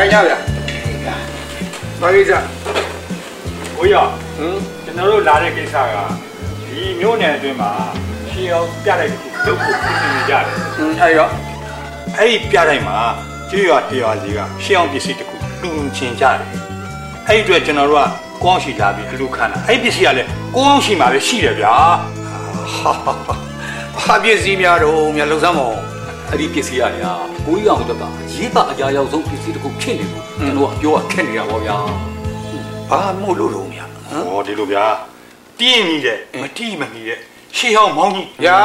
အဲထိုင်ကြဗျာဘာကိစ္စကိုရဟမ်ကျွန်တော်တို့လာတဲ့ကိစ္စကဒီမြို့နယ်အတွင်းမှာရှေးအောင်ပြလိုက်တစ်ခုလုပ်ဖို့ပြင်ဆင်နေကြတယ်ဟမ်အဲ့တော့အဲ့ဒီပြတိုင်းမှာကျွေးရွာတရွာစီကရှေးအောင်ပစ္စည်းတစ်ခုလူချင်ကြတယ်အဲ့ဒီအတွက်ကျွန်တော်တို့ကကိုအောင်ရှိလာပြီးအလူခံတာအဲ့ဒီပစ္စည်းကလည်းကိုအောင်ရှိမှာပဲရှိတယ်ဗျာဟာဘာပစ္စည်းများတော့မြတ်လုံစမ်းမအောင် အဲ့ဒီပစ္စည်းရလေဟာကိုကြီးအောင်တက်တာရေးတာအရာရောက်ဆုံးပစ္စည်းတစ်ခုဖြစ်နေလို့ကျွန်တော်ကပြောရခက်နေတာပေါ့ဗျာဘာမို့လို့တော့မြတ်ဟမ်ဟောဒီလိုဗျာတင်းကြီးတယ်မတိမမီတဲ့ရှေးအောင်မောင်းကြီးဗျာ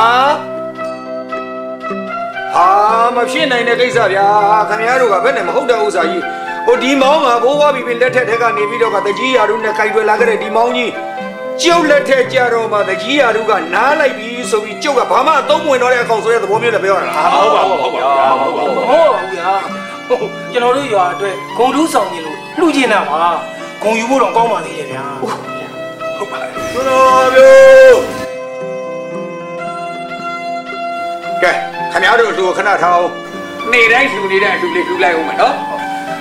ဟာမဖြစ်နိုင်တဲ့ကိစ္စဗျာခင်ဗျားတို့ကဘယ်နဲ့မဟုတ်တဲ့ဥစ္စာကြီးဟိုဒီမောင်းကဘိုးဘွားပြီးပြီးလက်ထက်ထက်ကနေပြီးတော့ကတကြီးယာတို့နဲ့ကြိုက်ွယ်လာခဲ့တဲ့ဒီမောင်းကြီး ကျုပ်လက်ထက်ကြတော့မှတကြီးယာတို့ကနားလိုက်ပြီးဆိုပြီးကျုပ်ကဘာမှအသုံးဝင်တော့တဲ့အကောင်ဆိုတဲ့သဘောမျိုးနဲ့ပြောရတာဟုတ်ပါဘူးဟုတ်ပါဘူးဗျာဟုတ်ပါဘူးဟုတ်ပါဘူးဗျာဟုတ်ကျွန်တော်တို့ရွာအတွက်ဂုံတူးဆောင်နေလို့လှူကျင်တာပါဂုံယူဖို့တော့ကောင်းပါသေးရဲ့ဗျာဟုတ်ပါဘူးကျွန်တော်ပြောကဲခင်ဗျားတို့လူခဏထားအောင်နေတိုင်းလူနေတိုင်းလူလေးလူလိုက်အောင်မယ်နော်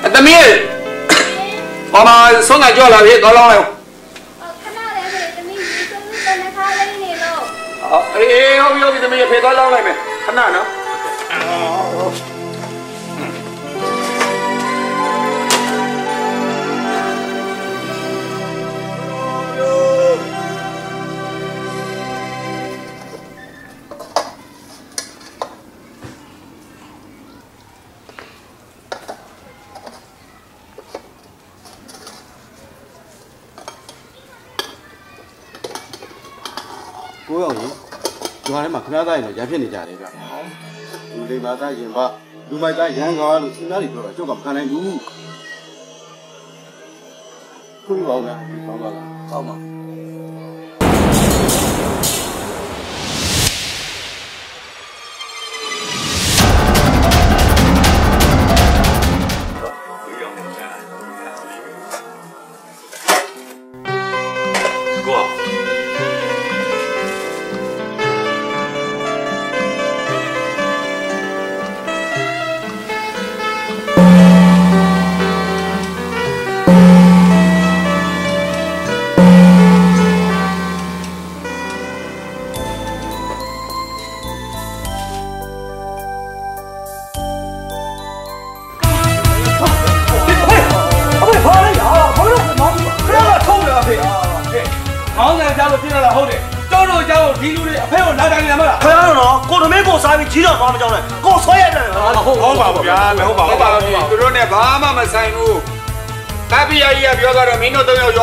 အသမီးဘာမှဆုံးကကြောက်လာပြီတော့လောင်းလိုက်အောင် ခဏလေးပဲတမီးဒီဆိုလို့တနခါလေးနေလို့ အော် အေးဟုတ်ပြီဟုတ်ပြီသမီးဖေသွားလောင်းလိုက်မယ်ခဏနော် ကိုရောက်ရင်ကျွာထဲမှာခဏသားရင်လည်းရဖြစ်နေကြတယ်ဗျလူလိမ္မာသားရင်ပါလူမိုက်သားရန်ကားလို့စဉ်းစားနေပြောတော့အကျုပ်ကမခံနိုင်ဘူးခုပြောင်းလားကောင်းပါလားကောင်းပါ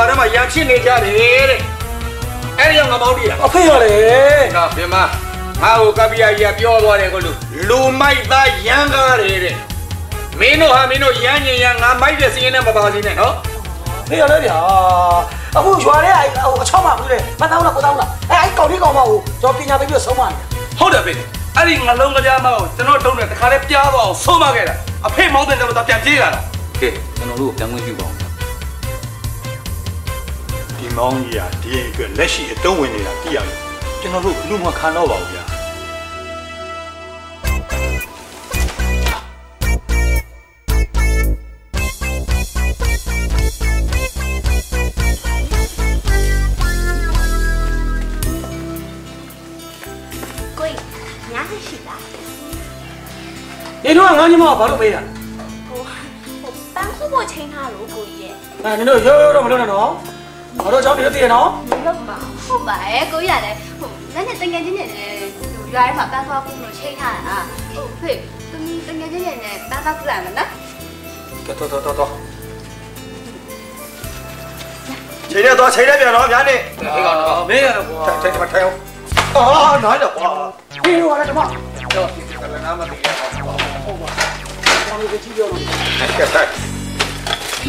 ရွာထဲမှာရန်ဖြစ်နေကြတယ်တဲ့အဲ့ဒီကြောင့်ငါမောင်းတည်တာအဖေရလေနော်ပြင်မငါ့ကိုကပီယာကြီးကပြောသွားတယ်ကိုလူလူမိုက်သားရန်ကားတယ်တဲ့မင်းတို့ဟာမင်းတို့ရန်ညင်ရန်ငါမိုက်တဲ့စင်းနဲ့မပါစေနဲ့နော်ဖေရလေဗျာအခုရွာထဲအဲ့ဟိုအချောင်းမှဘူးလေမတောင်းလားကိုတောင်းလားအဲ့အဲ့ကောင်လေးကောင်မကိုကျွန်တော်ပညာပေးပြီးဆုံးမနေဟုတ်တယ်ဖေအဲ့ဒီငလုံးကလေးမောင်းကျွန်တော်တုံးတယ်တခါလေးပြားသွားအောင်ဆုံးမခဲ့တာအဖေမောင်းတဲ့ကျွန်တော်ပြန်ပြေးလာတာကဲကျွန်တော်တို့ကိုပြန်ဝင်ပြပါဦးဒီ မောင်းကြီးကဒီအိမ်အတွက်လက်ရှိအတုံးဝင်နေတာကြည့်ရလို့ကျွန်တော်တို့လူမခံတော့ပါဘူးဗျာကိုကြီးညာရှိလားနေတော့ငါညီမကဘာလို့ပေးတာဟိုဟိုပန်းခုဖို့ချိန်ထားလို့ကိုကြီးရဲ့အဲ နင်တို့ရိုးရိုးတော့မလုပ်နဲ့နော်ငါတို့ကြောင့်ဒီလိုတည်ရနော်မလုပ်ပါဟုတ်ပါရဲ့ကိုကြီးရတယ်ဟိုလက်နဲ့တငယ်ချင်းနဲ့လည်းရွာထဲမှာပန်းသွားခုလို့ချိန်ထားတာဟုတ်ဖေတမီးတငယ်ချင်းနဲ့ပန်းသွားခုလာမယ်နော်တော်တော်တော်တော်ချိန်ရ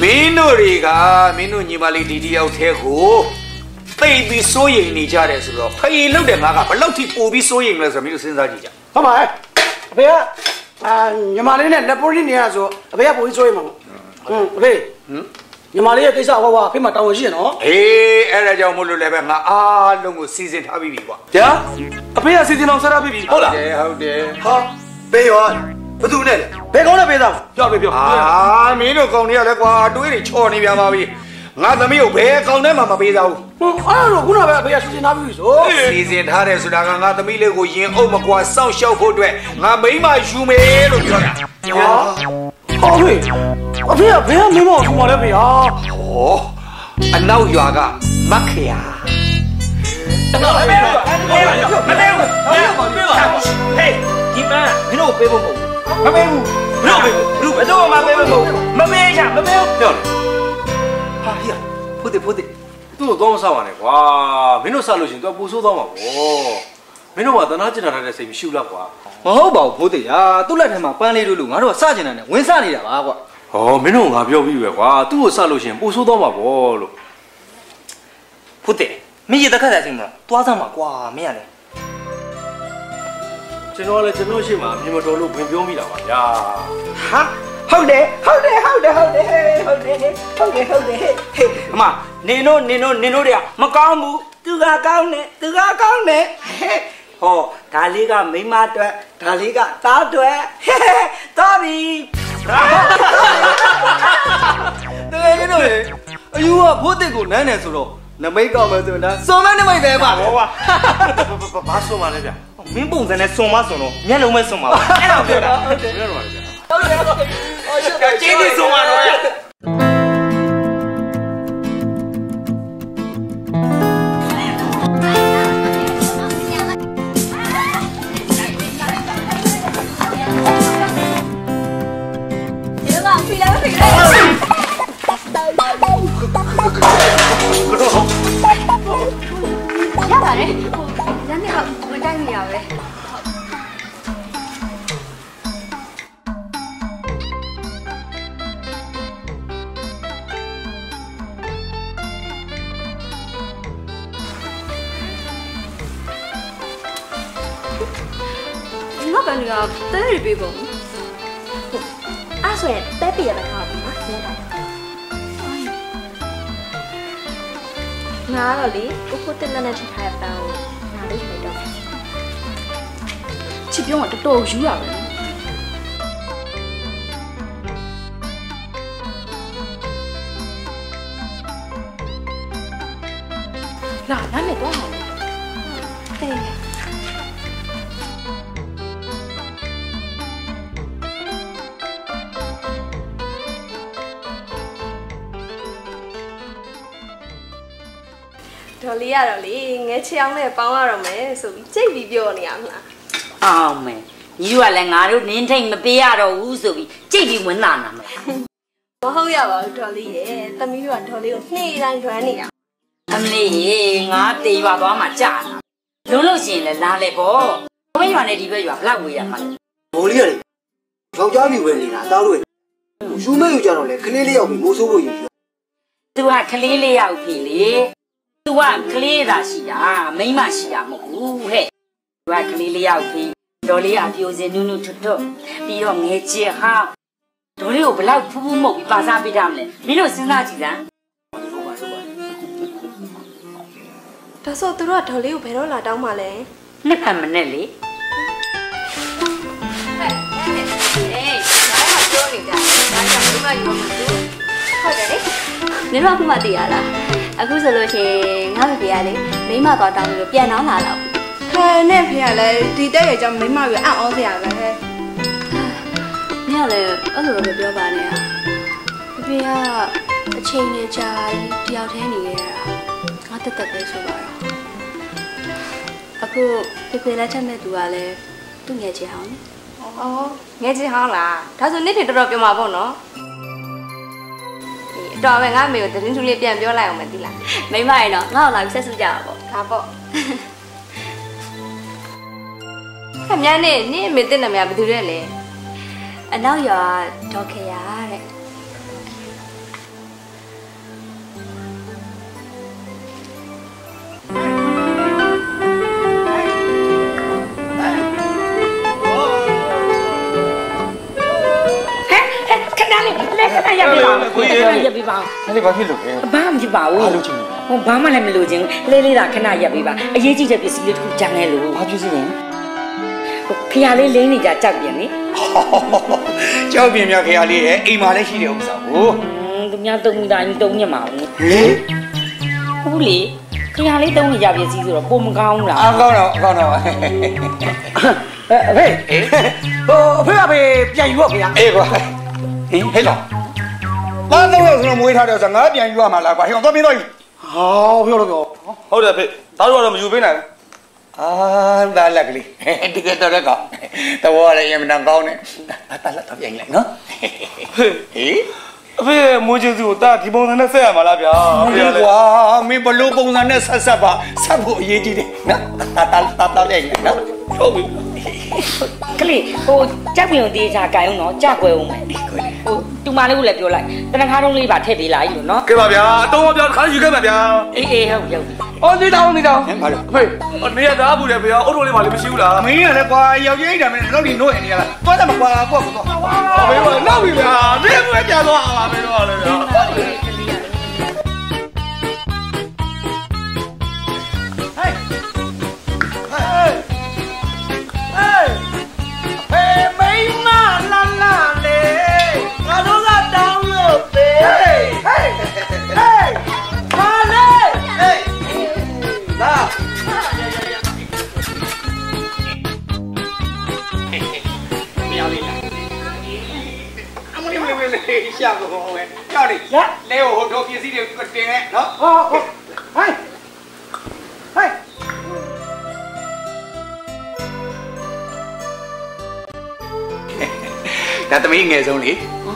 မင်းရတော့ကွာထိုင်ထိုင်ထိုင်အောင်အာနားတော့ကွာဖေးရောလည်းဓမ္မတော့ဒီကလည်းနားမသိရအောင်ဘာလို့ကြည့်ပြောလို့ကဲထိုင်မင်းတို့တွေကမင်းတို့ညီမလေးဒီတယောက်သေးကိုသိပြီးစိုးရိမ်နေကြတယ်ဆိုတော့ဖရီလုတ်တဲ့ငါကဘလောက်ထိပိုပြီးစိုးရိမ်လဲဆိုတော့မင်းတို့စဉ်းစားကြည့်ကြဟုတ်ပါရဲ့အဖေကအာညီမလေးနဲ့လက်ပိုးလေးနေရဆိုအဖေကပိုပြီးစိုးရိမ်မှာဟွန်းအဖေဟမ်ညီမလေးရဲ့ကိစ္စဟောပါအဖေမှာတောင်းရှိရနော်အေးအဲ့ဒါကြောင့်မို့လို့လည်းပဲငါအားလုံးကိုစီစဉ်ထားပြီးပြီကွာဗျာအဖေကစီစဉ်အောင်ဆက်ရပြီဟုတ်လားတယ်ဟုတ်တယ်ဟာပေးရော ဘသူနဲ့လဲဘယ်ကောင်းနဲ့ပေးသားပြောပြပြောအာမင်းတို့ကောင်တွေကလည်းကွာတွေးတွေချော်နေပြန်ပါပြီငါသမီးကိုဘယ်ကောင်နဲ့မှမပေးသားဘူးဟိုအဲ့တော့ခုနပဲအဖေကစီစဉ်ထားပြီဆိုစီစဉ်ထားတယ်ဆိုတာကငါသမီးလေးကိုရင်အုပ်မကွာစောင့်ရှောက်ဖို့အတွက်ငါမိမယူမယ်လို့ပြောတာဟာဟောဖေအဖေကဘယ်ကမင်းမောင်ထူมาလဲဖေဟာဟောအနောက်ရွာကမခရာမပေးဘူးမပေးဘူးမပေးဘူးဟေးဒီမန်းမင်းတို့ပေးဖို့မဟုတ်မပေးဘူး မင်းတို့ပေးဘူးလူဘယ်တော့မှပေးဖို့မဟုတ်မပေးချမပေးဘူးပြောဟာဟိယဖို့တယ်ဖို့တယ်သူ့ကိုတော့မဆောက်ပါနဲ့ကွာမင်းတို့ဆောက်လို့ရှရင် तू ပူဆိုးသွားမှာပေါ့မင်းတို့ကတနာကျင်တာတဲ့စိတ်မရှိဘူးလားကွာမဟုတ်ပါဘူးဖိုးတေရာသူ့လက်ထဲမှာပန်းလေးတို့လို့ငါတို့ကစကျင်တာနဲ့ဝင်စနေတာပါကွာဟောမင်းတို့ကငါပြောပြီးပဲကွာသူ့ကိုဆောက်လို့ရှရင်ပူဆိုးသွားမှာပေါ့လို့ဖိုးတေမင်းရတဲ့ခက်တဲ့အချိန်မှာသွားစမ်းပါကွာမင်းရလေ ကျွန်တော်ကလည်းကျွန်တော်ရှိမှအမြင်မတော်လို့ဝင်ပြောမိတာပါဗျာဟာဟုတ်တယ်ဟုတ်တယ်ဟုတ်တယ်ဟုတ်တယ်ဟုတ်တယ်ဟုတ်တယ်ဟုတ်တယ်ဟေးအမနင်တို့နင်တို့နင်တို့တွေကမကောင်းဘူးသူကကောင်းတယ်သူကကောင်းတယ်ဟဲ့ဟောဒါလေးကမိမအတွက်ဒါလေးကသားအတွက်ဟဲ့တော်ပြီတကယ်ချင်းတို့လေအယူကဖိုးတေကိုနန်းတယ်ဆိုတော့နမိတ်ကောက်မယ်ဆိုရင်ဒါစုံမနမိတ်ပဲပါဘောကွာဘာဆိုမှလဲဗျာ မင်းပုံစံနဲ့စုံမစုံတော့မျက်လုံးမဲ့စုံပါအဲ့ဒါပြောတာဟုတ်တယ်ပြောတော့ပါဗျာကျင်းနေစုံပါတော့ဒီမှာဖိလာဖိလာရပါတယ်ဟိုညနေ ကဝင်တိုင်းနေရပဲဒီငါကန်ကတဲရီပေးကုန်အဲ့ဆိုရင်တဲပြရမှာပါနော်နင်းလိုက်ငါတော့လေကိုကိုတက်လက်နဲ့ထိထားတဲ့ပန်းကိုငါလေးလိုက်တော့ ချစ်ပြုံးကတော်တော်ယူရပါမယ်လာနားနဲ့တော့ဟဲ့ဒေါ်လေးကတော့လေငဲချေအောင်နဲ့ပေါင်းရတော့မယ်ဆိုပြီးကြိတ်ပြီးပြောနေရမလား အောင်မယ်ညီတို့ကလည်းငါတို့နင်းထိတ်မပေးရတော့ဘူးဆိုပြီးကြိတ်ပြီးဝင်လာနာမယ်မဟုတ်ရပါဘူးဒေါ်လေးရဲ့သမီးတို့ကဒေါ်လေးကိုနှိမ့်တိုင်းထွန်းနေတာအမလေးရေငါတေးပါသွားမှကြာလာလုံးလို့ရှိရင်လည်းလာလေပေါ့ဘယ်ရွာနဲ့ဒီဘက်ရွာဘလောက်ဝေးရမှာလဲမိုးလေးရတယ်ယောက်ျားမြူပဲနေတာတောက်လို့ရှူမဲယူကြတော့လေခလေးလေးယောက်ပြီးမိုးဆိုးဖို့ယူသူကကလေးလေးရောက်ပြီလေသူကကလေးသာရှိတာမိန်းမရှိတာမဟုတ်ဘူးဟဲ့ သူကကလေးလေးရောက်ပြီဒေါ်လေးအပြိုစင်နုနုထွတ်ထွတ်ပြီးတော့ငဲချေဟာဒေါ်လေးကိုဘလောက်ဖူးဖူးမှုတ်ပြီးပါစားပေးတာမလဲမင်းတို့စဉ်းစားကြည့်စမ်းဒါဆိုသူတို့ကဒေါ်လေးကိုဘယ်တော့လာတောင်းမှလဲနှစ်ဖက်မနဲ့လေဟဲ့ဒါကပြောနေတာဒါကြောင့်ဒီမှာယူမှာသူဟုတ်တယ်လေနင်တို့အခုမှသိရလားအခုဆိုလို့ရှိရင်ငါဖေဖေကလေမိမသွားတောင်းလို့ပြန်တော့လာတော့ ဟဲနဲ့ဖေကလည်းဒီတက်ရဲ့ကြောင့်မိမရွယ်အံ့ဩစရာပဲဟဲ့မင်းကလည်းအဲ့လိုတော့ပြောပါနဲ့ဟာဖေဖေကအချိန်နဲ့ကြာကြီးတယောက်တည်းနေရတာငါတက်တက်ပဲဆိုပါတော့အခုဖေဖေလက်ချက်မဲ့သူကလည်းသူ့ငယ်ချေဟောင်းလေအော်ငဲချင်ဟောင်းလားဒါဆိုနေ့တွေတော်တော်ပြောမှာပေါ့နော်ဒီအတော်ပဲငါမေကိုသတင်းထူးလေးပြန်ပြောလိုက်အောင်မသိလားမိမရေတော့ငါ့ကိုလာပြီးဆက်စုကြတာပေါ့ဒါပေါ့ ခမည်းနဲ့နင့်အမေတက်နမဘယ်သူလဲလဲအနောက်ရွာဒေါ်ခေယာတဲ့ခဏလေးလက်ခဏရပ်ပြပါဦးခဏရပ်ပြပါဦးအဲ့ဒီဘာဖြစ်လို့လဲဘာမှမဖြစ်ပါဘူးဘာလို့ချင်လဲဟိုဘာမှလည်းမလိုချင်ဘူးလေးလေးသာခဏရပ်ပြပါအရေးကြီးတဲ့ပစ္စည်းလေးတစ်ခုကြမ်းလဲလို့ဘာဖြစ်စီလဲ ဟိုဖျားလေးလင်းနေကြကြောက်ပြန်လေကြောက်ပြင်းမြခရလေးရဲ့အိမ်မှာလည်းရှိတဲ့ဥစ္စာကိုอืมသူများတုံးမိတာရင်တုံးညက်မှာဘူးဟေးဟုတ်လေဖျားလေးတုံးနေကြပြစီဆိုတော့ပုံမကောင်းဘူးလားအကောင်းတော့အကောင်းတော့အဖေဟိုအဖေကဖေပြန်ယူတော့ဖေအေးကွာဟင်းဟဲ့ကောင်ဘာလို့လဲဆိုတော့မွေးထားတယ်ဆိုတော့ငါပြန်ယူရမှာလားကွာဟဲ့ကောင်သွားပြီးတော့ဟောပြောလို့ပြောဟုတ်တယ်ဖေဒါတို့ကတော့မယူပေးနိုင်ဘူး အာဒါလက်ကလေးတကယ်တော့တော့တော့လည်းရမနာကောင်းနေတာလက်တော့ပြန်လိုက်နော်ဟေးအဖေမွေးချစုကိုတာဒီပုံစံနဲ့ဆက်ရမှာလားဗျာမင်းကွာမင်းဘလို့ပုံစံနဲ့ဆက်ဆက်ပါဆက်ဖို့အရေးကြီးတယ်နော်တာတာတာတာလည်းနော်ဟုတ်ပြီ ကလေးဟိုကြောက်ပြန်တေးချာကြိုင်အောင်နော်ကြောက်ွယ်အောင်မယ်ဟိုတူမလေးကိုလည်းပြောလိုက်တနခါတုံးလေးပါထည့်ပေးလိုက်လို့နော်ကဲပါဗျာအတော့ဗျာခါယူခဲ့မှာဗျာအေးအေးဟုတ်ရောက်ပြီအော်နေတောင်းနေတောင်းဟဲ့ဘာလို့အဖေနေရသားဘူးတယ်ဗျာအုတ်တော်လေးမှလည်းမရှိဘူးလားမင်းကလည်းကွာယောက်ျားကြီးတာမင်းတော့ဒီနို့နေရလားသွားတယ်မကွာကွာကွာအဖေကနောက်ပြီဗျာနေမွေးပြန်သွားပါမယ်တော့လေဗျာ ဟေးမိမလာလာလေငါတို့ကတောင်းလို့ပေးဟေးဟေးဟေးမာလေဟေးလာအမလေးမလေးမလေးရှာကောဝဲကြောက်လေလဲဟိုတော့ပစ္စည်းတွေတင်ခဲ့နော်ဟောဟေးဟေးဟေး ဒါသမီးငယ်ဆုံးလေ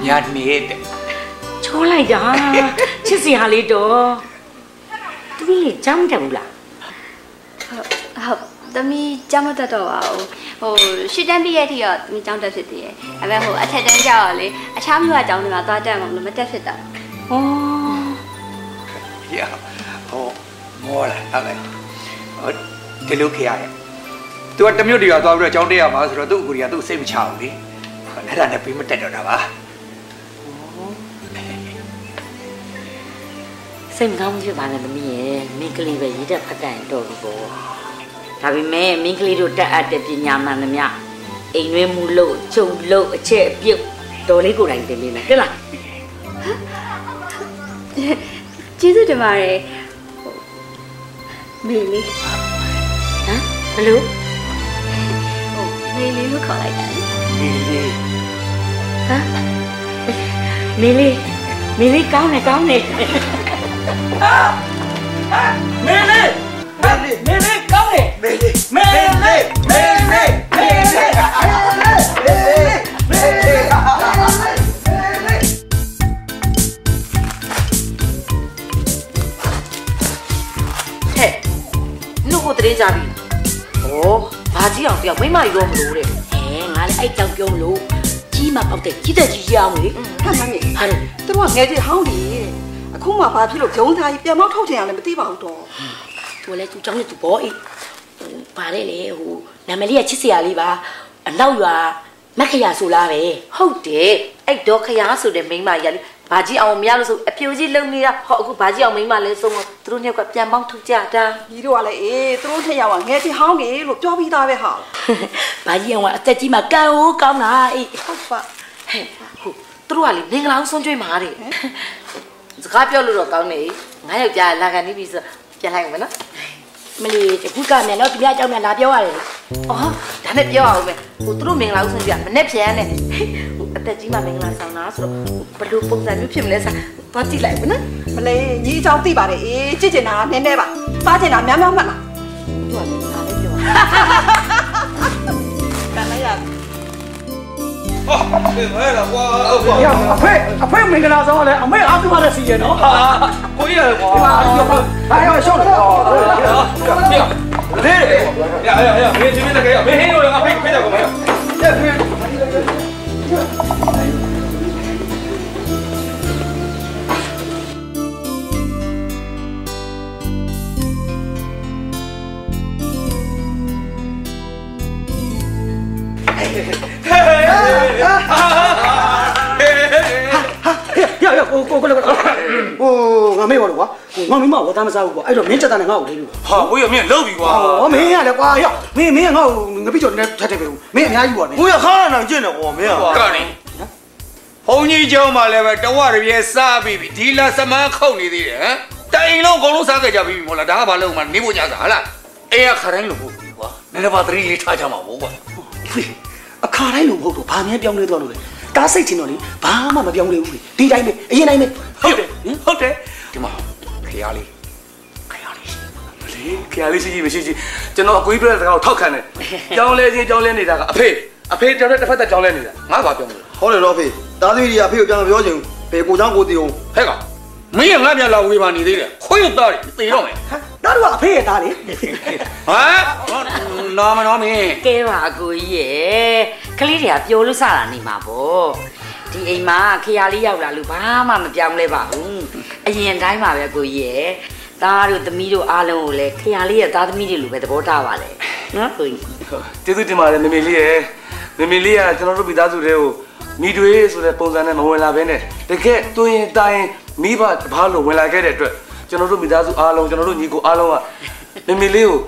ညာနေတဲ့ချောလိုက်တာချစ်စရာလေးတော့သူကြီးလေကြောင်းတက်ဘူးလားဟုတ်သမီးကြောင်းမတက်တော့ပါဘူးဟိုရှစ်တန်းပြည့်ရဲ့အထိတော့သမီးကြောင်းတက်ဖြစ်သေးတယ်ဒါပေမဲ့ဟိုအထက်တန်းကျတော့လေအခြားမြို့ကကြောင်းတွေမှာသွားတက်မှာမလို့မတက်ဖြစ်တာဩရဟောမောလာဟုတ်လေဟောဒီလိုခရရဲ့သူကတမျိုးတည်းကသွားပြီးတော့ကြောင်းတက်ရမှာဆိုတော့သူ့အကူကြီးကသူ့စိတ်မချဘူးလေ အဲ့ဒါနဲ့ပြီးမတက်တော့တာပါစိတ်မကောင်းဖြစ်ပါနဲ့သမီးရဲ့မင်းကလေးပဲရည်တက်ဖတ်ကန်တော့ဘူးပေါ့ဒါပေမဲ့မင်းကလေးတို့တက်အပ်တဲ့ပညာမှန်သမျှအိမ်တွင်းမူလို့ဂျုံလို့အချက်အပြုတ်တော်လေးကိုယ်တိုင်တင်ပေးမယ်ဟုတ်လားကျေးဇူးတင်ပါတယ်ဟိုမေလေးဟမ်ဘလို့ဟိုမေလေးလို့ခေါ်လိုက်တာလေဒီလေး ဟမ်မင်းလေးမင်းလေးကောင်းတယ်ကောင်းတယ်မင်းလေးမင်းလေးမင်းလေးကောင်းတယ်မေလေးမင်းလေးမင်းလေးမင်းလေးမင်းလေးမင်းလေးဟဲ့နှုတ်ကိုတရင်ကြပြီဩဘာကြီးအောင်တယောက်မိမရောမလို့တဲ့ဟဲငါလည်းအဲ့တောင်ပြောမလို့ ကြီးမှပေါက်တဲ့ကြီးတဲ့ကြီးရောင်းလေဟာမမေဟာသူတို့ကငယ်ကြီးဟောင်းတယ်အခုမှဘာဖြစ်လို့ဂျုံသားကြီးပြန်မောက်ထုတ်ချင်ရလဲမသိပါဘူးတော့သူလည်းသူကြောင့်နဲ့သူဘောအေးဗါတယ်လေဟိုနာမလေးကချစ်စရာလေးပါအလောက်ရွာမခရဆိုလားပဲဟုတ်တယ်အဲ့ဒေါ်ခရဆိုတဲ့မိန်းမရလေး ဘာကြီးအောင်မရလို့ဆိုအပြိုကြီးလုံနေတာဟောအခုဘာကြီးအောင်မိန်းမလဲဆုံးတော့သူတို့နှစ်ယောက်ကပြန်ပေါင်းထုတ်ကြတာညီတို့ကလည်းအေးသူတို့ထက်ရောငယ်ကြီးဟောင်းတယ်လို့ပြောပြီးသားပဲဟာဗာကြီးအောင်ကအသက်ကြီးမှကန်ဟိုးကောင်းတာအေးဟုတ်ပါဟဲ့ဟုတ်သူတို့ကလေမင်္ဂလာဆုံးကျွေးမှာတဲ့စကားပြောလို့တော့ကောင်းနေငါယောက်ျားလာကန်နေပြီဆိုပြန်လိုက်မယ်နော် မလီတခုကမြန်တော့ဒီပြအကြောင်းမြန်လာပြောရတယ်လေအော်ဒါနဲ့ပြောအောင်မယ်ဟိုသူတို့မင်္ဂလာဆုံးကျွေးကမနဲ့ပြန်နဲ့ဟိုအသက်ကြီးမှမင်္ဂလာဆောင်တာဆိုတော့ဘယ်လိုပုံစံမျိုးဖြစ်မလဲဆိုတော့ကြည့်လိုက်မယ်နော်မလေးညီအကြောင်းသိပါတယ်အေးကြည့်ချင်တာနည်းနည်းပါစားချင်တာများများမှတ်လားသူကလည်းဒါလည်းပြောကန်လိုက်ရဟဲ့လားကွာဟုတ်ကွာ ရအဖေအဖေမင်္ဂလာဆောင်လဲအမေအားပြပါတဲ့စီရနော်ဟာကိုကြီးရတယ်ကွာဟာဘာရောရှော့တော့လေရရရမင်းဒီမင်းတကယ်မင်းဟင်းလို့ငါဖိတ်ဖိတ်တော့ကွာရရကို ကိုကိုလေကိုဟိုငါမေ့ပါလို့ကွာငါမင်းမဝတ်သားမစားဘူးကွာအဲ့တော့မင်းကြက်တာနဲ့ငါ့ကိုလေးလို့ဟာကိုရမင်းလောက်ပြီကွာဟောမင်းရလေကွာရောက်မင်းမင်းကငါ့ကိုငါပြချော်နေထက်တယ်ပဲမင်းအများကြီးပါနေကိုရခါရနာကျင့်တယ်ကွာမင်းကကွာနေဘုံကြီးကျောင်းမှာလည်းပဲတဝရပြဲစားပြီးပြီဒီလာစမန်းခုတ်နေသေးတယ်ဟမ်တိုင်လုံးအကုန်လုံးစားခဲ့ကြပြီမို့လားဒါကဘာလို့မှနေဖို့ညစားဟာလားအဲရခါတိုင်းလို့ဟုတ်ပြီကွာနည်းနည်းပါသတိလေးထားကြမှာပေါ့ကွာအခါတိုင်းလို့မဟုတ်တော့ဘာများပြောင်းလဲသွားလို့လဲ တားစိတ်ချင်တော့လေဘာမှမပြောင်းလဲဘူးလေဒီတိုင်းပဲအရင်တိုင်းပဲဟုတ်တယ်ဟုတ်တယ်ဒီမှာခရလေးလေခရလေးရှိရှိမရှိရှိကျွန်တော်အကွေးပြတဲ့စကားကိုထောက်ခံတယ်ကြောင်းလဲချင်းကြောင်းလဲနေတာကအဖေအဖေကြောင်းတဲ့တစ်ဖက်သက်ကြောင်းလဲနေတာငါဘာပြောမလဲဟောတယ်တော့ဖေတားသမီးကြီးအဖေကိုပြန်မပြောချင်ဘူးဖေကိုချောင်းကိုတီအောင်ဟဲ့ကောင် မင်းကငါမျက်လာဝေးပါနေသေးတယ်ခွေးရသားတယ်တေတော့မယ်တားတော့အဖေရဲ့သားလေဟမ်နော်မနော်မင်းကဲပါအကိုကြီးရဲ့ကလေးတွေကပြောလို့စတာနေမှာပေါ့ဒီအိမ်မှာခရလေးရောက်လာလို့ဘာမှမပြောင်းလဲပါဘူးအရင်တိုင်းပါပဲအကိုကြီးရဲ့သားတို့သမီးတို့အားလုံးကိုလည်းခရလေးရဲ့သားသမီးတွေလိုပဲသဘောထားပါလေနော်ကိုကြီးကျေးဇူးတင်ပါတယ်မေမေလေးရယ်မေမေလေးကကျွန်တော်တို့မိသားစုတွေကိုမိတွေဆိုတဲ့ပုံစံနဲ့မဝင်လာဘဲနဲ့တကယ်တွင်ရင်တိုင်း မိဘတဘာလို့ဝင်လာခဲ့တဲ့အတွက်ကျွန်တော်တို့မိသားစုအားလုံးကျွန်တော်တို့ညီကိုအားလုံးကမေမေလေးကို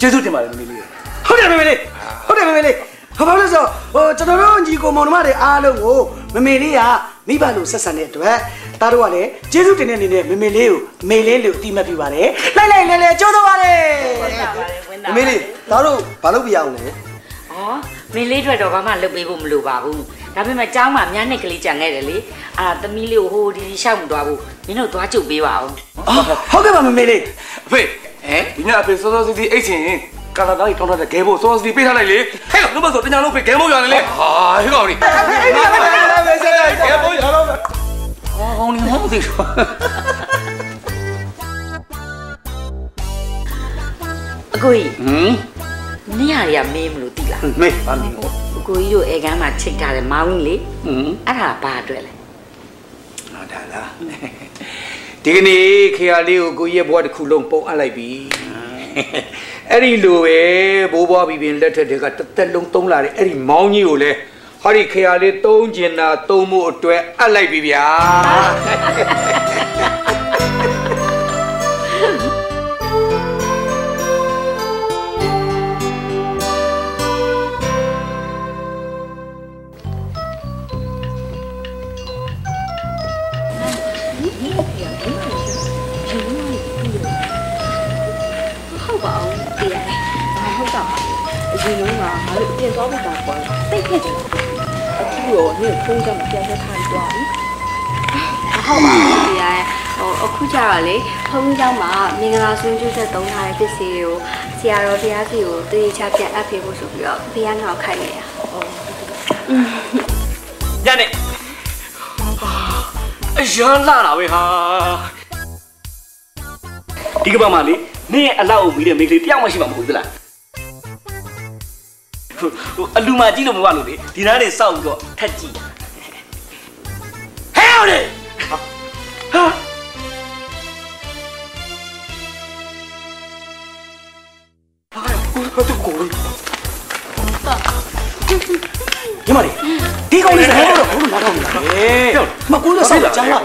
ကျေးဇူးတင်ပါတယ်မေမေလေးရယ်ဟုတ်တယ်မေမေလေးဟုတ်တယ်မေမေလေးဟောဘာလို့ဆိုဟိုကျွန်တော်တို့ညီကိုမောင်နှမတွေအားလုံးကိုမမေလေးကမိဘလို့ဆက်ဆံတဲ့အတွက်တားတို့ကလည်းကျေးဇူးတင်တဲ့အနေနဲ့မမေလေးကိုမေလေးလို့အတိမတ်ပြပါတယ်လိုက်လိုက်လဲလဲကြိုးတော့ပါတယ်မမေလေးဒါတို့ဘာလုပ်ပြရအောင်လဲဩမင်းလေးအတွက်တော့ဘာမှလုပ်ပေးဖို့မလိုပါဘူး ဒါပေမဲ့ကျောင်းမှာများနှစ်ကလေးကြံခဲ့တယ်လေအာသမီးလေးကိုဟိုဒီဒီရှောက်မသွားဘူးမင်းတို့သွားကြုတ်ပေးပါအောင်ဟုတ်ကဲ့ပါမမေလေးအဖေဟဲဒီညအဖေစောစောစီစီအိတ်ချင်ကာလာသားကြီးထောင်းထားတဲ့ဂဲဘိုစောစောစီပေးထားလိုက်လေဟဲ့လို့မဆိုတညာလုံးဖေဂဲဘိုရတယ်လေဟာဟဲ့ကောင်ဒီကဲဘိုရတော့ဟောဟောင်းနေဟောင်းသေးဆိုအကိုကြီးဟမ် နေရရမေးမလို့တိလားမေးပါမင်းအကိုကြီးတို့အေကန်းမှာချိတ်ထားတယ်မောင်းကြီးလေဟမ်အဲ့ဒါဘာအတွက်လဲနော်ဒါလားဒီကနေ့ခေယာလေးကိုကိုကြီးရဲ့ဘွားတစ်ခုလုံးပုံအပ်လိုက်ပြီအဲ့ဒီလိုပဲဘိုးဘွားဘီပင်လက်ထက်တွေကတစ်သက်လုံးသုံးလာတဲ့အဲ့ဒီမောင်းကြီးကိုလည်းဟောဒီခေယာလေးသုံးကျင်တာသုံးဖို့အတွက်အပ်လိုက်ပြီဗျာ ရင်ကငါတို့အပြင်သွားဖို့တာပေါ့တိတ်ခဲ့တယ်အခုရောနေ့ဖုန်းကြောင့်ပြန်ဆက်ထားကြွားပြီဟုတ်ပါဘူးတရားဟိုအခုကျတော့လေဖုန်းကြောင့်မှာမင်္ဂလာဆွေးကျူးဆက်သုံးထားတဲ့ပစ္စည်းကိုဆရာတော်ဘုရားစီကိုတည်ချပြန်အပ်ပေးဖို့ဆိုပြီးတော့ဘုရားနောက်ခိုင်းနေရဟုတ်ညနေအရန်လာတာပဲဟာဒီကပတ်မှာလေနင်းရဲ့အလောက်အမီတဲ့မိန်းကလေးတယောက်မှရှိမှာမဟုတ်ဘူးလား ဟိုအလူမာကြည့်လို့မဟုတ်လို့လေဒီနားနေစောက်ပြီးတော့ထက်ကြည့်ဟဲ့ဟိုလေဟာဘာတူကိုလို့ညီမလေးဒီကောင်လေးစကားတော့ဘုလို့လာတော့မလားဟေးမကူလို့ဆိုင်လာကြားလား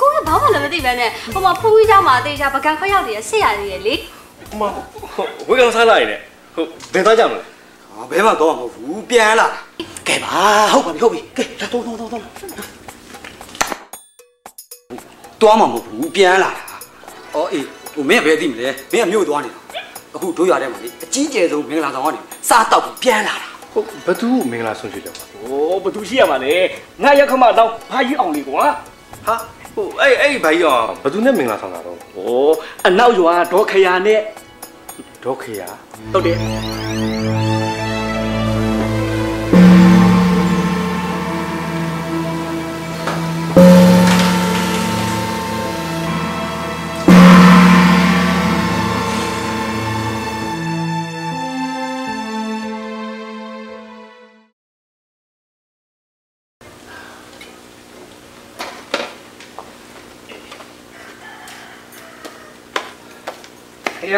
ကိုကဘာမှလည်းမသိပဲနဲ့ဟိုမှာဖူးကြီးကြောင်မှာတေချာပကံခွက်ရောက်နေရဆက်ရနေရလေဟိုမှာဝေကံစားလိုက်တယ်ဟုတ်ဘယ်သွားကြမလဲ ဘဲမှတော့မဟုတ်ဘူးပြန်လာ ကဲပါဟုတ်ပါပြီဟုတ်ပြီကဲလာတော့တော့တော့ သွားမှာမဟုတ်ဘူးပြန်လာတာအော်အေးဟိုမင်းကဘယ်သိမလဲမင်းကမြို့သွားနေတာအခုတို့ရတဲ့မှာလေအကြီးကျယ်ဆုံးမင်္ဂလာဆောင်ကနေစားတော့ပြီးပြန်လာတာ ဟုတ်ဘသူ့မင်္ဂလာဆွန်ချွေတယ်ပါ โอ้ဘသူရှိရမှာလဲငါရက်ခမတော့ဘာကြီးအောင်လေးကွာ ဟာဟိုအဲ့အဲ့ဘာကြီးအောင်ဘသူနဲ့မင်္ဂလာဆောင်တာတော့ โอ้အနောက်ရွာဒေါ်ခရာနဲ့ ဒေါခေယာ ဟုတ်တယ်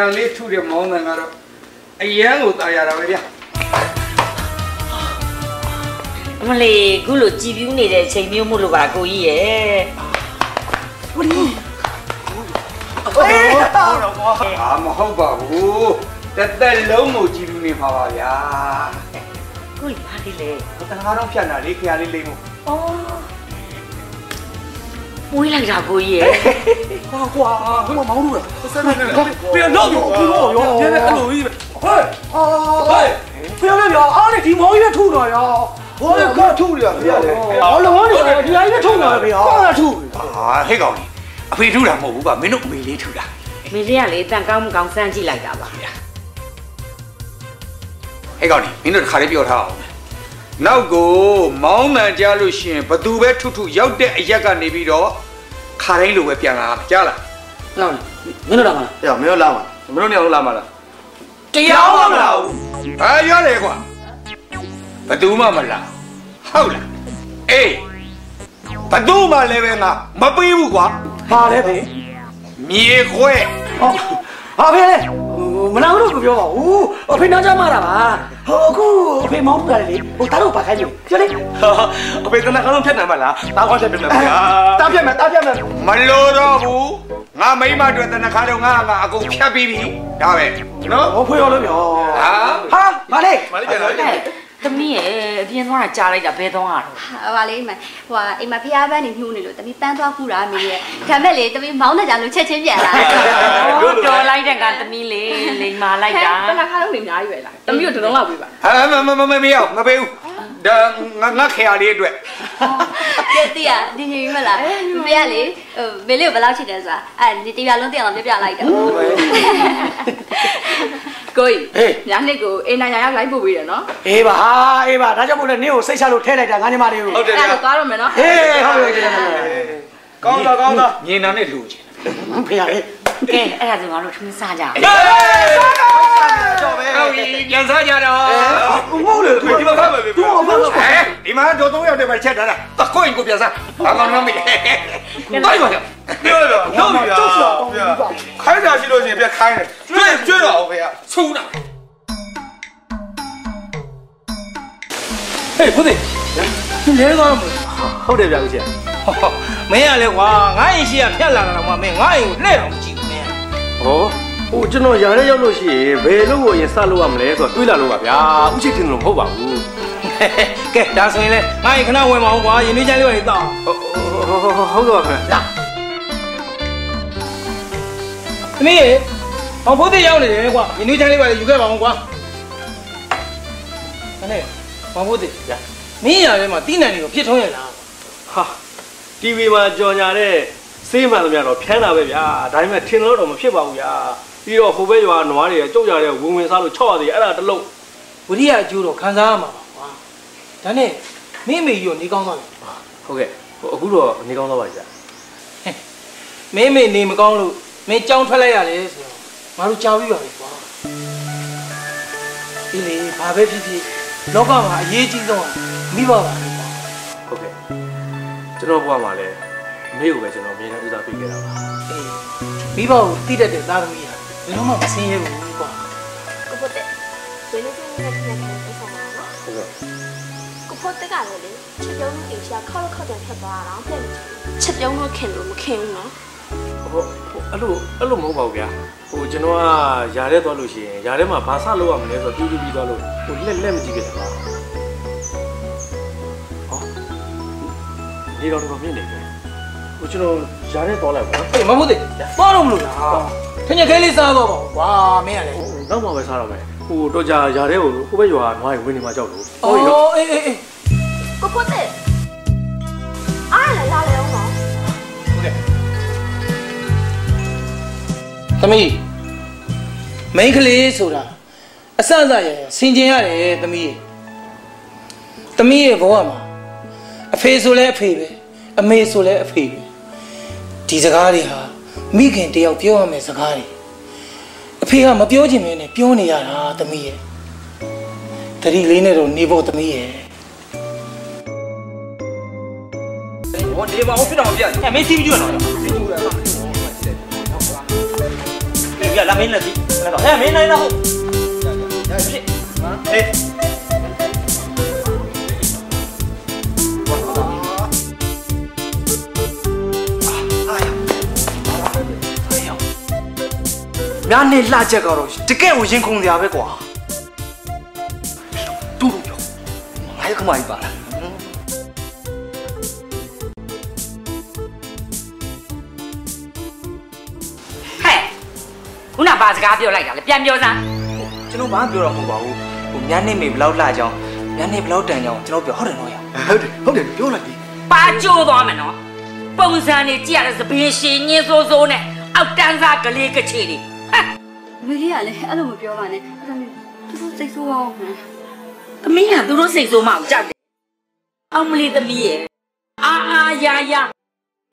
ခရံလေးထုတဲ့မောင်းတယ်ကတော့အရန်ကိုตายရတာပဲဗျာ အမလေးခုလိုကြည်ပြူးနေတဲ့ချိန်မျိုးမို့လို့ပါကိုကြီးရဲ့ ဟိုဒီဟ တော့ကွာအာမဟုတ်ပါဘူးတစ်သက်လုံးကိုကြည်လူနေပါပါဗျာ ကိုကြီးဘာလေးလဲ တနာတော့ဖြတ်တာလေးခရလေးလိမ့်မို့ အော် မွေးလိုက်တာကိုကြီးရဲ့ဟာကွာဟိုမောင်းလို့ဆက်နေနေပြန်တော့ရောဘူးတော့ရောပြန်အဲ့လိုကြီးပဲဟဲ့ဟာဟဲ့ပြန်လဲရောအားလေဒီမောင်းကြီးပဲထုတော့ရောဟိုကထုရဗျာလေအော်လောနေဒီအကြီးပဲထုတော့ဗျာဟာထုဟာဟဲ့ကောင်ကြီးအဖေထုတာမဟုတ်ဘူးကမင်းတို့အမေလေးထုတာမင်းလေးကလေတန်ကောင်းမကောင်းစမ်းကြည့်လိုက်တာပါဟဲ့ကောင်ကြီးမင်းတို့တစ်ခါလေးပြောထားအောင် နောက်ကိုမောင်းမှန်ကြလို့ရှိရင်ဘသူပဲထုထုရောက်တဲ့အရက်ကနေပြီးတော့ခါတိုင်းလိုပဲပြန်လာကြားလားလောင်းမင်းတို့လာမလား။ကြောက်မင်းတို့လာမှာမင်းတို့နေအောင်လာမှာလားတရားမှမလားဘူးဟာရတယ်ကွာဘသူမှမလားဟုတ်လားအေးဘသူမှလည်းပဲငါမပေးဘူးကွာပါလေဖေမြေခွဲဟောဟာဖေလေမနာဘူးလို့ ပြောပါဦးအဖေနောက်ကြမှာတာပါဟိုအခုအဖေမောင်းပြတယ်လေဟိုတားတော့ပါခိုင်းလို့ကျလေ။အဖေတနခါလုံးဖြတ်နိုင်မှာလား။တားခွာချက်ပြမယ်ဗျာတားပြတ်မယ်တားပြတ်မယ်မလို့တော့ဘူးငါမိမအတွက်တနခါတော့ငါငါအကုန်ဖြတ်ပြီးပြီဒါပဲနော်ဟောဖွေရောလို့ပြောဟာဟာမလေး။မလေးပြန်လာဟဲ့ သမီးရဲ့အပြင်သွားတာကြားလိုက်တာဘယ်သွားတာတော့ဟာပါလေဒီမှာဟိုဟာအိမ်မှာဖျားပန်းနေညှိုးနေလို့တမီးပန်းသွားဖူးတာမေရဲ့ဒါမဲ့လေတမီးမောင်းနေကြလို့ချက်ချင်းပြန်လာအော်တော်လိုက်တဲ့ကသမီးလေးလိန်မာလိုက်တာတနခါလုံးနေအများကြီးပဲလားတမီးတို့တလုံးလောက်ပေးပါဟာမမမမမရောက်မပေးဘူးဒါငါငါခေရလေးအတွက်ကဲတီးရဒီညီမလားဖေကလေဟိုဘေလေးကိုဘယ်လောက်ချစ်တယ်ဆိုတာအဲဒီတရားလုံးတရားလုံးပြပြလိုက်တာကိုကြီးညာနှစ်ကိုအိမ်နိုင်ရရောက်လိုက်ပို့ပေးတယ်နော်အေးပါဟာအေးပါဒါကြောင့်မို့လဲနင့်ကိုစိတ်ချလို့ထဲလိုက်တာငါညီမလေးကိုဟုတ်တယ်အဲ့ဗျာဒါသွားတော့မယ်နော်ဟေးဟုတ်ပြီဟုတ်ပြီကောင်းတာကောင်းတာညင်နာနဲ့လူချင်းဖေရလေကဲအဲ့ဒါဆိုငါတို့ထမင်းစားကြအောင်ကြော်ပဲဟုတ်ပြီပြန်စားကြတော့ငုံလေဒီမှာဖမ်းမယ်သူ့ကိုဖမ်းမယ်ဟဲ့ဒီမှာတော့တော့ရောက်တယ်ပဲချက်ထားတာတခွင်ကိုပြန်စားဘာကောင်းမှမရဘာလို့လဲပြောရတော့ဟုတ်ပြီဗျာ။ခိုင်းတာရှိလို့ရှိရင်ပြခိုင်းတယ်။ကျွေးကျွေးတော့ဖေကဆူတာ ဟေးဖိုးသေးလဲသွားမလို့ဟုတ်တယ်ဗျာဦးရှင်မင်းကလည်းကွာငါ့ရင်ရှိရဖြတ်လာတာတော့မှမင်းငါ့ရင်ကိုလှဲ့အောင်ကြည့်မင်း။ဟောဟိုကျွန်တော်ຢာထဲရောက်လို့ရှိရင်ဘယ်လို့ကိုအရင်စလို့ရမလဲဆိုတော့တွေးလာလို့ပါဗျာ။ဦးချိတ်တင်လို့မဟုတ်ပါဘူးကဲဒါဆိုရင်လေငါ့ရင်ခဏဝင်ပါအောင်ကွာယင်းနှချမ်းလေးပါလေတောင်း။ဟုတ်ဟုတ်ဟုတ်ကဲ့ပါခင်ဗျာသမီးရေအောင်ဖိုးသေးရောက်နေတယ်ကွာယင်းနှချမ်းလေးပါလေယူခဲ့ပါအောင်ကွာခ နဲ့အောင်ဖိုးသေးရမင်းရထဲမှာတီးနိုင်တွေကိုဖြစ်ထုံးရလား။ဟာ TV မှာကြော်ညာတဲ့စေးမှန်သမျှတော့ဖြန်းတာပဲဗျာ။ဒါပေမဲ့ထင်လို့တော့မဖြစ်ပါဘူးဗျာ။ပြီးတော့ဟိုဘက်ရွာနွားတွေကကြောက်ကြတဲ့ဝင်ဝင်စားလို့ချော့ရတယ်အဲ့ဒါတလုံးဝိရိယအကျိုးတော့ခံစားရမှာပါကွာဒါနဲ့မင်းမေကြီးကိုနေကောင်းသွားပြီဟုတ်ကဲ့ဟိုအခုတော့နေကောင်းတော့ပါဗျာမင်းမေနေမကောင်းလို့မင်းကြောင်းထွက်လိုက်ရတယ်ဆိုတော့ငါတို့ကြားပြီးပါပြီကွာဒီလေဘာပဲဖြစ်ဖြစ် လောကမှာအရေးကြီးဆုံးကမိဘပါပဲကွာဟုတ်ကဲ့ကျွန်တော်ဘဝမှာလည်းမေကိုပဲကျွန်တော်အမြဲတမ်းဦးစားပေးခဲ့တာပါအေးမိဘကိုတိတတ်တဲ့သားသမီးဟာဘယ်တော့မှမဆင်းရဲဘူးကွာကိုဖို့တဲ့ဝင်းနေချင်းနဲ့ခဏခဏပြန်ဆောင်ပါနော်ဟုတ်ကဲ့ကိုဖို့တက်ကလည်းလေချစ်ပြုံးလို့အိမ်ရှာခောက်ခောက်တန်ဖြစ်သွားတာတဲ့ချစ်ပြုံးလို့ခင်လို့မခင်ဘူးနော် ဟိုအဲ့လိုအဲ့လိုမဟုတ်ပါဘူးဗျာဟိုကျွန်တော်ကຢာထဲသွားလို့ရှိရင်ຢာထဲမှာဘာဆလုပ်ရမလဲဆိုတော့တူးတူးပြီးသွားလို့ဟိုလက်လက်မကြည့်ခဲ့တာပါဟောဒီတော့တော့မြင်နေတယ်ဟိုကျွန်တော်ຢာထဲသွားလိုက်ပါနော် အေးမဟုတ်သေးသွားတော့မလို့လားခင်းရခဲလေးစားတော့ပါကွာမင်းကလည်း နောက်မှပဲစားတော့မယ်ဟိုတော့ကြာຢာထဲကိုဟိုဘက်ရွာနွားရင်ဝင်နေမှာကြောက်လို့ အော်အေးအေးအေး ကိုဖို့တဲ့ သမီးမိန်းကလေးဆိုတာအစအစရရဆင်ကျင်ရတယ်သမီးသမီးရဲ့ဘဝမှာအဖေဆိုလဲအဖေပဲအမေဆိုလဲအဖေပဲဒီစကားတွေဟာမိခင်တယောက်ပြောရမယ့်စကားတွေအဖေကမပြောချင်မင်းနဲ့ပြောနေရတာသမီးရဲ့တတိလေးနဲ့တော့နေဖို့သမီးရဲ့ဟိုနေပါဦးဖြစ်တော့ပြအဲ့မင်းစီးပြီး ကျွတ်တော့ပြလာမင်းလက်စီလာတော့ဟဲ့မင်းနိုင်တော့အေးဟများနေလှချက်ကတော့တကယ်ကိုရင်ခုန်စရာပဲကွာတူတူပြောငါရခမကြီးပါလား ဘာစကားပြောလိုက်တာလဲပြန်ပြောစမ်းကျွန်တော်ဘာပြောတော့မဟုတ်ပါဘူးဟိုမြန်းနေမေဘလောက်လှကြောင်းမြန်းနေဘလောက်တန်ကြောင်းကျွန်တော်ပြောဟုတ်တယ်နော်ရဟုတ်တယ်ဟုတ်တယ်ပြောလိုက်ပြီပါကျိုးသွားမယ်နော်ပုံစံနေကြည့်ရတဲ့သပင်းရှင်ညင်းစိုးစိုးနဲ့အောက်တန်းစားကလေးကချေတွေဟမ်မေလေးကလည်းအဲ့လိုမပြောပါနဲ့အဲ့ဒါမျိုးသူတို့စိတ်ဆိုးအောင်မှန်သမီးကသူတို့စိတ်ဆိုးမအောင်ကြောက်တယ်အောင်မလေးသမီးရဲ့အာအာယာယာ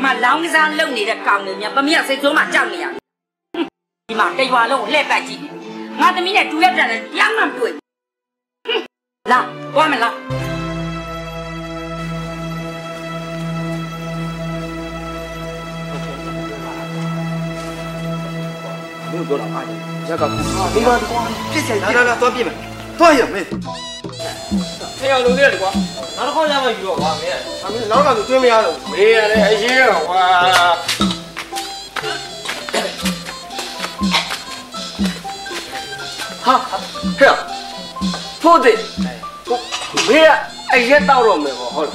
မလောင်းကစားလုပ်နေတဲ့ကောင်တွေများသမီးကစိတ်ဆိုးမှကြောက်နေရတယ်ဟွန်း ဒီမှာတရွာလုံးကိုလှည့်ပတ်ကြည့်ငါသမီးနဲ့တူရက်ပြန်တယ်တရားမှမတွေ့ဟွန်းလာသွားမယ်လားမင်းပြောတာအားကြီးရက်ကဒီမှာကွာပြစ်ဆိုင်လာလာလာသွားပြစ်မယ်သွားရမယ်ဟဲ့အောင်လို့ရတယ်ကွာနောက်တစ်ခေါက်ရမှယူတော့ကွာမင်းအမေနောက်ကသူတွင်းမရလို့မေးရတယ်အရေးတော့ကွာ ဟာဟဲ့ဖို့တဲ့မင်းအရက်တော့တော့မယ်ပေါ့ဟုတ်လား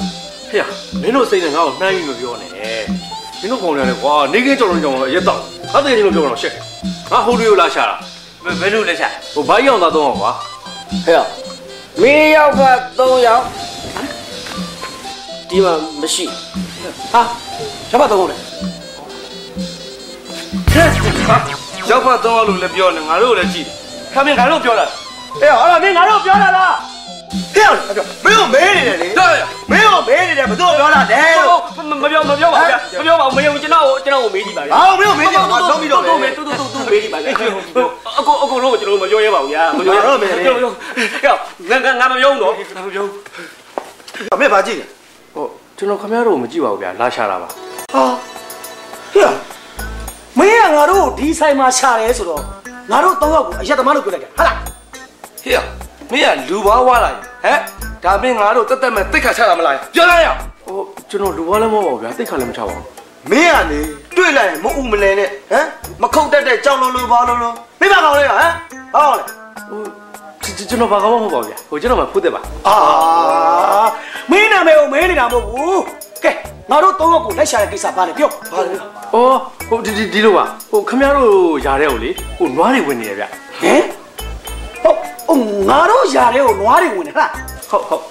ဟေ့မင်းတို့စိတ်နဲ့ငါ့ကိုနှမ်းပြီးမပြောနဲ့မင်းတို့ကောင်တယ်ကွာနေကင်းကြော်လုံးကြောင်ရက်တော့ငါတကယ်ချင်းလို့ပြောတော့ရှက်ငါဟိုတွေကိုလာရှာတာဘယ်လိုလဲရှာဟိုဘိုင်းအောင်သားတော့ကွာဟဲ့မင်းယောက်က3ယောက်ဒီမှာမရှိဟာရပါတော့လေရောက်ဖတ်တော့လို့လည်းပြောနေငါတို့လည်းကြည့် ခမင်းငါတို့ပြောတာဟဲ့ဟာမင်းငါတို့ပြောတာလားဟဲ့မင်းကမဲနေတယ်လေတော်ရမင်းကမဲနေတယ်ဘယ်သူပြောတာလဲလို့မပြောမပြောပါဗျာမပြောပါဘူးမယုံကျွန်တော်ကျွန်တော်ကိုမေးကြည့်ပါဗျာဟာမင်းကမဲနေမှာတော့ပြီးတော့တော့မေးတူတူတူမေးကြည့်ပါဗျာအကိုအကိုလုံးကိုကျွန်တော်မပြောရပါဘူးဗျာမပြောရတော့မေးဟဲ့ငါငါမပြောဘူးတော့မပြောအမေဘာကြည့်လဲဟိုကျွန်တော်ခင်ဗျားတို့မကြည့်ပါဘူးဗျာလာရှာတာပါဟာဟေ့မင်းကငါတို့ဒီဆိုင်မှာရှာတယ်ဆိုတော့ ငါတို့တော့ယောက်ကိုအရက်သမားလို့ပြောလိုက်တယ်ဟာလားဟေ့မင်းကလူဘာဝလာဟဲ့ဒါမင်းငါတို့တက်တက်မဲ့တိတ်ခါချတာမလားပြောလိုက်ရဟိုကျွန်တော်လူဘွားလည်းမဟုတ်ပါဘူးဗျာတိတ်ခါလည်းမချပါဘူးမင်းကနေတွေ့လိုက်ရင်မအူမလဲနဲ့ဟမ်မခုတ်တတ်တဲ့ကြောင်လုံးလုံးဘာလုံးလုံးမင်းဘာကောင်းလဲဟမ်ဘာကောင်းလဲဟိုကျွန်တော်ဘာကောင်းမဟုတ်ပါဘူးဗျာဟိုကျွန်တော်မှဖုတ်တယ်ပါအာမင်းနာမည်ကိုမင်းနေတာမဟုတ်ဘူးကဲ ငါတို့တော့ယောက်ကိုလိုက်ရှာတဲ့ကိစ္စပါလေပြောပါလေ အော်ဟိုဒီဒီဒီလိုပါဟိုခင်ဗျားတို့ຢာတဲ့ကိုလေဟိုနွားတွေဝင်နေရဗျ ဟမ်ဟုတ်ဟုတ်ငါတို့ຢာတဲ့ကိုနွားတွေဝင်တယ်ဟာ ဟုတ်ဟုတ်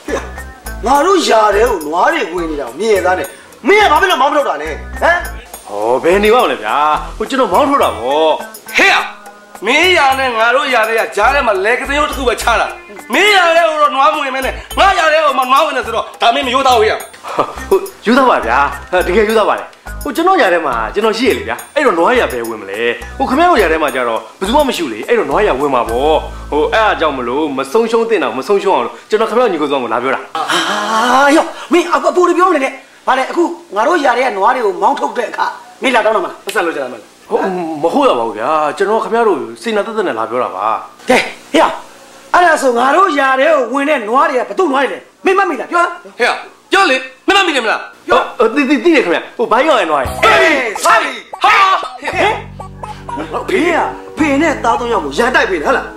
ငါတို့ຢာတဲ့ကိုနွားတွေဝင်နေတာမြင်ရသားနဲ့မင်းကဘာဖြစ်လို့မောင်းမထုတ်တာလဲဟမ် ဟောဘယ်နေပါ့မလဲဗျာဟိုကျွန်တော်မောင်းထုတ်တာဗော ဟေ့ မင်းရနဲ့ငါတို့ရတဲ့ကကြားထဲမှာလဲကသိန်းတစ်ခုပဲချတာမင်းရတဲ့ကိုတော့နွားမဝင်မဲနဲ့ငါရတဲ့ကိုမှနွားဝင်နေဆိုတော့ဒါမင်းမရိုးသားဘူးရ ဟိုယူသားပါဗျာတကယ်ယူသားပါလေဟိုကျွန်တော်ຢာထဲမှာကျွန်တော်ရှိရလေဗျာအဲ့တော့နွားຢာပဲဝင်မလဲဟိုခင်ဗျားတို့ຢာထဲမှာကျတော့ဘယ်သူမှမရှိလေအဲ့တော့နွားຢာဝင်မှာဗောဟိုအဲ့အားကြောင့်မလို့မဆုံးရှုံးတင်တာမဆုံးရှုံးအောင်လို့ကျွန်တော်ခင်ဗျားတို့ညီကိုစောကိုလာပြောတာ အာယောမင်းအပူတွေပြောမနေနဲ့ဗါလေအခုငါတို့ຢာတဲ့ကနွားတွေကိုမောင်းထုတ်တဲ့အခါမင်းလာတော့မှာလား ပတ်စံလို့ကြတာမလား ဟုတ်မဟုတ်ရပါဘူးဗျာကျွန်တော်ခင်ဗျားတို့စိတ်နာတက်တက်နဲ့လာပြောတာပါကဲဟေ့အဲ့ဒါဆိုငါတို့ຢာတဲ့ကိုဝင်တဲ့နွားတွေကဘယ်သူ့နွားတွေလဲမင်းမမိလားပြောဟေ့ပြောလေမမမိတယ်မလားဟိုတီတီတီတယ်ခင်ဗျာဟိုဘိုင်းရောင်ရနွားရအေးစာလီဟာဟဲ့ဘေးကဖေနဲ့သားသုံးယောက်ကိုရန်တိုက်ပေးတယ်ဟဟလား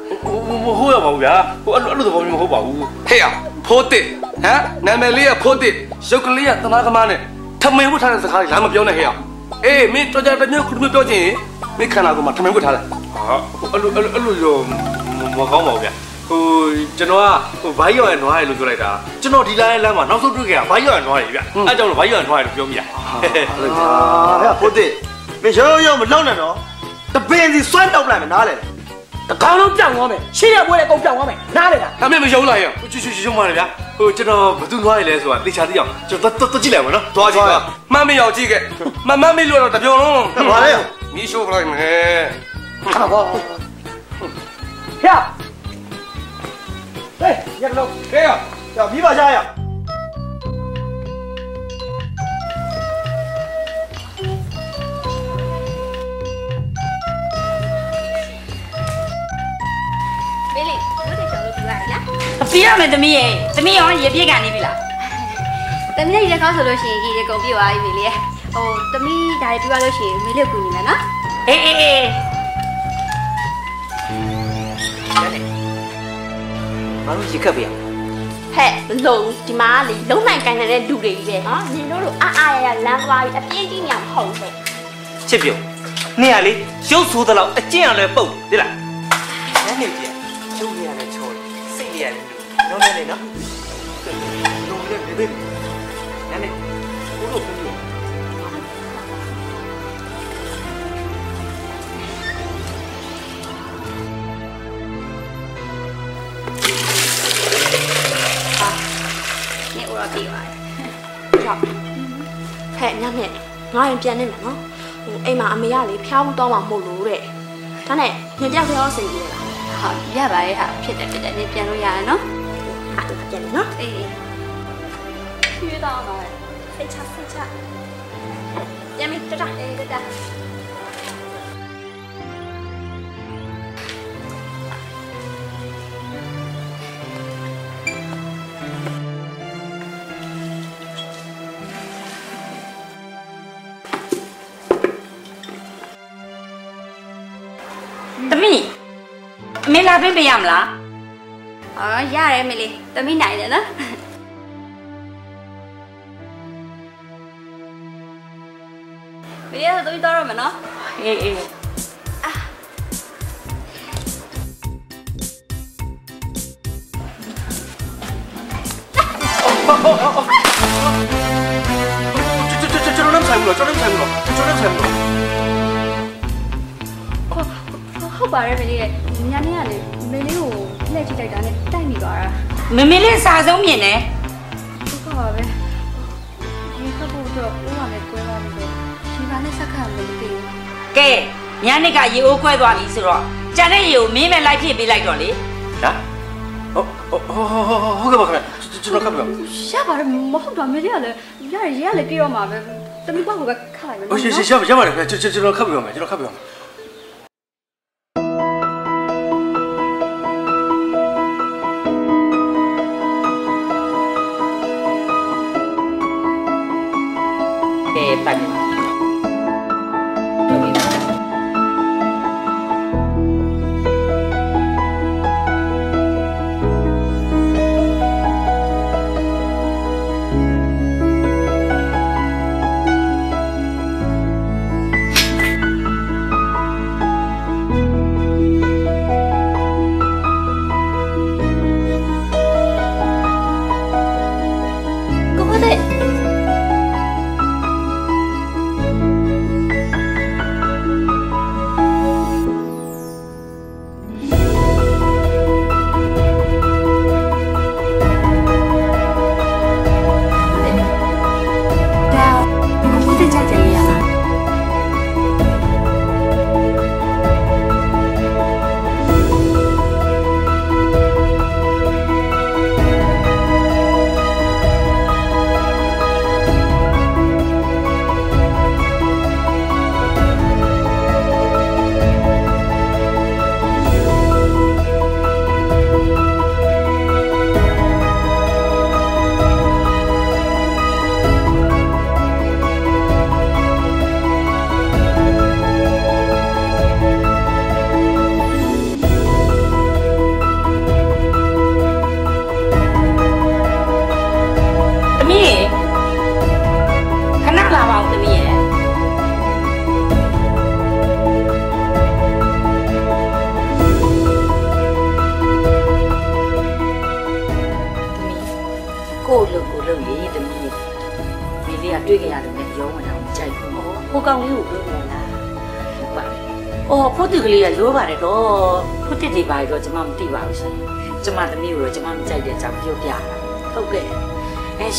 မဟုတ်ရပါဘူးဗျာဟိုအဲ့လိုအဲ့လိုသဘောမျိုးမဟုတ်ပါဘူးဟေ့ဖိုးတစ်ဟမ်နာမည်လေးကဖိုးတစ်ရုပ်ကလေးကသနာကမားနဲ့ထမင်းဝတ်ထားတဲ့စကားလေးလာမပြောနဲ့ဟေ့ အေးမင်းတော်ကြတစ်မျိုးခုတစ်မျိုးပြောချင်မင်းခန္ဓာကိုယ်မှာထမင်းဝတ်ထားလိုက်ဟာအဲ့လိုအဲ့လိုအဲ့လိုရောမကောင်းပါဘူးဗျာဟိုကျွန်တော်ကဟိုဘိုင်းရောင်ရနွားရလို့ပြောလိုက်တာကျွန်တော်ဒီလိုင်းလမ်းမှာနောက်ဆုံးတွေ့ခဲ့တာဘိုင်းရောင်ရနွားရဗျအဲ့ကြောင့်လို့ဘိုင်းရောင်ရနွားရလို့ပြောမိတာအာဟဲ့ဖို့တဲ့မင်းရောရောမလောက်နဲ့နော်တပင်းစီစွန့်တောက်လိုက်မယ်နားလေ တကောင်လုံးပြောင်းသွားမယ်ရှေ့ရပွဲတဲ့ကုန်ပြောင်းသွားမယ်နားလေလားဒါမင်းမယုံလိုက်ရချွချွချွမှန်တယ်ဗျာဟိုကျွန်တော်ဘယ်သူနွားရလဲဆိုတာသိချာသိအောင်ကျွန်တော်တော့ကြည့်လိုက်ပါနော်သွားကြည့်ပါမမရောက်ကြည့်ခဲ့မမမေလို့တော့တပြုံလုံးဘာလဲမီးရှိုးပလိုက်မယ်ဟာဘောဟဲ့ဟေးရကလို့ကဲရရမိပါရရ မေးလေးတို့တဲ့ကျော်လို့ပြရတယ်လားပြရမယ်သမီးရဲ့သမီးရောရေပြည့်ကန်နေပြီလားတမီးလေးရက်ကောင်းဆိုလို့ရှိရင်ရေကုန်ပြသွားပြီမေလေးဟိုတမီးဒါတွေပြသွားလို့ရှိရင်မေလေးကိုကူညီမယ်နော်အေးအေးအေးငါတို့ရေခတ်ပြရဟဲ့မလုံးဒီမှာလေလုံးနိုင်ကန်တဲ့လူတွေကြီးပဲနော်နင်တို့လိုအားအားရရလမ်းသွားပြီးအပြင်းကြီးညာမဟုတ်ဘူးချစ်ပြုံနေရလေရုပ်ဆိုးသလောက်အကျင့်ရလဲပုတ်တယ်လားနန်းနေကြရု နော်နေနေနော်လုံးလေဘေဘေနန်းနေဘိုးတို့ဘိုးတို့နေဦးတော့ပြီးပါတယ်ဟုတ်ဟဲ့ညနေငါရင်ပြန်နေမယ်နော်ဟိုအိမ်မှာအမေရလေဖျားဘူးတော့မှမို့လို့တဲ့ဒါနဲ့ညတယောက်တည်းရောစင်ကြည့်ရလားဟုတ်ရပါရဲ့ဟာဖြစ်တယ်ဖြစ်တယ်နေပြန်လို့ရတယ်နော် ဟာပြန်နေနော်အေးရွေးတော့တော့စိတ်ချစိတ်ချပြန်ပြီတတာအေးတတာသမီးအမေလာပေးပေးရမလားအော်ရတယ်မလေး တမိနိုင်တယ်နော်ဘယ်ရတော့တော်ရမနော်အေးအေးကျွန်တော်လည်းဆိုင်ဘူးလားကျွန်တော်လည်းဆိုင်ဘူးလားကျွန်တော်လည်းဆိုင်ဘူးလားဟုတ်ပါတယ်မလေးရဲ့ညနေကလေမလေးကိုလှည့်ကြည့်လိုက်တာနဲ့တိုက်မိသွားတာ မမေလေးစာဆုံးမြင်တယ်ဟုတ်ပါပဲဒီကဘုတော့ဦးကလည်းကွဲသွားပြီတော့ဒီကနေ့စက္ကန့်မလို့သိဘူးကဲညနေကရေအိုးခွဲသွားပြီဆိုတော့ကြံတဲ့ရေကိုမင်းပဲလိုက်ဖြစ်ပေးလိုက်တော့လေဟာဟုတ်ဟုတ်ဟုတ်ကဲ့ပါခင်ဗျကျွန်တော်ခပ်ပြပါရပါတယ်မဟုတ်တော့မလေးကလည်းရရရလည်းပြီးတော့မှာပဲတမိဘကိုပဲခတ်လိုက်မယ်ဟုတ်ရှေ့ရှေ့ရရပါတယ်ခင်ဗျကျွန်တော်ခပ်ပြပါမယ်ကျွန်တော်ခပ်ပြပါမယ်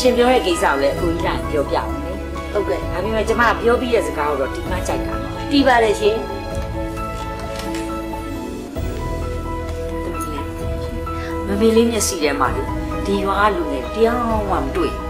ရှင်ပြောတဲ့ကိစ္စကိုလည်းအခုကြီးလိုက်ပြောပြအောင်လေဟုတ်ကဲ့ဒါပေမဲ့ကျွန်မပြောပြီးတဲ့စကားကိုတော့ဒီမှကြိုက်တာတီးပါတယ်ရှင်မမေလေးမျက်စိထဲမှာလေဒီရွာလူနဲ့တရားမှမတွေ့အဲ့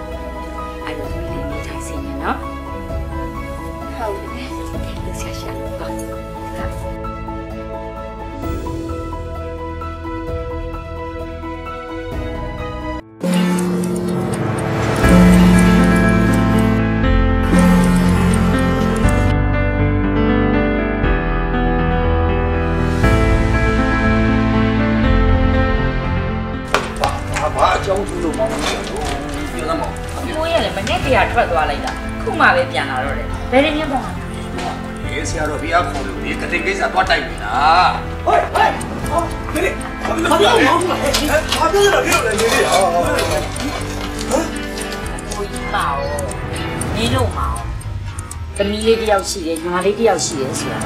ရှိတယ်ညီမလေးတယောက်ရှိတယ်ဆိုတာ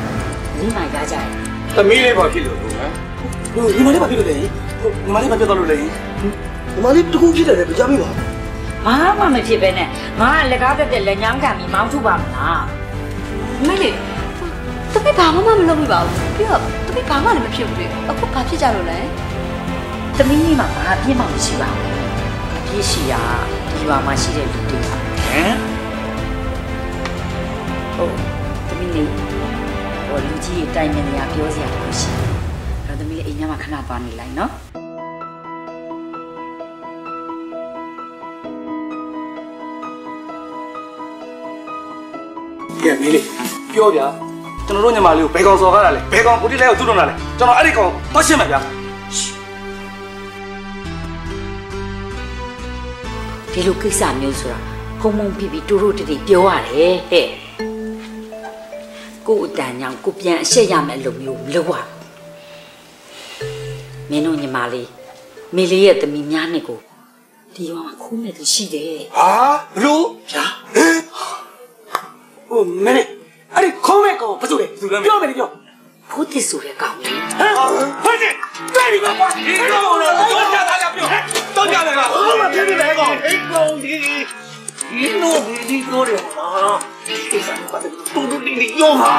ဒီမှာရကြတယ်သမီးလေးဘာဖြစ်လို့လဲဟိုညီမလေးဘာဖြစ်လို့လဲညီမလေးဘာဖြစ်တော့လို့လဲညီမလေးတခုဖြစ်တယ်လေကြားမိပါဘာမှမဖြစ်ပဲနဲ့ငါကလက်ကားတက်တဲ့လက်ညောင်းခံပြီးမောင်းထုတ်ပါမလားမလေးတပိဘာမှမလုပ်မိပါဘူးပြီးတော့တပိဘာမှလည်းမဖြစ်ဘူးလေအခုဘာဖြစ်ကြလို့လဲသမီးလေးမှာဘာအပြစ်မှမရှိပါဘူးအပြစ်ရှိတာဒီဘာမှရှိတဲ့လူတွေပါဟမ် ကြီးအတိုင်းနဲ့နေရာပြောစရာလို့ရှိတယ်တော့သမီးလေးအိမ်ထဲမှာခဏသွားနေလိုက်နော်ကဲမင်းလေးပြောဗျာကျွန်တော်တို့ညီမလေးကိုဘယ်ကောင်စော်ကားတာလဲဘယ်ကောင်ကိုတိလဲကိုသူ့တော်တာလဲကျွန်တော်အဲ့ဒီကောင်သွားရှင်းမယ်ဗျာဒီလိုကိစ္စမျိုးဆိုတာဟုံမုံပြပြတူတူတတိပြောရတယ်ဟဲ့ ကို့အတန်ကြောင့်ကိုပြန်အရှက်ရမယ်လို့မျိုးမလုပ်ပါဘူးမင်းတို့ညီမလေးမေလေးရဲ့သမီးများနှစ်ကိုဒီရောမှာခိုးနေသူရှိတယ်ဟာဘလို့ဗျာဟိုမင်းအဲ့ဒီခေါင်းမဲ့ကောင်ဘာလို့လဲပြောမယ်ပြောဖိုးတစ်ဆိုတဲ့ကောင်လေးဟမ်ဟုတ်တယ်တွေ့ပြီကွာဒီကောင်တော့တော့ကြတာပြောတော့ကြတယ်ကွာဘာမှဖြစ်နေတယ်ကောင်အိတ်ကောင်ဒီ ဒီနိုဒီဒီကိုရဟာဒီစံပတ်တူတူဒီဒီယောဟာ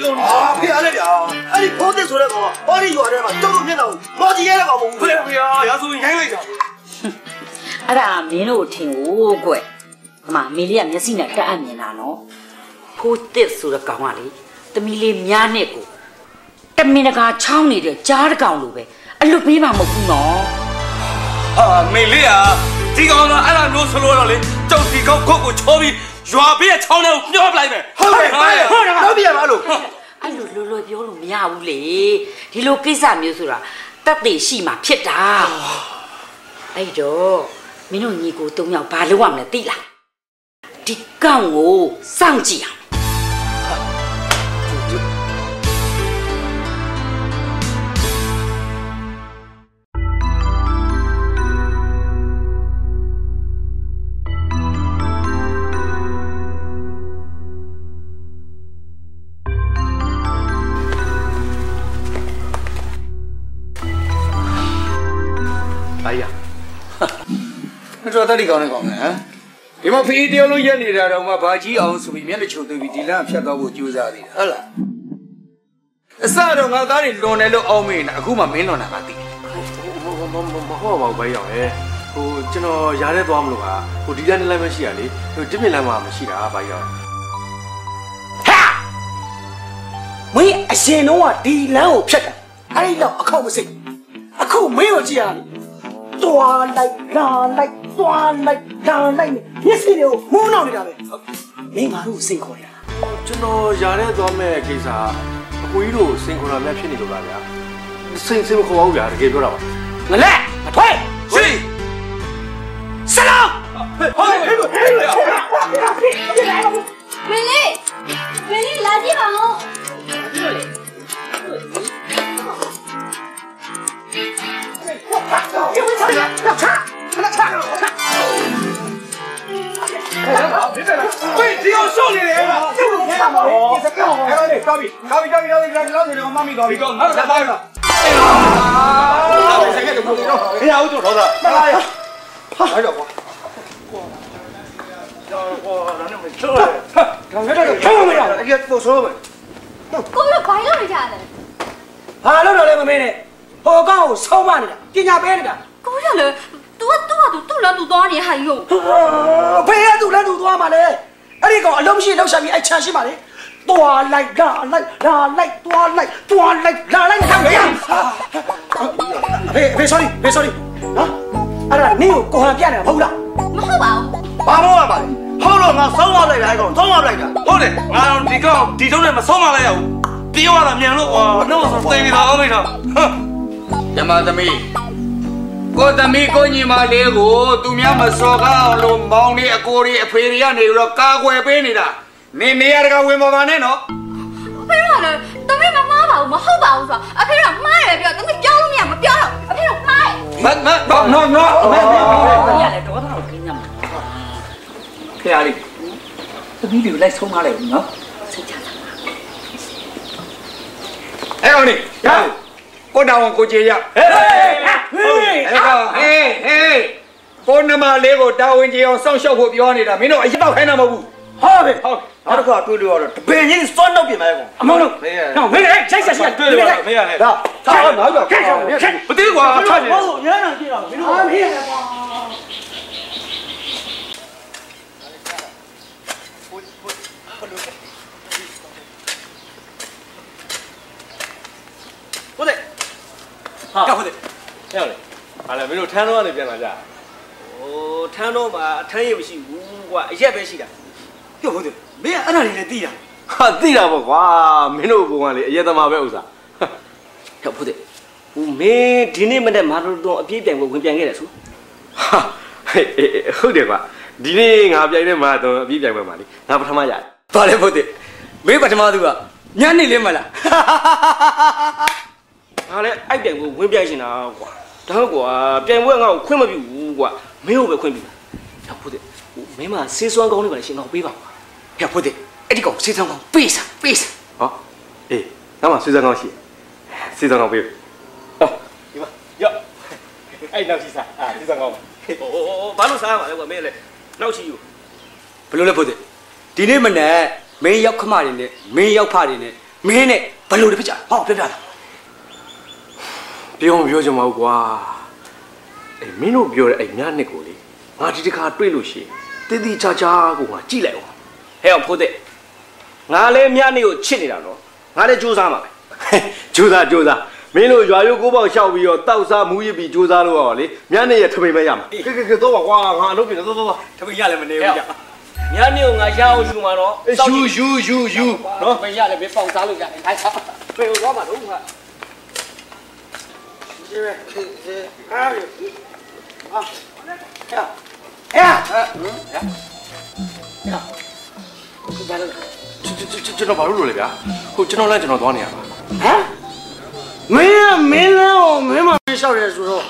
ယောဟာဖေးရလေဗျာအဲ့ဒီဖိုးတဲ့ဆိုတဲ့ကောင်ကဟောဒီရွာထဲမှာတုံ့တုံမျက်နှာကိုမော်ကြီးရဲတဲ့ကောင်မဟုတ်ဘူးဖေးဗျာရာဆိုရင်ရိုင်းလိုက်တာအဲ့ဒါမင်းတို့အထင်ကိုကွယ်အမမေလေးကမျက်စိနဲ့တက်အပ်မြင်တာနော်ဖိုးတစ်ဆိုတဲ့ကောင်ကလေသမီးလေးများနှစ်ကိုတမင်တကာချောင်းနေတဲ့ကြားတစ်ကောင်လိုပဲအလွတ်ပေးမှာမဟုတ်ဘူးနော်ဟာမင်းလေးอ่ะ ဒီကောင်ကအဲ့လိုမျိုးဆိုလို့တော့လေကြောက်ဒီကောင်ခုတ်ကိုချောပြီးရွာဘေးကချောင်းထဲကိုညှောပလိုက်မယ်ဟုတ်တယ်ဟုတ်တယ်ဟုတ်တယ်တော့ပြရပါလို့အဲ့လိုလွယ်လွယ်ပြောလို့မရဘူးလေဒီလိုကိစ္စမျိုးဆိုတာတက်သေးရှိမှဖြစ်တာအဲ့တော့မင်းတို့ညီကို၃ယောက်ဘာလုပ်ရမလဲသိလားဒီကောင်ကိုစောင့်ကြည့်အောင် တော်တော်တတိကောင်းနေကောင်းနေဟမ်ဒီမှာဖီးတယောက်လုံးရက်နေတာတော့မှဘာကြီးအောင်ဆိုပြီးမျက်နှာချုံသွင်းပြီးဒီလမ်းဖြတ်သွားဖို့ကြိုးစားသေးတယ်ဟုတ်လားအစတော့ငါသားတွေလွန်တယ်လို့အောင်းမေးနေအခုမှမင်းလွန်တာငါသိတယ်မမမမဟုတ်ပါဘူးဘာကြီးအောင်လေဟိုကျွန်တော်ရားထဲသွားမလို့ပါဟိုဒီလမ်းနဲ့လမ်းမရှိရလေဟိုတစ်ပြစ်လမ်းမှာမရှိတာဘာကြီးအောင်မင်းအရင်တော့ကဒီလမ်းကိုဖြတ်တာအဲ့ဒီတော့အခောက်မစိတ်အခုမင်းကိုကြည့်ရမယ်တွားလိုက်လာလိုက် တွားလိုက်လာလိုက်နဲ့မျက်စိတွေကိုမုန်းအောင်နေတာပဲမင်းငါတို့ကိုစိတ်ခေါ်ရတာကျွန်တော်ရားထဲသွားမဲ့ကိစ္စအကိုကြီးတို့စင်ခေါ်လာလက်ဖြစ်နေလို့လားဗျာစင်စင်မခေါ်ပါဘူးဗျာတကယ်ပြောတာပါငလက်မထွက်ရှိဆလောင်းဟေးဟေးဟေးမလေးမလေးလာကြည့်ပါဦး 喂，只要少年人了，就是你干嘛？你是干嘛？哎，对，高比，高比，高比，高比，高比，高比，我妈咪高比，高比，好，再包一个。哎呀，谁给你弄的？哎呀，我做头的。妈呀！来着我。哇，咱这没吃了。看看这个，看没有？哎呀，多说没。 ကိုတို့ဘာလို့နေကြလဲ ဘာလို့တော့လဲမမင်းနဲ့ဟိုကောင်ကိုဆုံးမနေတာပညာပေးနေတာ ကိုရလေ သူကသူ့ဟာသူသူ့လမ်းသူသွားနေဟာယုံဘယ်ကသူ့လမ်းသူသွားမှာလဲအဲ့ဒီကောင်အလုံးမရှိလောက်ရှာပြီးအဲ့ချန်ရှိမှာလေသွားလိုက်လာလိုက်လာလိုက်သွားလိုက်သွားလိုက်လာလိုက်ထားရဟေးဟေး sorry ဟေး sorry နော်အဲ့ဒါနင်းကိုကိုဟန်ပြနေတာမဟုတ်လားမဟုတ်ပါဘူးဘာမဟုတ်ပါလဲဟုတ်တော့ငါဆုံးမလိုက်တာအဲ့ကောင်ဆုံးမလိုက်တာဟုတ်တယ်ငါတော့ဒီကောင်ဒီထုံးနဲ့မဆုံးမလိုက်ရဘူးပြောရတာမြန်လို့ဟောနှုတ်ဆိုသိပြီတော့ဟုတ်ပြီတော့ညမသမီး ကိုသမီးကိုညီမလေးကိုသူများမစော်ကားအောင်လို့မောင်နေအကိုတွေအဖေတွေကနေပြီးတော့ကာကွယ်ပေးနေတာနေနေရတကဝင်ပါပါနဲ့နော်အဖေကလည်းတမီးမမားပါဘူးမဟုတ်ပါဘူးဆိုတော့အဖေကမှားတယ်ပြောတမီးပြောလို့မရမပြောတော့အဖေကမှားတယ်မမတော့နော်နော်ဒီရလေတော့တော့ခင်းညမှာခေရလေးသမီးတွေကိုလိုက်ဆုံးထားလိုက်ဦးနော်စိတ်ချတာအဲ့တော့နေရ ကိုတောင်ကိုကြေရဟေးဟေးအဲ့တော့ဟေးဟေးကိုနမလေးကိုတာဝန်ကြီးအောင်စောင့်ရှောက်ဖို့ပြောနေတာမင်းတို့အရင်တော့ခိုင်းတာမဟုတ်ဘူးဟုတ်ပြီဟုတ်နောက်တစ်ခါတွေ့လို့ရတော့တပင်ကြီးစွန့်တော့ပြင်မယ်ကောင်အမောင်တို့မေးရနော်မင်းလည်းချိတ်ဆက်ဆက်တွေ့လို့မေးရလေဒါထားတော့နောက်ရောက်ခဲ့မသိကွာထားတယ်ဟုတ်ရမ်းတာကြည့်တော့မင်းတို့ဟာမေးရတယ်ကွာဟုတ်တယ် ဟာဟုတ်တယ်ဟဲ့လေဟာလေမင်းတို့ထမ်းတော့ကနေပြန်လာကြဟိုထမ်းတော့မှာအထမ်းရမရှိဘူးကွာအရက်ပဲရှိတာပြောဟုတ်တယ်မင်းအဲ့ဒါတွေလည်းသိတာဟာသိတာပေါ့ကွာမင်းတို့ဘုံကလေအရက်သမားပဲဥစ္စာဟုတ်ဟုတ်တယ်ဟိုမင်းဒီနေ့မနေ့မာရသွန်အပြေးပြိုင်ဖို့ဝင်ပြန်ခဲ့တယ်ဆိုဟာဟေးအေးအေးဟုတ်တယ်ကွာဒီနေ့ငါပြိုင်တဲ့မာတော့အပြီးပြိုင်ပွဲမှာလေငါပထမရတယ်ဘာလဲဟုတ်တယ်မင်းပထမသူကညနေလေးမလား ငါလည်းအိုက်ပြိုင်ဖို့ဝင်ပြန်ရှင်တာကွာဒါကွာပြိုင်ပွဲငါ့ကိုခွင့်မပြုဘူးကွာမင်းကိုပဲခွင့်ပြုဟုတ်ဟုတ်တယ်ဟိုမင်းမဆေးစွမ်းကောင်းလေးပါလေရှင်တော့ပေးပါကွာဟဲ့ဟုတ်တယ်အဲ့ဒီကောင်ဆေးစွမ်းကောင်းပေးစားပေးစားဟောအေးငါမှဆွေးစမ်းကောင်းရှိဆွေးစမ်းကောင်းပေးအော်ဒီမှာရော့အဲ့နောက်ရှိစားအာဆွေးစမ်းကောင်းပါဟိုဘာလို့စားရမှာလဲကွာမင်းလည်းနောက်ချီယူဘယ်လိုလဲဟုတ်တယ်ဒီနေ့မနေ့မင်းရောက်ခမတွေနဲ့မင်းရောက်ဖတွေနဲ့မင်းနဲ့ဘယ်လိုလဲဖြစ်ကြဟောပြပြတာ ပြောမပြောချင်ပါဘူးကွာအေးမင်းတို့ပြောတဲ့အဲ့ညနှစ်ကိုလေငါဒီတစ်ခါတွေ့လို့ရှိရင်တည်တည်ချာချာကိုငါကြည့်လိုက်အောင်ဟဲ့အောင်ဖို့တဲ့ငါလည်းမြနေကိုချစ်နေတာနော်ငါလည်းကြိုးစားမှာပဲကြိုးစားကြိုးစားမင်းတို့ရွာရိုးကိုပေါက်လျှောက်ပြီးတော့တောက်စားမူးရစ်ပြီးကြိုးစားလို့ရောလေညနေရထမိန်ပဲရမှာကဲကဲကဲတော့ပါကွာငါအလုပ်ပြင်တော့တော့တော့တပည့်ရလည်းမနေဘူးကြညနေကိုငါရအောင်ယူမှာတော့ယူယူယူယူနော်မရလည်းပဲပေါက်စားလို့ရတယ်လိုက်စားပြေတော့မှာတော့ငါဒီပဲအားရအာဟဲ့ဟဲ့ ကျွန်တော်ဘာလို့လို့လဲဗျာဟိုကျွန်တော်လည်းကျွန်တော်သွားနေရပါဟမ်မင်းကမင်းလမ်းကိုမင်းမမလျှောက်ရဲဆိုတော့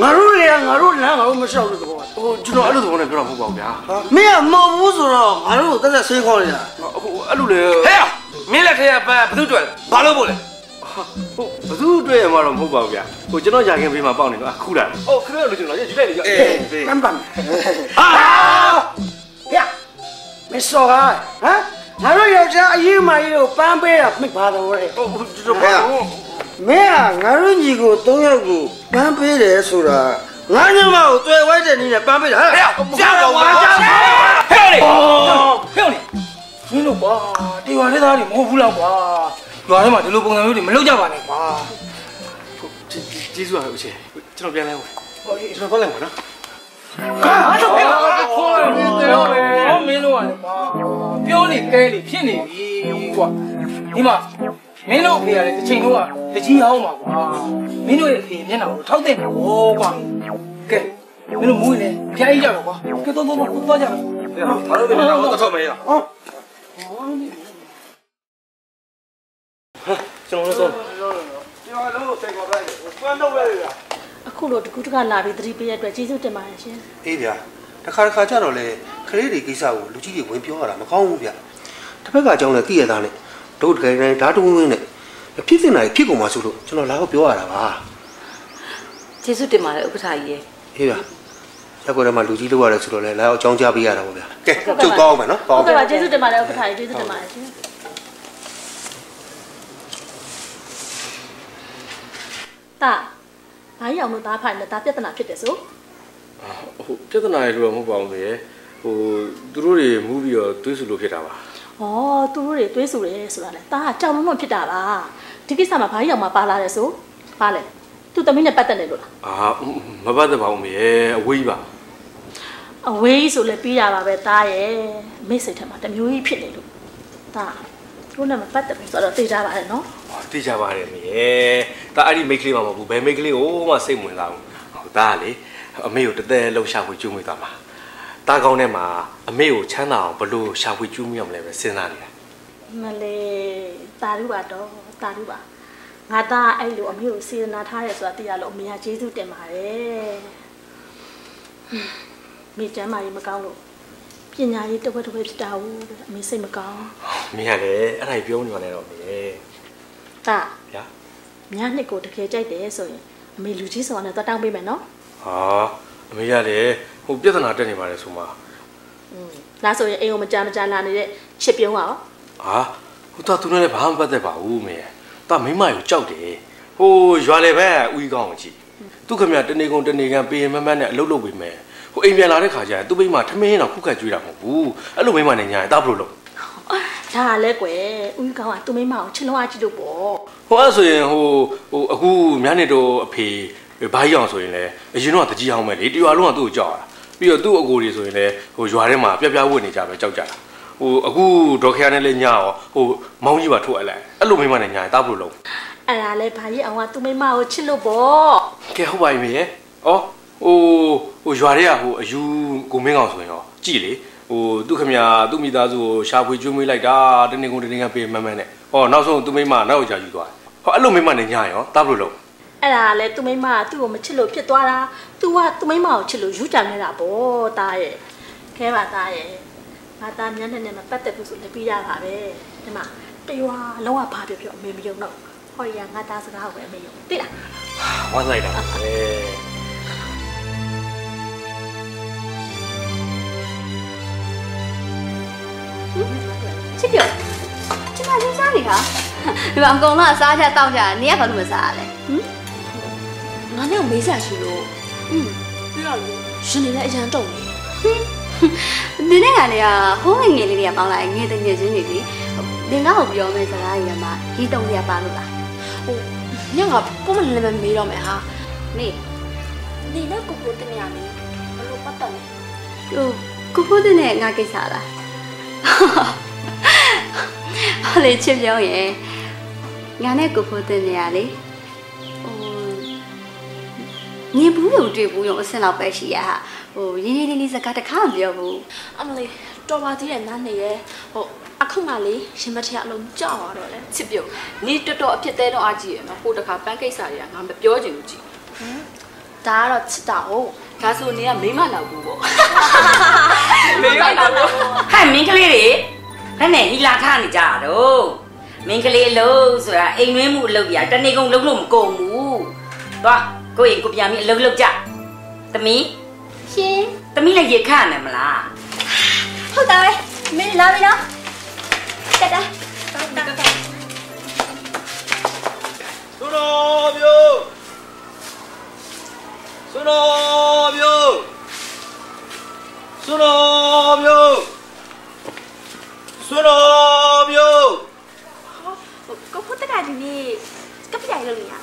ငါတို့တွေကငါတို့လမ်းငါတို့မလျှောက်လို့တော့ဟိုကျွန်တော်အဲ့လိုသဘောနဲ့ပြောတာမဟုတ်ပါဘူးဗျာမင်းကမဟုတ်ဘူးဆိုတော့ငါတို့တက်တက်ဆေးခေါ်နေတာဟိုအဲ့လိုလေဟဲ့မင်းလက်ထက်ကပန်းဘသူတွေ့ဘာလို့ပို့လဲ ဟိုဘသူတွေ့ရမှာတော့မဟုတ်ပါဘူးဗျာဟိုကျွန်တော်ရာခင်ပေးမှာပေါက်နေတော့အခုလာဟိုခဏလို့ကျွန်တော်ယူလိုက်လေကြောအေးပန်းပန်းဟာဟဲ့မစော်ကားဟမ်ငါတို့ယောက်ျားအရေးမကြီးကိုပန်းပေးတာမိပါတော့ရဲဟိုကျွန်တော်ဘာလို့မင်းကငါတို့ညီကို၃ယောက်ကိုပန်းပေးတယ်ဆိုတာငါညမကိုတွေ့ဝဲတဲ့နည်းနဲ့ပန်းပေးတာဟဲ့ကြားတော့ဝါကြားဟဲ့လေဟဲ့လေမင်းတို့ကွာဒီရွာလေးသားတွေမဟုတ်ဘူးလားကွာ ရွာထဲမှာဒီလိုပုံစံမျိုးတွေမလုပ်ကြပါနဲ့ကွာကျေးဇူးပါဦးရှင်ကျွန်တော်ပြန်လဲဝင်ကျွန်တော်သွားလိုက်ပါနော်အားတော့ခေါ်နေတယ်ဟောမင်းတို့ကလည်းကွာပြောနေကဲနေဖြစ်နေပြီကွာဒီမှာမင်းတို့အဖေကလည်းတစ်ချိန်တော့တကြီးအောင်ပါကွာမင်းတို့ရဲ့အဖေမျက်နှာကိုထောက်တဲ့နေဟောကွာကဲမင်းတို့မူးနေဖျားကြီးကြတော့ကွာကဲတော့တော့တော့ကြပါဘာလို့လဲတော့တော့မရဟော ကျွန်တော်တို့ပြောလို့စိတ်ကောလိုက်ပန်းတော့ပဲရအခုလိုတကူတကလာပြီးသတိပေးရတဲ့အတွက်ကျေးဇူးတင်ပါတယ်ရှင်အေးဗျာတစ်ခါတစ်ခါကြတော့လေခလေးတွေကိစ္စကိုလူကြီးတွေဝင်ပြောရတာမကောင်းဘူးဗျတစ်ဖက်ကအကြောင်းလည်းသိရတာနဲ့တို့တကယ်တည်းဓာတ်တဝင်းဝင်းနဲ့ဖြစ်စင်နိုင်ဖြစ်ကုန်မှာဆိုလို့ကျွန်တော်လာတော့ပြောရတာပါကျေးဇူးတင်ပါတယ်ဥက္ကဋ္ဌကြီးရေဟေးဗျရက်ကွက်ထဲမှာလူကြီးလောက်ရတယ်ဆိုတော့လေလာတော့အကြောင်းကြားပေးရတာပေါ့ဗျာကဲကျုပ်ကောင်းမယ်နော်ကောဟုင်းတ်ပါကဲ့ပါကျေးဇူးတင်ပါတယ်ဥက္ကဋ္ဌကြီးကျေးဇူးတင်ပါတယ်ရှင် တာဘာကြီးအောင်လို့သားဖိုင်နဲ့ဒါပြဿနာဖြစ်တယ်ဆိုဟိုပြဿနာတွေလို့မဟုတ်ပါဘူးလေဟိုသူတို့တွေမူးပြီးတော့တွေးဆူလို့ဖြစ်တာပါ။ဩသူတို့တွေတွေးဆူတယ်ဆိုတာလေဒါကကြောင်လုံးလုံးဖြစ်တာပါ။ဒီကိစ္စမှာဘာကြီးအောင်မှပါလာတယ်ဆို။ဘာလဲ။ तू သမီးနဲ့ပတ်သက်နေလို့လားအာမပတ်သက်ပါဘူးမေအဝေးကြီးပါ။အဝေးကြီးဆိုလဲပြီးရပါပဲတားရဲ့။မိတ်စိတ်ထဲမှာတစ်မျိုးကြီးဖြစ်နေလို့။ဒါသူနဲ့မပတ်သက်ဘူးဆိုတော့သိကြပါတယ်နော် သိကြပါတယ်မေဒါအဲ့ဒီမိတ်ကလေးမှမဟုတ်ဘူးဘယ်မိတ်ကလေးကိုမှစိတ်ဝင်စားဘူးဘူးဒါကလေအမေကိုတသက်လုံးရှာဖွေကျူးမိသွားမှာတားကောင်းထဲမှာအမေကိုချမ်းသာအောင်ဘလို့ရှာဖွေကျူးမိအောင်လဲပဲစဉ်းစားနေတာမလေးတာရုပါတော့တာရုပါငါသားအဲ့လိုအမေကိုစေတနာထားရဲဆိုတာသိရလို့အမေကကျေးဇူးတင်ပါတယ်ဟွန်းမိကျမ်းမာရေးမကောင်းလို့ပညာရေးတစ်ဝက်တစ်ဝက်ဖြစ်တာဟုတ်အမေစိတ်မကောင်းမင်းကလည်းအဲ့ဒါကြီးပြောနေမှလည်းတော့မေ တာဗျာမြားနှစ်ကိုတကယ်ကြိုက်တယ်ဆိုရင်အမေလူကြီးဆောင်နဲ့တော့တောင်းပေးမယ်နော်ဟာအမေကလည်းဟိုပြဿနာတက်နေပါလေဆိုမှอืมဒါဆိုရင်အိမ်ကိုမကြမ်းမကြမ်းလာနေတဲ့ချစ်ပြုံးပါရောဟာဟိုတော့သူနဲ့လည်းဘာမှမပတ်သက်ပါဘူးမေတာမိမကိုကြောက်တယ်ဟိုရွာလေဘက်ဦးကောင်းကိုကြည့်သူခမရတနေကုန်တနေကန်ပေးရင်မမတ်နဲ့အလုပ်လုပ်ပေးမယ်ဟိုအိမ်ပြန်လာတဲ့ခါကျရင်သူ့မိမထမင်းတော့ခုခတ်ကြွေးတာမဟုတ်ဘူးအဲ့လိုမိမနဲ့ညာရင်တာဘလို့လို့ ဒါကလည်းကွယ်ဦးကောင်းကသူ့မိမကိုချစ်လုံးအကြည့်လို့ပေါ့ဟိုအဲ့ဆိုရင်ဟိုဟိုအခုမြန်းနေတော့အဖေဘာကြီးအောင်ဆိုရင်လည်းအရင်တော့တကြီးအောင်ပဲလေတရွာလုံးကသူ့ကိုကြောက်တာပြီးတော့သူ့အကိုတွေဆိုရင်လည်းဟိုရွာထဲမှာပြပြဝတ်နေကြပဲကြောက်ကြတာဟိုအခုဒေါ်ခရနဲ့လည်းညာရောဟိုမောင်းကြီးပါထုတ်အပ်လိုက်အဲ့လိုမိမနဲ့ညာရင်တာဘလို့လို့အဲ့ဒါလည်းဘာကြီးအောင်ကသူ့မိမကိုချစ်လို့ပေါ့ကဲဟုတ်ပါပြီမေရဲ့ဩဟိုဟိုရွာတွေကဟိုအယူကိုမင်းကောင်ဆိုရင်ရောကြည်လေ ဟိုသူ့ခမရသူ့မိသားစုကိုရှာဖွေကျွေးမွေးလိုက်တာတနေ့ကုန်တနေ့ကပေးမှန်းမှန်းနဲ့ဟောနောက်ဆုံးသူ့မိမနောက်ယောက်ျားယူသွားတယ်ဟောအဲ့လိုမိမနဲ့ညာရောတာဘလို့လို့အဲ့ဒါလည်းသူ့မိမကသူ့ကိုမချစ်လို့ဖြစ်သွားတာ तू ကသူ့မိမကိုချစ်လို့ယူကြနေတာပေါ့တားရဲ့ခဲပါတားရဲ့ငါသားမျက်နှာနဲ့မပတ်သက်ဘူးဆိုလည်းပြီးရပါပဲဒီမှာတရွာလုံးဝဘာပြောပြောအမေမယုံတော့ဟောရငါသားစကားကိုပဲအမေယုံသိလားဝမ်းလိုက်တာပဲ ချစ်ပြောချစ်မလေးစားနေတာဒီမှာအကုန်လုံးအစားချက်တောက်ကြနေရဘာလို့မစားရလဲဟင်ငါနဲ့မေးစရာရှိလို့อืมပြီးတော့လေရှင်နေတဲ့အရန်တုံနေဒီနေ့ကလည်းဟိုးငယ်ငယ်လေးတွေကပေါင်းလိုက်ငယ်တဲ့ငယ်ချင်းတွေဒီသင်ကတော့ပြောမယ့်စကားတွေကမှဒီတုံးတွေကပါလို့လားဟိုညငါပုံမလည်းမမေးတော့မယ်ဟာနေနေနဲ့ကိုကိုတင်ရမယ်ဘလို့ပတ်တယ်လဲဟိုကိုဖိုးတဲ့နဲ့ငါကိစ္စလား ဟောလေချစ်ပြောရင်ငါနဲ့ကိုဖိုးတဲ့နေရလေဟိုညင်ဘူးလို့တွေ့ဘူးရောအစင်လောက်ပဲရှိရဟာဟိုရင်းရင်းလေးလေးစကားတစ်ခါမပြောဘူးအမလေးတော်ပါသေးရဲ့နားနေရဲ့ဟိုအခုမှလေရှင်မထရအလုံးကြောက်ရတော့လေချစ်ပြုတ်နီးတော်တော်အဖြစ်သေးတော့အကြည့်ရနော်ဟိုတခါပန်းကိစ္စတွေကငါမပြောချင်ဘူးကြည့်ဒါကတော့ချစ်တာဟုတ်ဒါဆိုနေကမိမလောက်ဘူးပေါ့မိမလောက်ဘူးဟဲ့မင်းကလေးတွေ ဘယ်နဲ့ဟီလာထားနေကြတာတော့မင်းကလေးအလုပ်ဆိုတာအိမ်မွေးမှုအလုပ်ပြတနေ့ကုန်လုပ်လို့မကုန်ဘူးသွားကိုယ့်ရင်ကိုပြန်ပြီးအလုပ်လုပ်ကြသမီးရှင်သမီးလည်းရေခန့်နေမလားဟုတ်တာပဲမင်းလာပြီနော်တက်တာစွတော်မျိုးစွတော်မျိုးစွတော်မျိုး စွတော်မျိုးကိုဖို့တက်ကဒီနေ့ကပ်ပြိုင်လို့နေရလား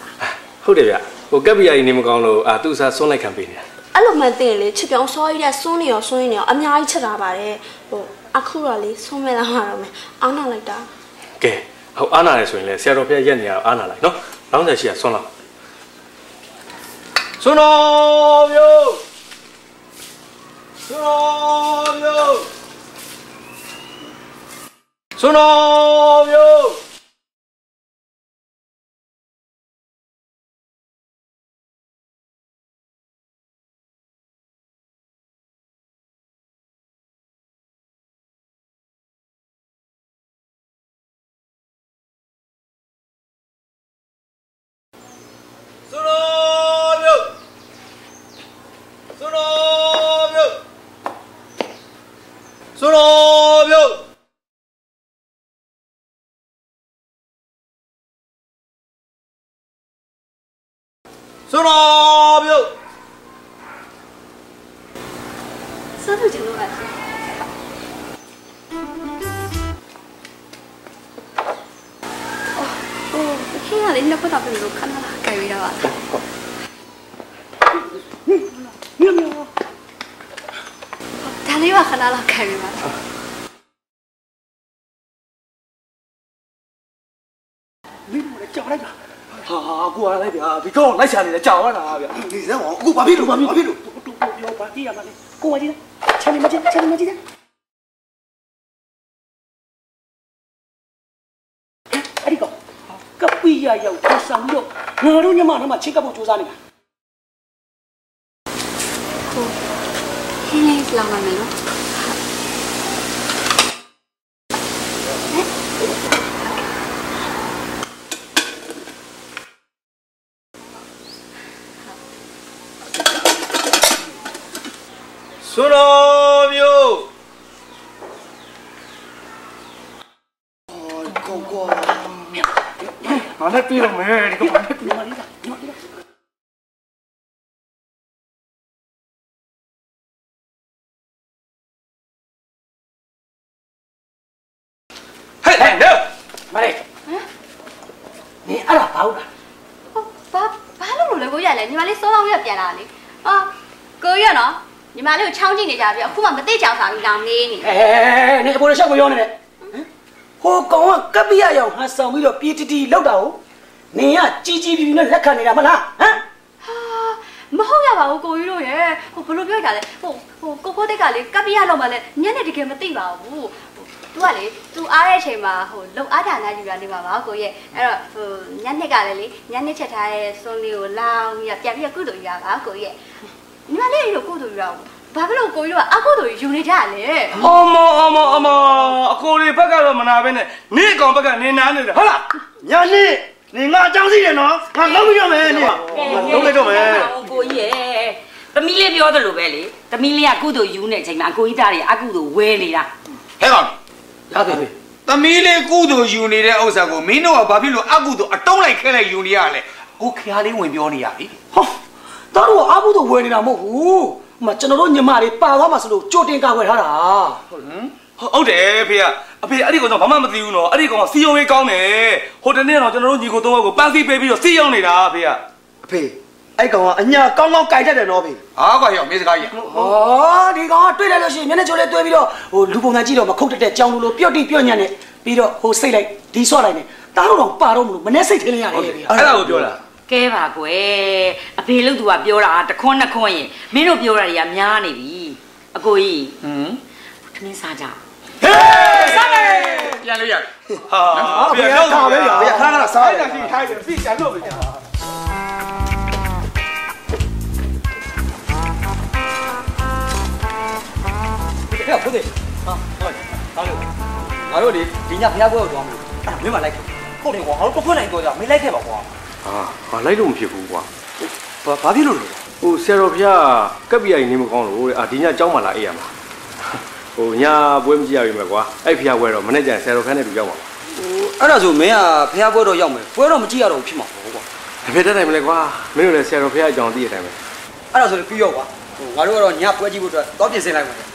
ဟုတ်တယ်ဗျဟိုကပ်ပီယာကြီးနေမကောင်းလို့အာသူ့စားဆွန်းလိုက်ခံပေးနေတာအဲ့လိုမှန်တင်လေချစ်ပြောင်းစောရည်တဲ့စွန်းနေရောစွန်းနေရောအများကြီးချက်တာပါတယ်ဟိုအခုတော့လေစွန်းမဲ့လာမှာတော့မယ်အောင်းနာလိုက်တာကဲဟုတ်အားနာတယ်ဆိုရင်လည်းဆရာတော်ဖျက်ရက်နေရအောင်အားနာလိုက်နော်လောင်းဆက်ရှိရဆွန်းလောက်စွတော်မျိုးစွတော်မျိုးစွတော်မျိုး စွတော်မျိုးစွတော်မျိုးစွတော်မျိုး စွတော်မျိုးစားလို့ကျင်လို့ပါရှင်ဟိုခေရလေးနှစ်ခွက်တော့ပြင်လို့ခဏလာကြိုက်ရတာပါဒါလေးပါခဏလာကြိုက် ရပါလားမင်းတို့လည်းကြောက်လိုက်ပါဟာကိုကလည်းဗျာဒီကောင်လိုက်ချနေတယ်ကြောက်ရတာဗျာဒီစမ်းပါအခုဘာဖြစ်လို့ဘာဖြစ်လို့ဘာဖြစ်လို့တူပြောပါပြရပါလေကိုမကြီးချမ်းနေမကြီးချမ်းနေမကြီးအဲ့ဒီကောင်ကပီရရောက်ထဆံပြီးတော့ငါတို့ညမတို့မှချင်းကပ်ဖို့စူးစမ်းနေတာဟင်းလေးလောက်ပါမယ်နော် ဆွတော်မျိုး ကောကွာ ငါ လည်းပြေးတော့မယ်ဒီကောင်လည်းပြေးပါလိမ့်လားညောလေးဟဲ့ဟဲ့နော်မလေးနေအဲ့ဒါဘာဟုတ်လားဘာဘာလို့လို့လဲကိုရလဲညီမလေးစောစောရပြန်လာလေဟာကိုရနော်ညီမလေးကိုချောင်းကြည့်နေကြပြီအခုမှမသိချောင်းစာပြီးလောင်နေနေအဲနေအပေါ်ရှောက်ကိုရောနေတယ်ဟိုကောင်ကကပီရရောက်ဟန်ဆောင်ပြီးတော့ပြေးတီတီလောက်တာကို နေကကြီးကြီးပြီးပြီးနဲ့လက်ခံနေတာမလားဟမ်ဟာမဟုတ်ရပါဘူးကိုကြီးတို့ရဲ့ဟိုဘလို့ပြောကြလဲဟိုဟိုကိုကိုတက်ကလေကပ်ပြရလောက်မှလည်းညနေတကယ်မသိပါဘူးသူကလေ तू အားတဲ့အချိန်မှာဟိုလုံအားဌာနယူရနေပါပါကိုရဲ့အဲ့တော့ဟိုညနေကလည်းလေညနေချက်ထားတဲ့စွန်လေးကိုလောင်းရပြန်ပြီးကုသိုလ်ယူရပါကိုရဲ့ညီမလေးတို့ကုသိုလ်ယူရအောင်ဘာဖြစ်လို့ကိုကြီးတို့ကအကုသိုလ်ယူနေကြလဲအမအမအမအကိုတွေဘက်ကတော့မနာပဲနဲ့နေ့အကောင်ဘက်ကနေနားနေတယ်ဟုတ်လားညာနေ နေငါအကြောင်းစီတယ်နော်ငါလုံးပြီးတော့မယ်နေလုံးလိုက်တော့မယ်ကိုကြီးရဲ့သမီးလေးပြောသလိုပဲလေသမီးလေးကကုသိုလ်ယူနေတဲ့အချိန်မှာအကိုကြီးသားတွေအကုသိုလ်ဝဲနေတာဟဲ့ကောင်ရတယ်လေသမီးလေးကုသိုလ်ယူနေတဲ့ဥစ္စာကိုမင်းတို့ကဘာဖြစ်လို့အကုသိုလ်အတုံးလိုက်ခဲလိုက်ယူနေရလဲကိုခရားလေးဝင်ပြောနေရပြီဟောသားတို့ကအဘုဒ္ဓဝယ်နေတာမဟုတ်ဘူးဟိုမှာကျွန်တော်တို့ညီမတွေပါသွားမှဆိုလို့ကြိုတင်ကာကွယ်ထားတာဟုတ် တယ်ဖေကအဖေအဲ့ဒီကောင်တော့ဘာမှမသိဘူးနော်အဲ့ဒီကောင်ကစီယုံရေးကောင်းတယ်ဟိုတနေ့တော့ကျွန်တော်တို့ညီကိုသုံးယောက်ကိုပန်းစီပေးပြီးတော့စီယုံနေတာဖေကအဖေအဲ့ကောင်ကအညာကောင်းကောင်းကြိုက်တတ်တယ်နော်ဖေဟာကွာရောက်မင်းစကားကြီးဟောဒီကောင်ကတွေ့တယ်လို့ရှိရင်မျက်နှာချိုးလေးတွေ့ပြီးတော့ဟိုလူပုံစံကြည့်တော့မခုတ်တက်တဲ့ကြောင်လူလိုပြော့တိပြော့ညံ့နေပြီးတော့ဟိုစိတ်လိုက်ဒီဆွလိုက်နေသားတို့တော့ပါတော့မလို့မနေ့စိတ်ထင်းလိုက်ရတယ်ဗျာအဲ့ဒါကိုပြောတာကဲပါကွယ်အဖေလို့သူကပြောတာတခွန်းနှစ်ခွန်းရင်မင်းတို့ပြောတာတွေကများနေပြီအကိုကြီးဟမ်ထမင်းစားကြ ပြန်လို့ရဟာဖေကတော့ပဲဖေခါခါစားရအဲ့ဒါကြီးထိုင်တယ်ဖိချန်လို့ပဲကြာဟဲ့ဟုတ်တယ်ဟာဟုတ်တယ်ဟာလို့ငါတို့လေဒီညဖျားပွဲကိုသွားမလို့အဲ့မင်းမလိုက်ဟုတ်တယ်ကွာငါတို့တစ်ခွန်းနိုင်တော့ကြမင်းလိုက်ခဲ့ပါကွာဟာဘာလိုက်လို့မဖြစ်ဘူးကွာဘာဘာဖြစ်လို့လဲဟိုဆရာတော်ဖျားကပ်ပြရိုင်နေမကောင်းလို့တဲ့အာဒီညကြောင်းမှလာအေးရမှာ ဟိုညာပွဲမကြည့်ရပြီမဲ့ကွာအဲ့ဖျားပွဲတော့မနေ့ကျရင်ဆရာတော်ဖျားနဲ့တူရောက်ပါဟိုအဲ့ဒါဆိုမင်းကဖျားပွဲတော့ရောက်မယ်ပွဲတော့မကြည့်ရတော့ဘူးဖြစ်မှာပေါ့ကွာအဖေတက်နိုင်မလဲကွာမင်းတို့လည်းဆရာတော်ဖျားအကြောင်းသိရတိုင်းပဲအဲ့ဒါဆိုလည်းပြီးရောကွာဟိုငါတို့ကတော့ညပွဲကြည့်ဖို့အတွက်တော့ပြင်ဆင်လိုက်ပါမယ်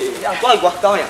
အေးအောင်သွားပြီကွာတောင်းရ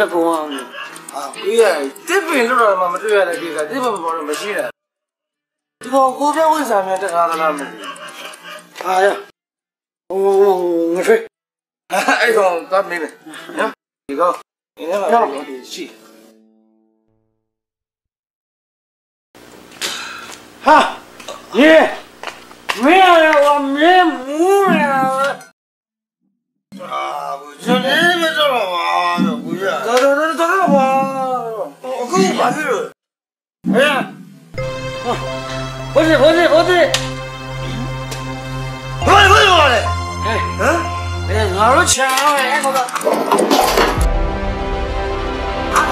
တက်ပေါ်ပဲတက်ကောင်အောင်လေ။ဟာပြီးရတစ်ပင်လို့တော့မတွေ့ရတဲ့ကိစ္စတစ်ပေါ်ပေါ်တော့မရှိတာ။ဒီကောင်ကိုပြဝိစာမြတ်တက်ထားသလားမသိဘူး။ဟာရ။ဟိုငါဖေး။အဲ့ကောင်တတ်မင်းလေ။နော်ဒီကောင်ဒီနေ့ 是哎呀不是不是不是喂喂我的哎嗯哎好多钱哎哥哥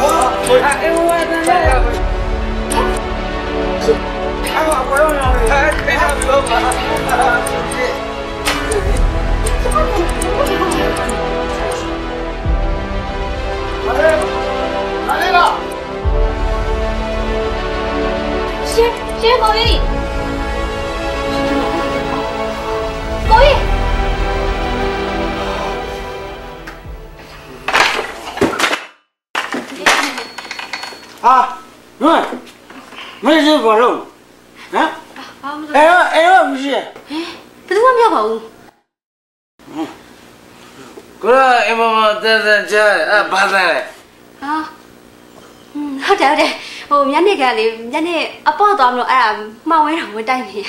我不用来这个 ရှင်ရှင်ကိုကြီးကိုကြီးအာနွန်းမင်းစဘာလုပ်ဟမ်ဘာမလုပ်အဲ့တော့အဲ့တော့မရှိဟဲ့ဘယ်သူမှမရပါဘူးကိုရအမမတန်တန်ကြားအဘာသာလဲဟာ ဟုတ်တယ်ဟုတ်တယ်ဟိုညနေကလေညနေအပေါ့သွားမလို့အဲ့ဒါမှောင်ဝဲတော့ဝင်တိုက်နေရ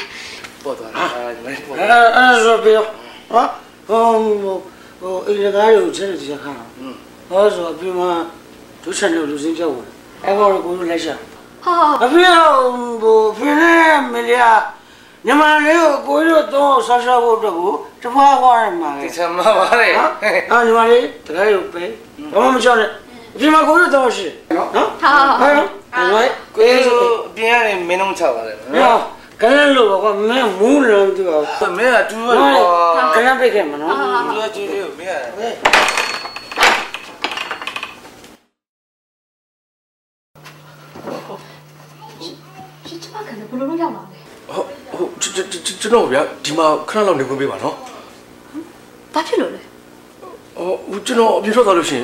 ပေါ့သွားတာအဲ့ဒါပေါ့အဲ့အဲ့ဆိုပြောဟာဟိုဟိုအင်္ဂါတွေကိုချက်ချက်ချက်ခါဟောဆိုအပြင်မှာဒုချန်တို့လူစင်းကြောက်ဝင်အဲ့ကောင်ကိုကိုလိုက်ရှာဟာအပြင်ဟိုဖင်းနေမလျာညီမလေးကိုကိုရို့သုံးဆော့ဆော့ဖို့အတွက်ကိုတဖွားွားရမှာလေတချမ်းမပါလေဟာညီမလေးတခါရုပ်ပဲဘာမှမကြောက်နဲ့ အပြင်မှာကိုတို့တော့ရှိနော်နော်ဟာဟာဟာဟိုကိုတို့အပြင်ကနေမင်းတို့ချပါတယ်နော်ကလန်လို့ကောမင်းမူးလုံးသူကမင်းကတူရတော့ကလန်ပိတ်ခဲ့မနော်တူရကျူးလေးကိုမင်းကဘယ်လိုလုပ်ရမှာလဲဟုတ်ဟုတ်ကျွန်တော်ဗျာဒီမှာခဏလောက်နေခွင့်ပေးပါနော်ဘာဖြစ်လို့လဲအော်ကျွန်တော်အပြည့်ထွက်သွားလို့ရှင်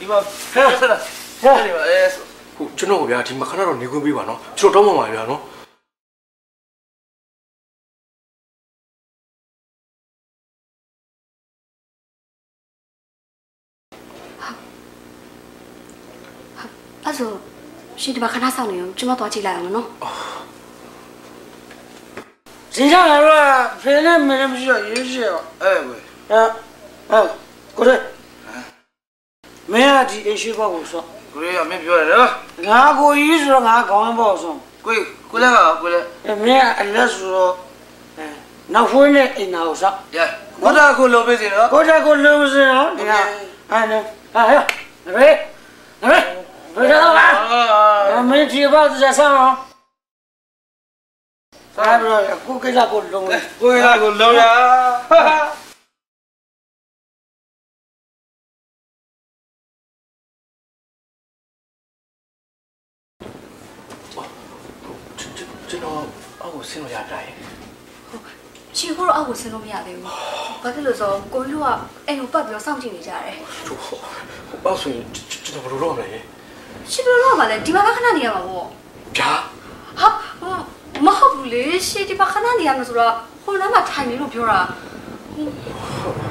ဒီမှာဟဲ့ဟဲ့ဟဲ့ဒီမှာအဲဟိုကျွန်တော်ဗျာဒီမှာခဏတော့နေခွင့်ပေးပါနော်ကျွန်တော်တောင်းပန်ပါဗျာနော်အဲ့ဆိုရှင်ဒီမှာခဏဆောင်နေအောင်ကျွန်မသွားကြည့်လိုက်အောင်နော်ဇင်းဆောင်ရတော့ဖေနဲ့မင်းမရှိတော့ရွှေရွှေအဲဝဲအဲအဲကိုရဲ မင်းကဒီအရှိဘောက်ကိုဆော့ကိုလေးကမင်းပြောရတယ်နော်ငါကိုကြီးဆိုတော့ငါခေါင်းဘောက်ဆော့ကိုကိုလည်းကကိုလည်းမင်းကအလက်ဆိုတော့နောက်ဖွေးနဲ့အိမ်နာကိုဆော့ရကိုတာကိုလုံးပေးစီနော်ကိုတာကိုလုံးပေးစီနော်ဒီကအဲနော်ဟာဟဲ့နဘေနဘေဘယ်တော့လဲမင်းဒီဘောက်စဆော့နော်ဆရာဘရကိုကိစ္စကိုလုံးကိုကိစ္စကိုလုံးရ ကျွန်တော်အောက်ကိုဆင်းလို့ရတာရဲ့ရှင်ကိုတော့အောက်ကိုဆင်းလို့မရသေးဘူးဘာဖြစ်လို့ဆိုတော့ကိုကြီးကအဲ့လိုပတ်ပြီးတော့စောင့်ကြည့်နေကြတယ်ဟိုအောက်ဆိုရင်ကျွန်တော်ဘယ်လိုလုပ်မလဲရှင်ဘယ်လိုလုပ်မှာလဲဒီမှာကခဏနေရမှာပေါ့ဗျာဟာမဟုတ်ဘူးလေရှင်ဒီမှာခဏနေရမှာဆိုတော့ဟိုနားမှာထိုင်နေလို့ပြောတာတ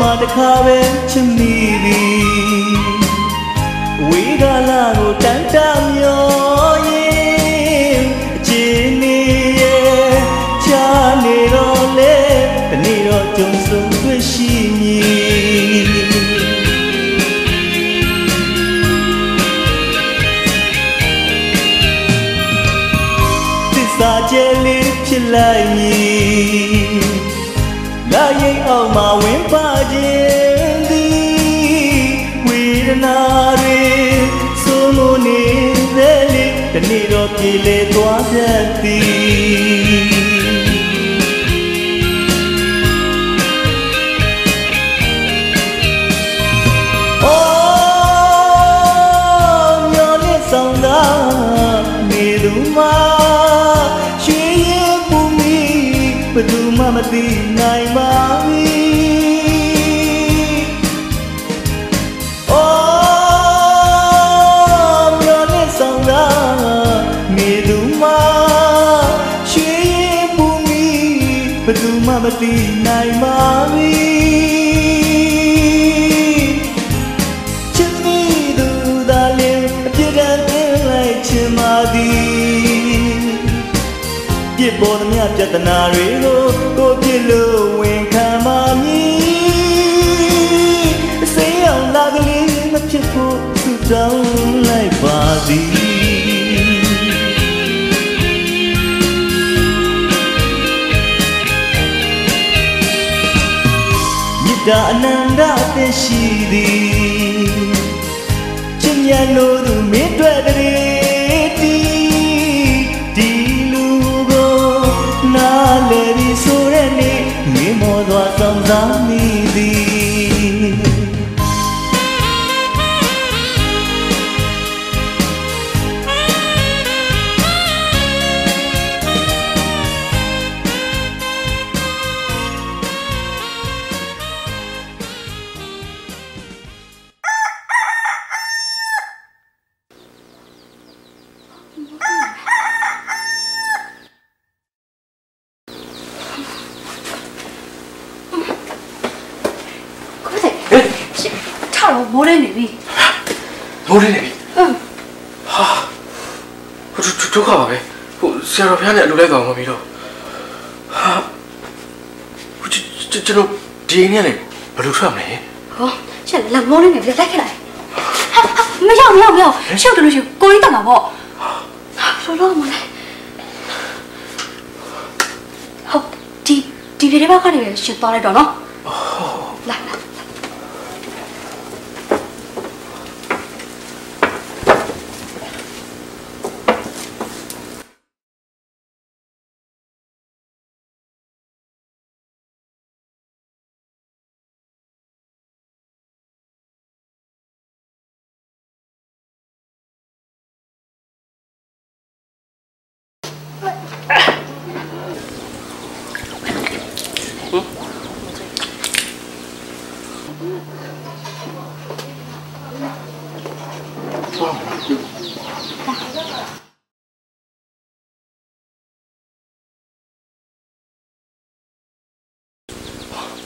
မှတစ်ခါပဲချစ်မိပြီဝေးကလာကိုတန်တမျောရင်အချင်းနေရဲ့ချာနေတော့လေတနေ့တော့ကြုံဆုံတွေ့ရှိမည်သစ္စာကျဲလေးဖြစ်လိုက်မည်လာ ရိတ်အောင်မှာဝင်ပါခြင်းသည်ဝေဒနာတွေစိုးမိုးနေတဲ့လေတနေ့တော့ပြေလေသွားတတ်သည် သူမှမသိနိုင်ပါဘူးအော်မျောလင့်ဆောင်တာနေသူမှာရွှေရင်ပူမီဘယ်သူမှမသိနိုင်ပါဘူးချစ်မိသူသာလင်အပြစ်ဒဏ်သင်လိုက်ချင်ပါသည်ပြစ်ပေါ်သမျှပြဿနာတွေကိုကို င်းမောသွားဆော ကနေပဲရှု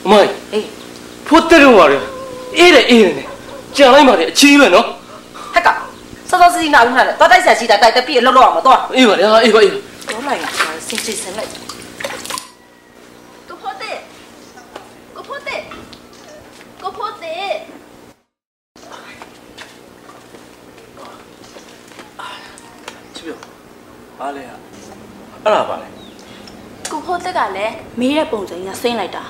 အမိုင်းအေးဖို့တက်တော့ပါလေအေးတယ်အေးတယ်ကြာလိုက်ပါလေအချီးပဲနော်ဟက်ကစောစောစီစီနာပြီးထားတယ်တော့တိုက်ဆက်စီတာတိုက်တပြည့်လောက်လောက်အောင်မတော့အေးပါလေဟာအေးပါအေးပါတော့လိုက်တာစင်စစ်စင်လိုက်ကိုဖိုးတဲ့ကိုဖိုးတဲ့ကိုဖိုးတဲ့ချစ်ပြောအားလဲဟာအဲ့ဒါပါလေကိုဖိုးတက်ကလည်းမေးတဲ့ပုံစံကြီးကစိမ့်လိုက်တာ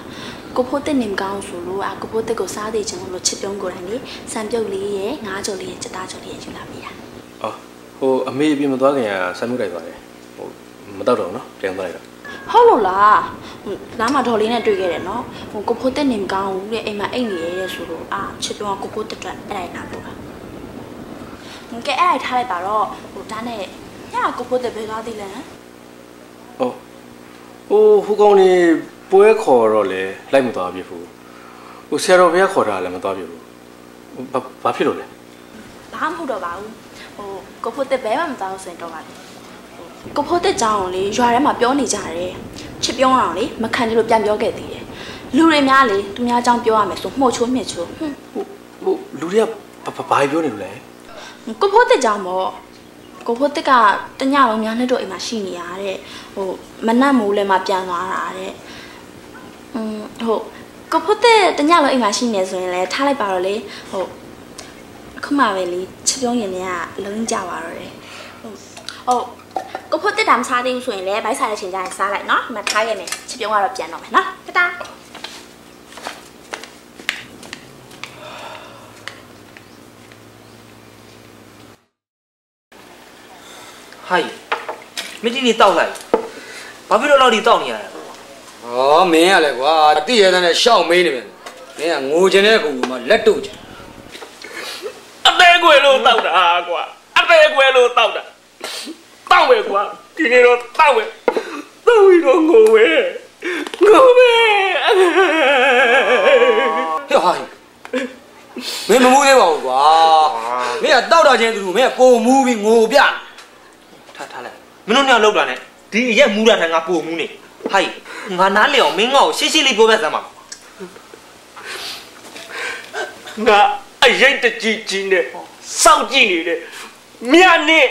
ကိုဖိုးတက်နေမကောင်းဆိုလို့အာကိုဖိုးတက်ကိုစားသေးချင်လို့ချစ်ပြုံးကိုယ်တိုင်လေစံပြုတ်လေးရဲ့ငါးကြော်လေးရဲ့စတားကြော်လေးရဲ့ယူလာပေးတာအော်ဟိုအမေအပြင်မသွားခင်ကဆမ်းမှုတိုက်သွားတယ်ဟိုမတော့တော့နော်ပြန်သွားလိုက်တော့ဟဟုတ်လို့လားဟိုလမ်းမှာဒေါ်လေးနဲ့တွေ့ခဲ့တယ်နော်ဟိုကိုဖိုးတက်နေမကောင်းဘူးတဲ့အိမ်မှာအိတ်နေရတဲ့ဆိုလို့အာချစ်ပြောကိုဖိုးတက်တက်အဲ့ဒါလာပို့တာဟိုကဲအဲ့ဒါထားလိုက်ပါတော့ဟိုဒါနဲ့ညကိုဖိုးတက်ဘယ်သွားသေးလဲဟိုဟိုကောင်နေ ပွဲခေါ်တော့လေလိုက်မသွားပြဘူးဟိုဆရာတော်ဘုရားခေါ်တာလည်းမသွားပြဘူးဘာဘာဖြစ်လို့လဲဘာမှမဟုတ်တော့ပါဘူးဟိုကိုဖိုးတက်ဘဲမှမသွားလို့ဆိုရင်တော့ပါလေကိုဖိုးတက်ကြောင်းလေရွာထဲမှာပြောနေကြတယ်ချစ်ပြောအောင်လေမခံတယ်လို့ပြန်ပြောခဲ့သေးတယ်လူတွေများလေသူများကြောင်းပြောရမယ်ဆိုမှုတ်ချိုးမြစ်ချိုးဟွန်းဟိုလူတွေကဘာဘာဘာပြောနေလို့လဲကိုဖိုးတက်ကြောင်းပေါ့ကိုဖိုးတက်ကတညလုံးများနဲ့တို့အိမ်မှာရှိနေရတဲ့ဟိုမနက်မိုးလည်းမှပြန်သွားတာတဲ့ อืมဟိုကိုဖိုးတက်တညလုံးအိမ်မှာရှိနေဆိုရင်လည်းထားလိုက်ပါတော့လေဟိုအခုမှပဲလေချစ်ပြောရင်လည်းအလုံးကြပါတော့တယ်ဟုတ်ကိုဖိုးတက်တာမစားသေးဘူးဆိုရင်လည်းဘိုက်စားတဲ့ချိန်ကျရင်စားလိုက်နော်ဒီမှာထားရမယ်ချစ်ပြောကတော့ပြန်တော့မယ်နော်တတာဟိုင်မင်းဒီနေ့တောက်လိုက်ဘာဖြစ်လို့လောက်ဒီတောက်နေရလဲ။ ဩမင်းကလည်းကွာတိရတဲ့နဲ့ရှောက်မေးနေပြန်။မင်းကငိုချင်တဲ့ကူမှလက်တို့ချင်အသေးကွယ်လို့တောက်တာကွာအသေးကွယ်လို့တောက်တာတောက်ပဲကွာဒီနေ့တော့တောက်ပဲတောက်ပြီးတော့ငိုပဲငိုပဲ။ဟဲ့ဟိုင်းမင်းမမူးသေးပါဘူးကွာ။မင်းကတောက်တာချင်းတူတူမင်းကပုံမူးပြီးငိုပြ။ထားထားလိုက်မင်းတို့ညောင်လောက်တာနဲ့ဒီအရက်မူးတာထိုင်ငါပို့မူးနေဟိုင် ငါနားလေအောင်မင်းငါ့ကိုရှင်းရှင်းလေးပြောပြစမ်းပါငါအရင်တကြီးကြီးနဲ့စောင့်ကြည့်နေတဲ့မြတ်နဲ့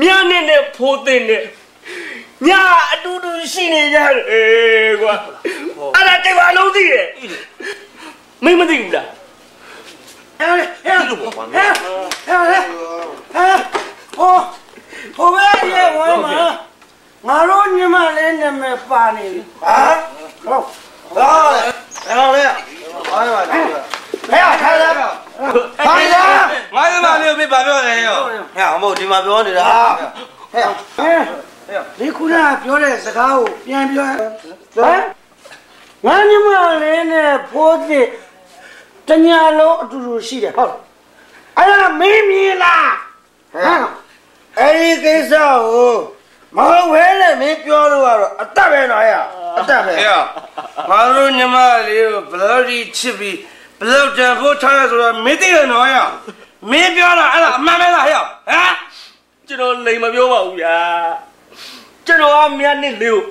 မြတ်နဲ့နဲ့ဖိုးတဲ့နဲ့ညာအတူတူရှိနေကြတယ်ကွာအဲ့ဒါတိတ်ပါလုံးသိတယ်မင်းမသိဘူးလားဟဲ့ဟဲ့ဟဲ့လို့ပေါ့ကွာဟဲ့ဟဲ့ဟဲ့ဟဲ့ဟိုဟိုဘယ်ရဲ့ဝမ်းမှာ ငါတို့ညီမလေးနာမည်ပါနေပြီဟာဟုတ်ဟာအဲ့လေအားရပါဟဲ့ထိုင်လာထိုင်လာငါ့မလေးကိုမင်းဘာပြောလဲရောဟဲ့အမဟုတ်ဒီမှာပြောနေတာဟဲ့ဟဲ့ဒီခုနကပြောတဲ့စကားကိုပြန်ပြောဟမ်ငါညီမလေးနဲ့ဖိုးတဲ့တညာလုံးအတူတူရှိတယ်ဟုတ်အဲ့ဒါမင်းမြင်လားဟမ်အဲ့ဒီကိစ္စကို မဟုတ်ဘဲနဲ့မင်းပြောလို့ကတော့အတက်ပဲနော်ရအတက်ပဲဟဲ့ငါတို့ညီမလေးကိုဘလော်ဒီချစ်ပြီးဘလော့တန်ဖို့ထားရဆိုတော့မင်းသိရနော်ရမင်းပြောတာအဲ့ဒါအမှန်ပဲလားဟဲ့ဟမ်ကျွန်တော်လိမ်မပြောပါဘူးဗျာကျွန်တော်ကမြတ်နှစ်လေးကို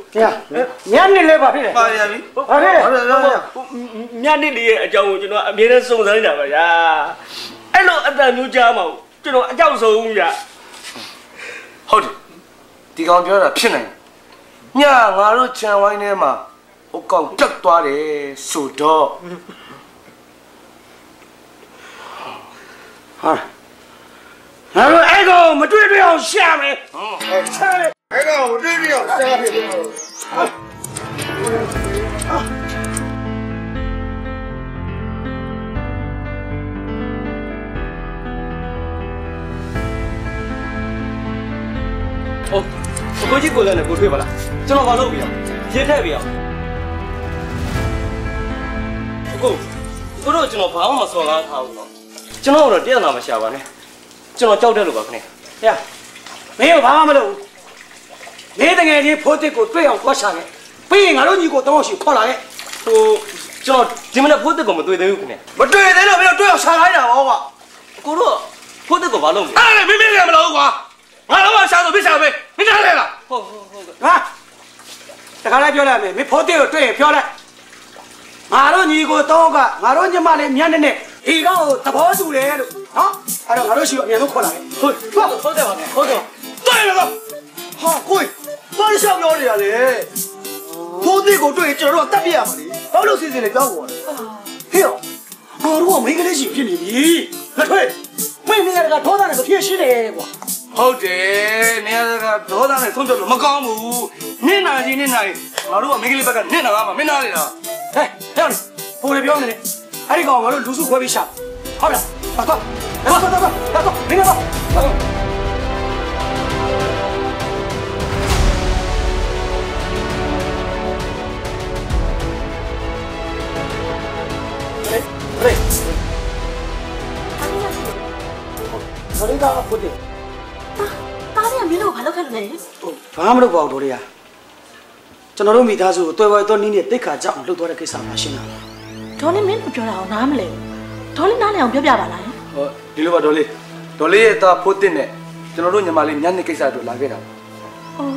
ညနေလေးပါဖြစ်တယ်ပါရပြီဘာဖြစ်လဲဟုတ်တယ်ဟုတ်တယ်မြတ်နှစ်လေးရဲ့အကြောင်းကိုကျွန်တော်အမြဲတမ်းစုံစမ်းနေတာပါဗျာအဲ့လိုအတန်မျိုးကြားမှာကျွန်တော်အကြောက်ဆုံးဗျာဟုတ်တယ် ဒီကောင်ပြောတာဖြစ်နိုင်တယ်ညငါတို့ခြံဝိုင်းထဲမှာဟိုကောင်တက်သွားတယ်ဆိုတော့ဟာငါတို့အဲ့ကောင်မတွေ့တွေ့အောင်ရှာမယ်ဟုတ်ရှာမယ်အဲ့ကောင်မတွေ့တွေ့အောင်ရှာမယ် ဟိုကိုကြီးကိုလည်းကိုတွေ့ပါလားကျွန်တော်ဘာလုပ်ပြီးတော့ရစ်ထက်ပြီးတော့ကိုကိုတို့ကျွန်တော်ဘာမှမစော်ကားထားဘူးတော့ကျွန်တော်တော့တရားနာမရှာပါနဲ့ကျွန်တော်ကြောက်တယ်လို့ပါခင်ဗျဟဲ့မင်းကဘာမှမလုပ်ဘူးနေတငယ်ချင်းဖိုးတစ်ကိုတွေ့အောင်ခေါ်ရှာခဲ့ပြီးရင်ငါတို့ညီကိုတောင်းရှိခေါ်လာခဲ့ဟိုကျွန်တော်ဒီမနေ့ဖိုးတက်ကိုမတွေ့သေးဘူးခင်ဗျမတွေ့သေးလို့မင်းတို့တွေ့အောင်ရှာလိုက်တာဟောကွာကိုတို့ဖိုးတက်ကိုဘာလုပ်လဲအဲ့ဒါမင်းမင်းလည်းမလုပ်ဘူးကွာ ငါတော့ရှာတော့မင်းရှာပဲမင်းနားလဲလားဟုတ်ဟုတ်ဟုတ်ဟာတခါလိုက်ပြောလိုက်မယ်မင်းဖိုးတစ်ကိုတွေ့ရင်ပြောလိုက်ငါတို့ညီကိုတောင်းကငါတို့ညီမလေးမျက်နှာနဲ့ဒီကောင်ကိုသဘောတူတယ်လို့နော်အဲ့တော့ငါတို့ရှိကိုအမြန်ဆုံးခေါ်လာခဲ့ဟုတ်ဟုတ်ဟုတ်တယ်ပါမယ်ဟုတ်တယ်တွေ့ရတော့ဟာကိုယ်ဘာလို့ရှောက်ပြောနေရလဲဖိုးသေးကိုတွေ့ရင်ကျွန်တော်တို့ကတတ်ပြရမှာလေဘာလို့စီစဉ်နေပြောင်းကုန်လဲဟေ့ရောငါတို့ကမိန်းကလေးရှိဖြစ်နေပြီလက်ထွေးမင်းနေရကထောသားနဲ့မဖြစ်ရှိတယ်ကွာ ဟုတ်တယ်နေရာကဒေါသနဲ့ဆုံးဖြတ်လို့မကောင်းဘူးနင့်နာကြီးနင့်နာကြီးငါတို့ကမင်းကလေးဘက်ကနင့်နာမှာမင်းနာနေတာဟဲ့ဟဲ့ပိုလေပြောနေလေအဲ့ဒီကောင်ကငါတို့လူစုခွဲပြီးရှာဟုတ်လားဘာကောဘာကောဘာကောမင်းနာဘာကောရေရေဘာလို့ဒါဟုတ်တယ် မင်းတို့ကိုဘာလုပ်ခဲ့လို့လဲဘာမှမလုပ်ပါဘူးဒေါ်လေးကကျွန်တော်တို့မိသားစုကိုတွယ်ဝဲတော့နည်းနဲ့တိတ်ခါကြောက်အောင်လှုပ်သွားတဲ့ကိစ္စမှရှင်းတာဒေါ်လေးမင်းတို့ပြောတာအောင်နားမလဲဘူးဒေါ်လေးနားလည်အောင်ပြောပြပါလားဟောဒီလိုပါဒေါ်လေးဒေါ်လေးရဲ့သားဖိုးတင်နဲ့ကျွန်တော်တို့ညီမလေးညနေကိစ္စတို့လာခဲ့တာပါအော်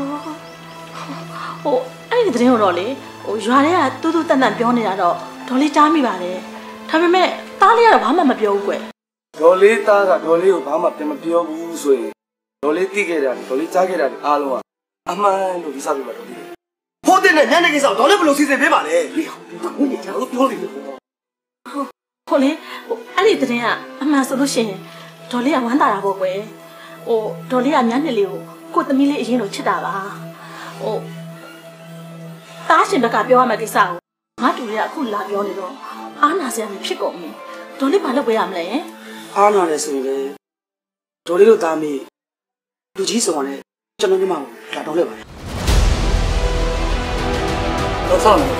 ဟိုအဲ့ဒီသတင်းကိုတော့လေဟိုရွာထဲကတူးတူးတန်တန်ပြောနေတာတော့ဒေါ်လေးကြားမိပါတယ်ဒါပေမဲ့တားလေးကတော့ဘာမှမပြောဘူးကွယ်ဒေါ်လေးသားကဒေါ်လေးကိုဘာမှပြန်မပြောဘူးဆိုရင် ဒေါ်လေးသိခဲ့တာဒေါ်လေးကြားခဲ့တာဒီအားလုံးကအမှန်လို့ဒီစားပြပါဒေါ်လေးဖိုးတင်နဲ့ညနေကိစ္စကိုဒေါ်လေးဘယ်လိုစီစဉ်ပေးပါလဲဒီဟိုကျွန်တော်ပြောနေတယ်ဟိုလေဟိုအဲ့ဒီသတင်းကအမှန်ဆိုလို့ရှိရင်ဒေါ်လေးကဝမ်းသာတာပေါ့ကွယ်ဟိုဒေါ်လေးကမျက်နှာလေးကိုကိုယ့်သမီးလေးအရင်လိုချစ်တာပါဟိုတားရှင်ဘက်ကပြောရမယ့်ကိစ္စကိုငါတူလေးကအခုလာပြောနေတော့အားနာစရာမဖြစ်ကုန်ဘူးဒေါ်လေးဘာလုပ်ပေးရမလဲအားနာတယ်ဆိုရင်လေဒေါ်လေးတို့သားမေး လူကြီးဆောင်ရတယ်ကျွန်တော်ညီမကိုလာတော့လဲပါတော့ဆောင်တယ်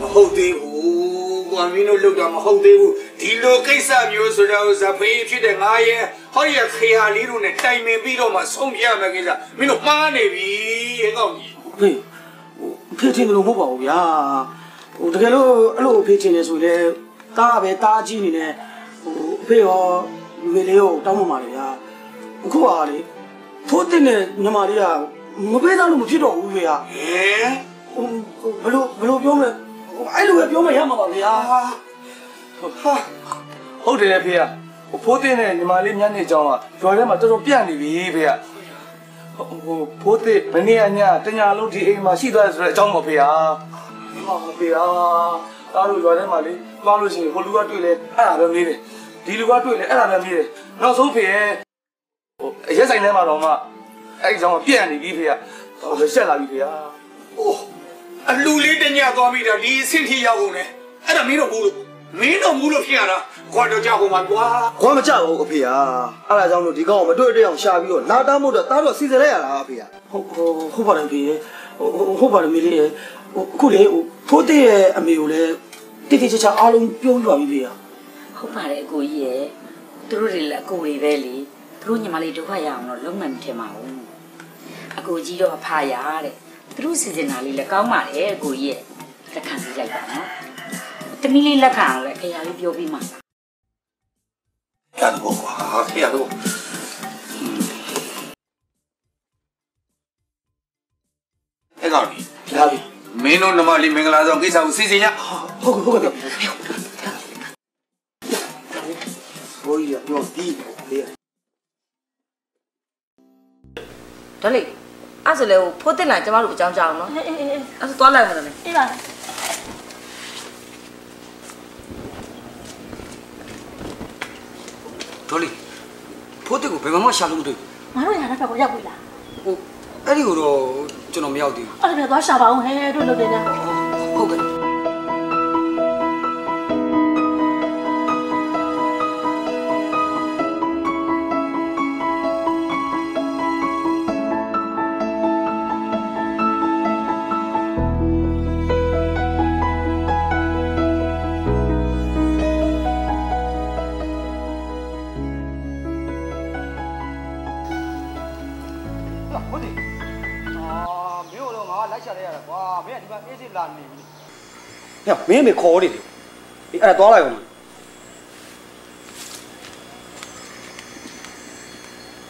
မဟုတ်သေးဘူးကွာမင်းတို့လောက်တာမဟုတ်သေးဘူး ဒီလိုကိစ္စမျိုးဆိုတော့ဇဖေးဖြစ်တဲ့ငါရဲ့ဟောဒီရခေယာလေးတို့နဲ့တိုင်ပင်ပြီးတော့မှဆုံးဖြတ်မယ်ကိစ္စမင်းတို့မှားနေပြီဟဲ့ကောင်ကြီးဖေးဟိုဖေးချင်းလို့မဟုတ်ပါဘူးဗျာဟိုတကယ်လို့အဲ့လိုဖေးချင်းနေဆိုရင်လေတားပဲတားကြီးနေတယ်ဟိုဖေးရောမေလေးရောတောင်းပန်ပါလေဗျာအခုကလေဖိုးတင်နဲ့ညီမလေးကမပေးသားလို့မဖြစ်တော့ဘူးဖေးကဟဲ့ဟိုဘယ်လိုဘယ်လိုပြောမလဲဟိုအဲ့လိုပဲပြောမရမှာပါဗျာ ဟုတ်တယ်လေဖေကဟိုဖိုးတင်နဲ့ညီမလေးညနေကြောင်းကရွာထဲမှာတော်တော်ပြန့်နေပြီဖေကဟိုဖိုးတင်မနေ့ကညတညာလုံးဒီအိမ်မှာရှိသွားတယ်ဆိုတဲ့အကြောင်းပါဖေဟာဒီမှာဖေဟာတားလို့ရွာထဲမှာလေသွားလို့ရှိရင်ဟိုလူကတွေ့လေအဲ့ဒါပဲမေးတယ်ဒီလူကတွေ့လေအဲ့ဒါပဲမေးတယ်နောက်ဆုံးဖေရဲ့ဟိုအရက်ဆိုင်ထဲမှာတော့မှအဲ့ဒီကြောင်းကပြန့်နေပြီဖေကဟိုရှက်လာပြီဖေဟာအိုးအလူလေးတညသွားမိတာဒီအဆင့်ထိရောက်ကုန်တယ်အဲ့ဒါမင်းတို့ဘူးလို့ မင်းတို့ဘူးလို့ဖြစ်ရတာကွာတော့ကြောက်ကုန်ပါကွာခွာမကြောက်ဘူးအဖေဟာအဲ့ဒါကြောင့်လို့ဒီကောင်ကိုမတွေ့တဲ့အောင်ရှာပြီးတော့လာတမ်းမို့တော့တားတော့စီစဉ်လိုက်ရတာအဖေဟာဟုတ်ဟုတ်ဟုတ်ပါတယ်ဖေဟိုဟုတ်ပါတယ်မေလေးဟိုအခုလေဟိုဖိုးတင်ရဲ့အမေကိုလည်းတိတိကျကျအားလုံးပြောပြပါပြီဖေဟာဟုတ်ပါတယ်အကိုကြီးရဲ့သူတို့တွေလည်းအကိုတွေပဲလေသူတို့ညီမလေးဒုက္ခရအောင်တော့လုံးဝမထင်ပါဘူးအကိုကြီးတော့အဖာရတဲ့သူတို့စီစဉ်တာလေးလည်းကောင်းပါတယ်အကိုကြီးရဲ့လက်ခံစီလိုက်ပါနော် တမီးလေးလက်ခံအောင်လည်းခရလေးပြောပြီးမှရတယ်ကွာခေရတော့အဲ့ကောင်ကြီးလာပြီမင်းတို့နမလေးမင်္ဂလာဆောင်ကိစ္စကိုစီစဉ်ရဟုတ်ကဲ့ဟုတ်ကဲ့ဘိုးကြီးကပြောပြီးလေဒေါ်လေးအဲ့ဆိုလေဟိုဖိုးတင်လာကျမတို့အကြောင်းကြားအောင်နော်အေးအေးအေးအဲ့ဆိုသွားလိုက်မလားလေအေးပါ ဒေါ်လေးဖိုးတက်ကိုဘယ်မှမရှာလို့မတွေ့ငါတို့ရတာဘက်ကိုရောက်ပြီလားဘူးဟိုအဲ့ဒီကိုတော့ကျွန်တော်မရောက်သေးဘူးအဲ့ဒါပြန်သွားရှာပါအောင်ဟဲ့တို့လုပ်တယ်ညာဟုတ်ကဲ့ မင်းမေခေါ်နေတယ်အေးအဲ့ဒါသွားလိုက်အောင်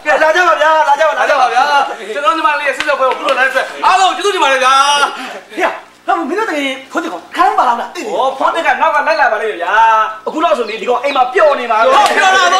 ကဲလာကြပါဗျာလာကြပါလာကြပါဗျာကျွန်တော်ညီမလေးရဲ့စစ်စစ်ပွဲကိုဘုလို့လိုက်ဖက်အားလုံးကျေးဇူးတင်ပါတယ်ဗျာဟေ့ဟာမင်းတို့တကယ်ဖိုးတင်ကောခိုင်းပါလားလားဩဖောင်းတက်ကနောက်ကလိုက်လာပါလိမ့်ဗျာအခုတော့ဆိုနေဒီကောင်အိမ်မှာပျော့နေမှာပျော့ပျော့လာတော့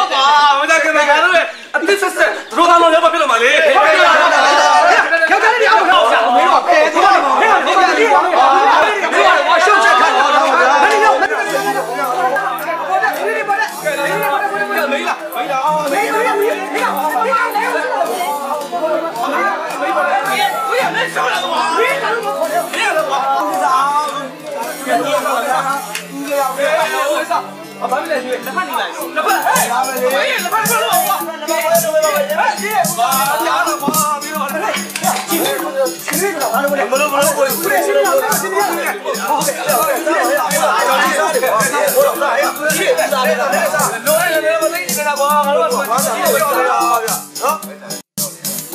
လိုရလေမသိနေတာကွာငါတို့ကဘာသာပြောနေတာဗျာနော်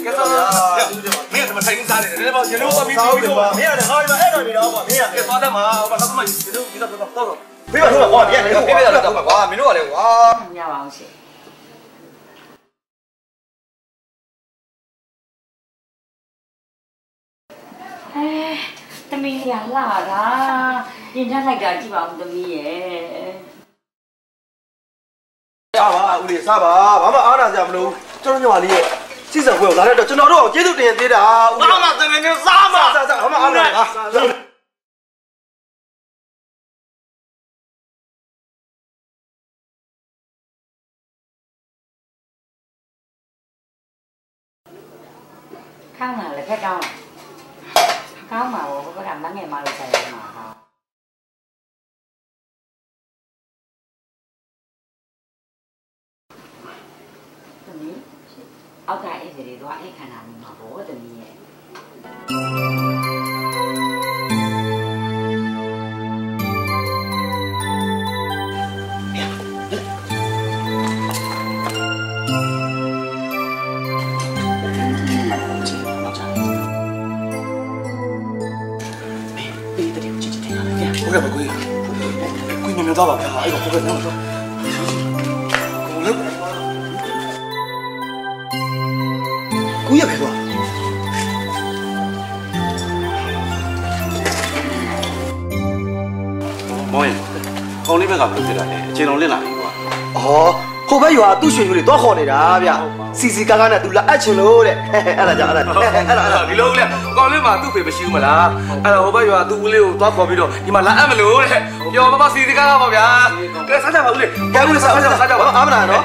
ကဲတော့မင်းကမထိုင်စားနေတယ်ဘာကျွန်တော်ကပြီးပြီးတော့မင်းရတယ်ငါ့မှာအဲ့တော်ပြီတော့ကွာမင်းကကဲသွားတယ်မှာဘာလို့မှဒီလိုဒီလိုတော့တော့ဖေးပါတော့ကွာမင်းလည်းဖေးပါတော့ကွာမင်းတို့ကလည်းကွာမရပါဘူးရှင်အဲတမီးရလာတာရင်ထက်လိုက်တာကြည့်ပါဦးတမီးရဲ့ 沙发屋里沙发我们阿娜在屋里就是你娃的精神会有拿着这金刀肉给都给你的啊妈妈这个就是沙发在在我们阿娜啊看看来看看 ရွာသူ့ရွှေမျိုးတွေတော့ခေါ်နေတာဗျစီစီကားကားနဲ့သူလာအပ်ချင်လို့တဲ့အဲ့ဒါကြောင့်အဲ့ဒါအဲ့ဒါအဲ့ဒါဒီလိုလေကောင်းလေးမှာသူ့ဖေမရှိဘူးမလားအဲ့တော့ဟိုဘက်ရွာသူ့ဦးလေးကိုသွားခေါ်ပြီးတော့ဒီမှာလာအပ်မလို့တဲ့ပျော်မမစီစီကားပါဗျာကဲစားကြပါဦးလေကဲဦးလေးစားကြပါစားကြပါအားမနာနော်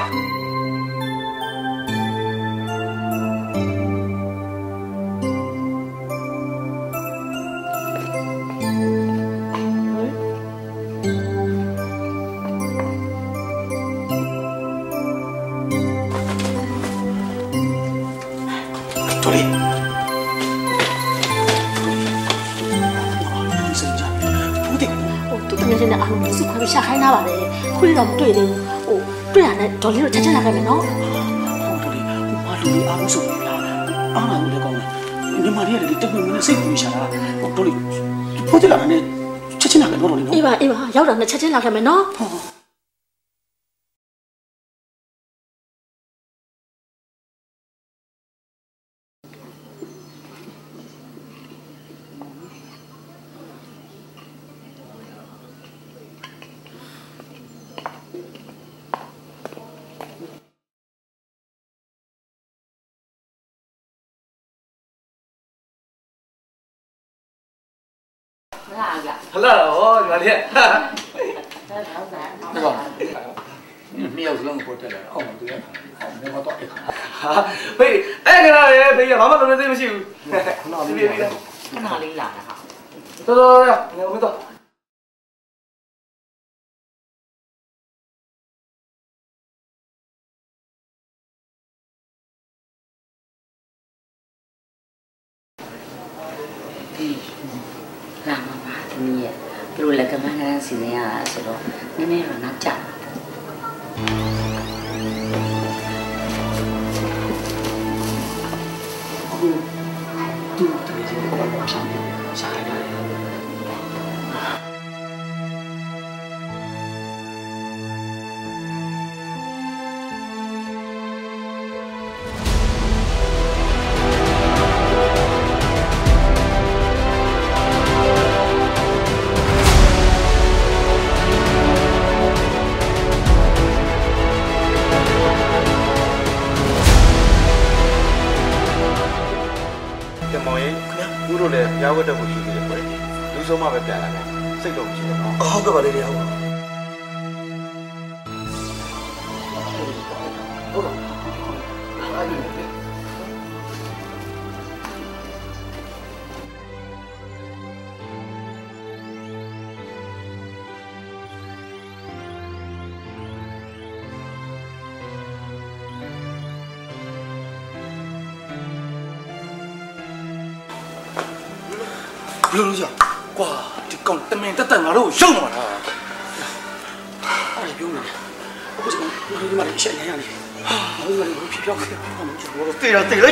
ဒေါ်လေးတို့ချက်ချက်လာခဲ့မယ်နော်တော်လေးဟိုမလူလေးအားလုံးဆုံးပြီလားအားနာလို့လည်းကောင်းတယ်ညီမလေးကလည်းတက်မင်းနဲ့စိတ်ပူရှာတာဟိုတော်လေးဖိုးကြလာတယ်ချက်ချင်းလာတယ်တော်လေးနော်အေးပါအေးပါရောက်တာနဲ့ချက်ချင်းလာခဲ့မယ်နော်မလားဗျာ ဟလာဟောဒီမှာလေ ဒါတော့ဗျာ ဟုတ်ပါနှစ်ယောက်စလုံးပေါ်တက်လာအောင်တူရအောင်မတော့အခါ ဟာဖေးအဲ့ကလာလေဖေးဘာမှလုံးနေသေးမရှိဘူးခဏလေးလေး ခဏလေးလာတာဟာ တော်တော်ရငါမတော့ ဒီ လာမှာပါတမီးရဲ့သူတို့လည်းကမန်းကန်းစီစဉ်ရတာဆိုတော့နည်းနည်းတော့နောက်ကျတာသူ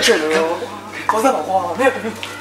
ဘူးတေးတော့တေးလိုက်ချင်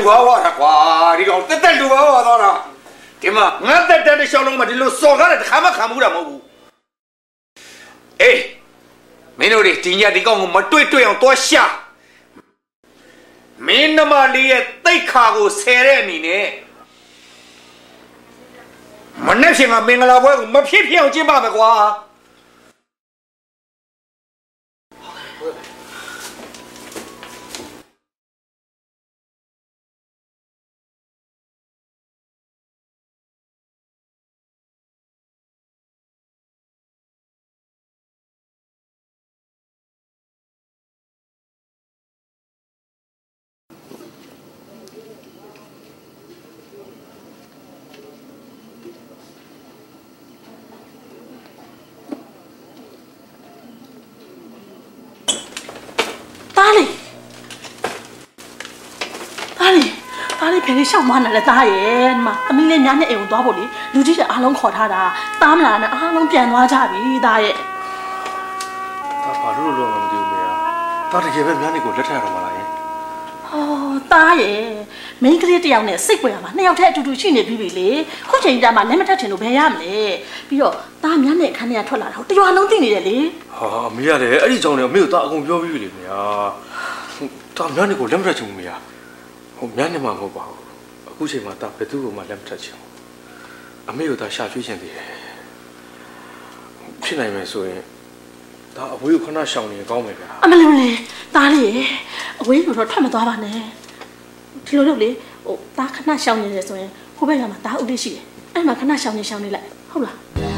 လူပါဝါတာကွာဒီကောင်တက်တက်လူပါဝါတော့တာဒီမှာငါတက်တက်တဲ့ရှောင်းလုံးမှာဒီလိုစော်ကားတဲ့တခါမှခံမှုတာမဟုတ်ဘူးအေးမင်းတို့တွေဒီညဒီကောင်ကိုမတွေ့တွေ့အောင်သွားရှာမင်းနမလေးရဲ့တိတ်ခါကိုဆယ်တဲ့အနေနဲ့မနေ့ကမင်္ဂလာပွဲကိုမဖြစ်ဖြစ်အောင်ကျင်းပမယ်ကွာ တားလေတားလေတားလေ ဖယ်လေးရှောက်မနာလဲတားရဲ့ဒီမှာအမီးလေးများနဲ့အိမ်ကိုသွားဖို့လေလူကြီးတွေအားလုံးခေါ်ထားတာတားမလားနဲ့အားလုံးပြန်သွားကြပြီတားရဲ့ဒါဘာလို့လို့မသိဘူးမေ။ဒါတကယ်ပဲများနေကိုလက်ထပ်ရတော့မလားယင်ဟောတားရဲ့မိန်းကလေးတစ်ယောက်နဲ့စိတ်ွယ်ရမှာနှစ်ယောက်တည်းအတူတူရှိနေပြီပြီလေခုချိန်တည်းမှာလက်မထက်ချင်လို့ဘယ်ရမလဲပြီးတော့တားများနဲ့အခန်းထဲကထွက်လာတော့တရွာလုံးသိနေတယ်လေ။ဟာအမေရတယ်အဲ့ဒီကြောင့်လည်းအမေကိုဒါအကုန်ပြောပြီးပြီလေမေ။ဒါများနေကိုလက်မထပ်ချင်ဘူးမေ။ဟိုများနေမှာမဟုတ်ပါဘူး။ အခုချိန်မှာဒါဘယ်သူ့ကိုမှလက်မထပ်ချင်ဘူး။အမေကိုဒါရှာကျွေးချင်သေးတယ်။ဖြစ်နိုင်မယ်ဆိုရင်ဒါအဝေးကိုခဏရှောင်နေရင်ကောင်းမယ်ဗျာအမလေးမလေးတားလေအဝေးကိုတော့ထွက်မသွားပါနဲ့ဒီလိုလုပ်လေဟိုတားခဏရှောင်းနေတယ်ဆိုရင်ဟိုဘက်ကမှာတားဥလေးရှိတယ်အဲ့မှာခဏရှောင်းနေရှောင်းနေလိုက်ဟုတ်လား။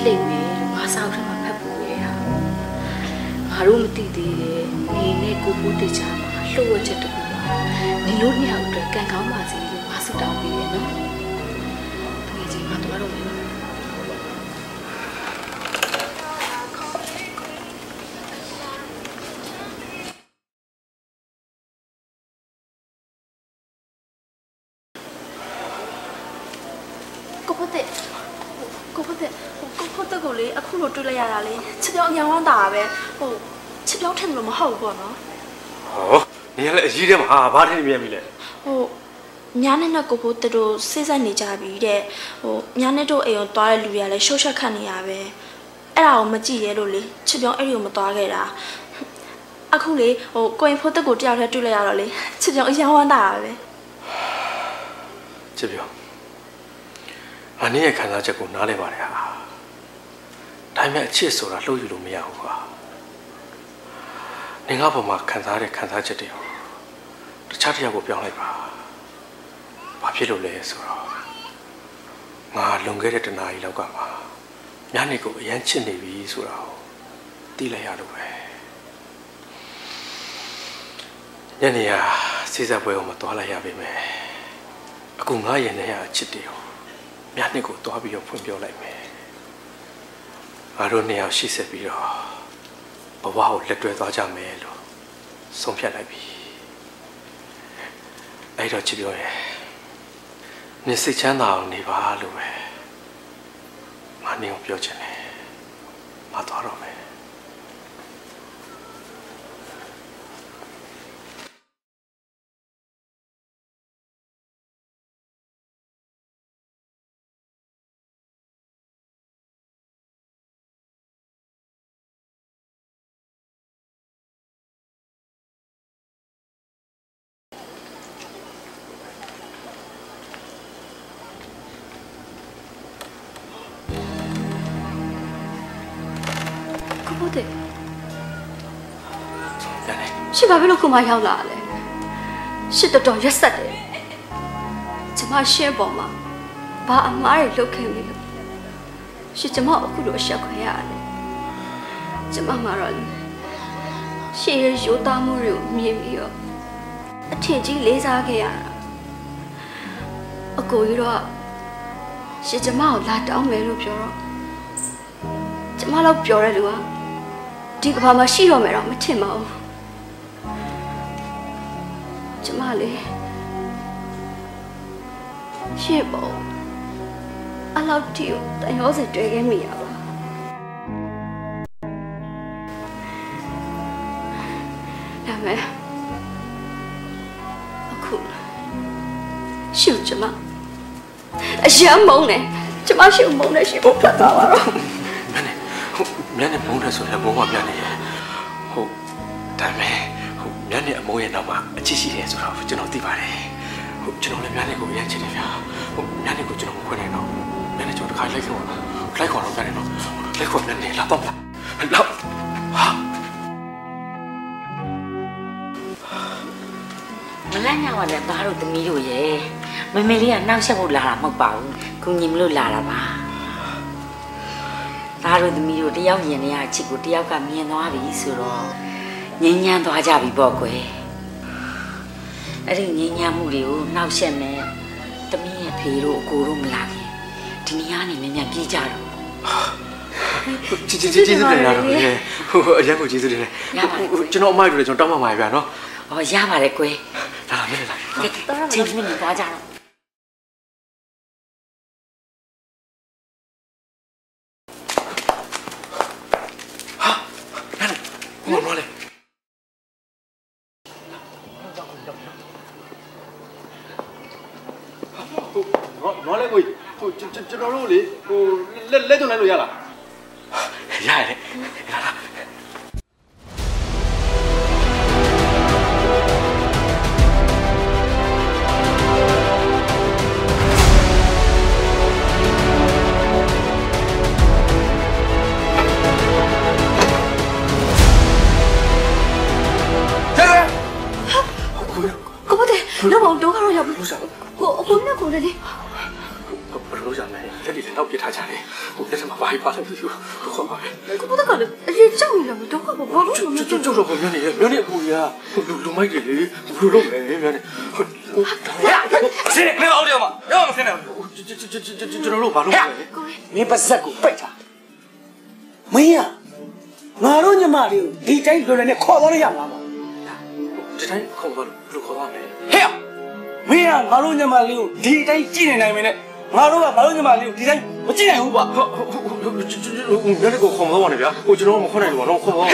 ခုတော့ လိုတွေ့လိုက်ရတာလေချစ်ပြောင်းအယောင်ဝမ်းတာပဲဟိုချစ်ပြောင်းထင်လို့မဟုတ်ဘူးပေါ့နော်။ဟောနေရလဲအကြီးထဲမှာဟာဘာထင်နေပြန်ပြီလဲဟိုညာနဲ့နဲ့ကိုဖို့တဲ့တို့စိတ်ဆက်နေကြပြီတဲ့ဟိုညာနဲ့တို့အိမ်ကိုသွားတဲ့လူတွေကလည်းရှုပ်ရှက်ခတ်နေရပဲအဲ့အဲ့ဒါကိုမကြည့်ရဲလို့လေချစ်ပြောင်းအဲ့ဒီကိုမသွားခဲ့တာအခုလေဟိုကိုရင်ဖိုးတက်ကိုတယောက်တည်းတွေ့လိုက်ရတော့လေချစ်ပြောင်းအယောင်းဝမ်းတာပဲချစ်ပြောငါနေ့ရဲ့ခံစားချက်ကိုနားလည်ပါတယ်ဟာ ဒါပေမဲ့အချစ်ဆိုတာလှုပ်ယူလို့မရဘူးကွာနေငါဘုံမှာခံစားတဲ့ခံစားချက်တွေကိုတခြားတစ်ယောက်ကိုပြောင်းလိုက်ပါဘာဖြစ်လို့လဲဆိုတော့ငါလွန်ခဲ့တဲ့တနားရီလောက်ကမှညနေကိုအရန်ချစ်နေပြီဆိုတာကိုသိလိုက်ရလို့ပဲညနေကစေစားပွဲကိုမသွားလိုက်ရပါမယ်အခုငါရင်ထဲကအချစ်တွေကိုညနေကိုသွားပြီးတော့ဖွင့်ပြောလိုက်မယ် ငါတို့နှစ်ယောက်ရှိဆက်ပြီးတော့ဘဝကိုလက်တွဲသွားကြမယ်လို့ဆုံးဖြတ်လိုက်ပြီအဲ့တော့ချစ်ပြောရဲ့နေစိတ်ချမ်းသာအောင်နေပါလို့ပဲငါနေကိုပြောချင်တယ်မသွားတော့မယ် ဘာဖြစ်လို့ခုမှရောက်လာလဲရှစ်တော်တော်ရက်ဆက်တယ်ကျမရှင်းပေါ်မှာဘာအမားတွေလုပ်ခဲ့ပြီလို့ရှစ်ကျမအခုလိုအဆက်ခွဲရတယ်ကျမမှာတော့လေရှေ့ရရိုးသားမှုတွေကိုမြင်ပြီးတော့အထင်ကြီးလေးစားခဲ့ရတာအကိုကြီးတော့ရှစ်ကျမကိုလာတောင်းမယ်လို့ပြောတော့ကျမတော့ပြောတဲ့လူကဒီကဘာမှာရှိတော့မယ်တော့မထင်ပါဘူး ကျမလေးရှေ့ပေါ်အလောက်တီကိုတန်ရောစတွေ့ခဲ့မိရပါဒါမဲ့အခုရှုကျမအရမ်းမုန်းတယ်ကျမရှုမုန်းတယ်ရှေ့ပေါ်ထွက်သွားပါတော့မျက်နှာမုန်းတယ်ဆိုရင်ဘုံကမျက်နှာရဲ့ဟုတ်ဒါပေ မဲ့ဟုတ်မျက်နှာအမုန်းရဲ့နောက်မှာအချစ်ရှိတယ်ဆိုတော့ကျွန်တော်သိပါတယ်ဟုတ်ကျွန်တော်လည်းမျက်နှာကိုအရင်ချစ်တယ်ဗျာဟုတ်မျက်နှာကိုကျွန်တော်မခွင့်နိုင်တော့မျက်နှာကျွန်တော်တစ်ခါလိုက်ခေါ်လိုက်ခေါ်တော့မျက်နှာတော့လိုက်ခေါ်မျက်နှာလာတော့လောက်မလန့်ညောင်းကလည်းသားတို့သမီးတို့ရဲ့မမေလေးကနှောက်ရှက်ဖို့လာတာမဟုတ်ပါဘူးကုညီမလို့လာတာပါသားတို့သမီးတို့တယောက်မြင်နေရအချစ်ကိုတယောက်ကမြင်သွားပြီဆိုတော့ ငြိမ်းချမ်းသွားကြပြီပေါ့ကွယ်အဲ့ဒီငြိမ်းချမ်းမှုတွေကိုနှောက်ရှက်မယ်သမီးရဲ့ဖေတို့အကိုတို့မလာခင်ဒီနေရာနေမြန်မြန်ပြေးကြတော့ချစ်ချစ်ချစ်ချစ်တယ်လားတော့ဟိုအရင်ကကျေးဇူးတင်တယ်ကျွန်တော်အမိုက်တို့လည်းကျွန်တော်တောင်းပန်ပါဗျာနော်ဟောရပါတယ်ကွယ်လာလာမင်းလာချင်းချင်းနေသွားကြတော့ မလေးကိုဒီတိုင်းကြည့်နေနိုင်မယ်နဲ့ငါတို့ကငါတို့ညီမလေးကိုဒီတိုင်းမကြည့်နိုင်ဘူးကွာဟုတ်ဟုတ်ဟုတ်ညနေကိုခေါ်မသွားပါနဲ့ဗျာဟိုကျွန်တော်မခေါ်နိုင်ဘူးတော့ခေါ်ပါ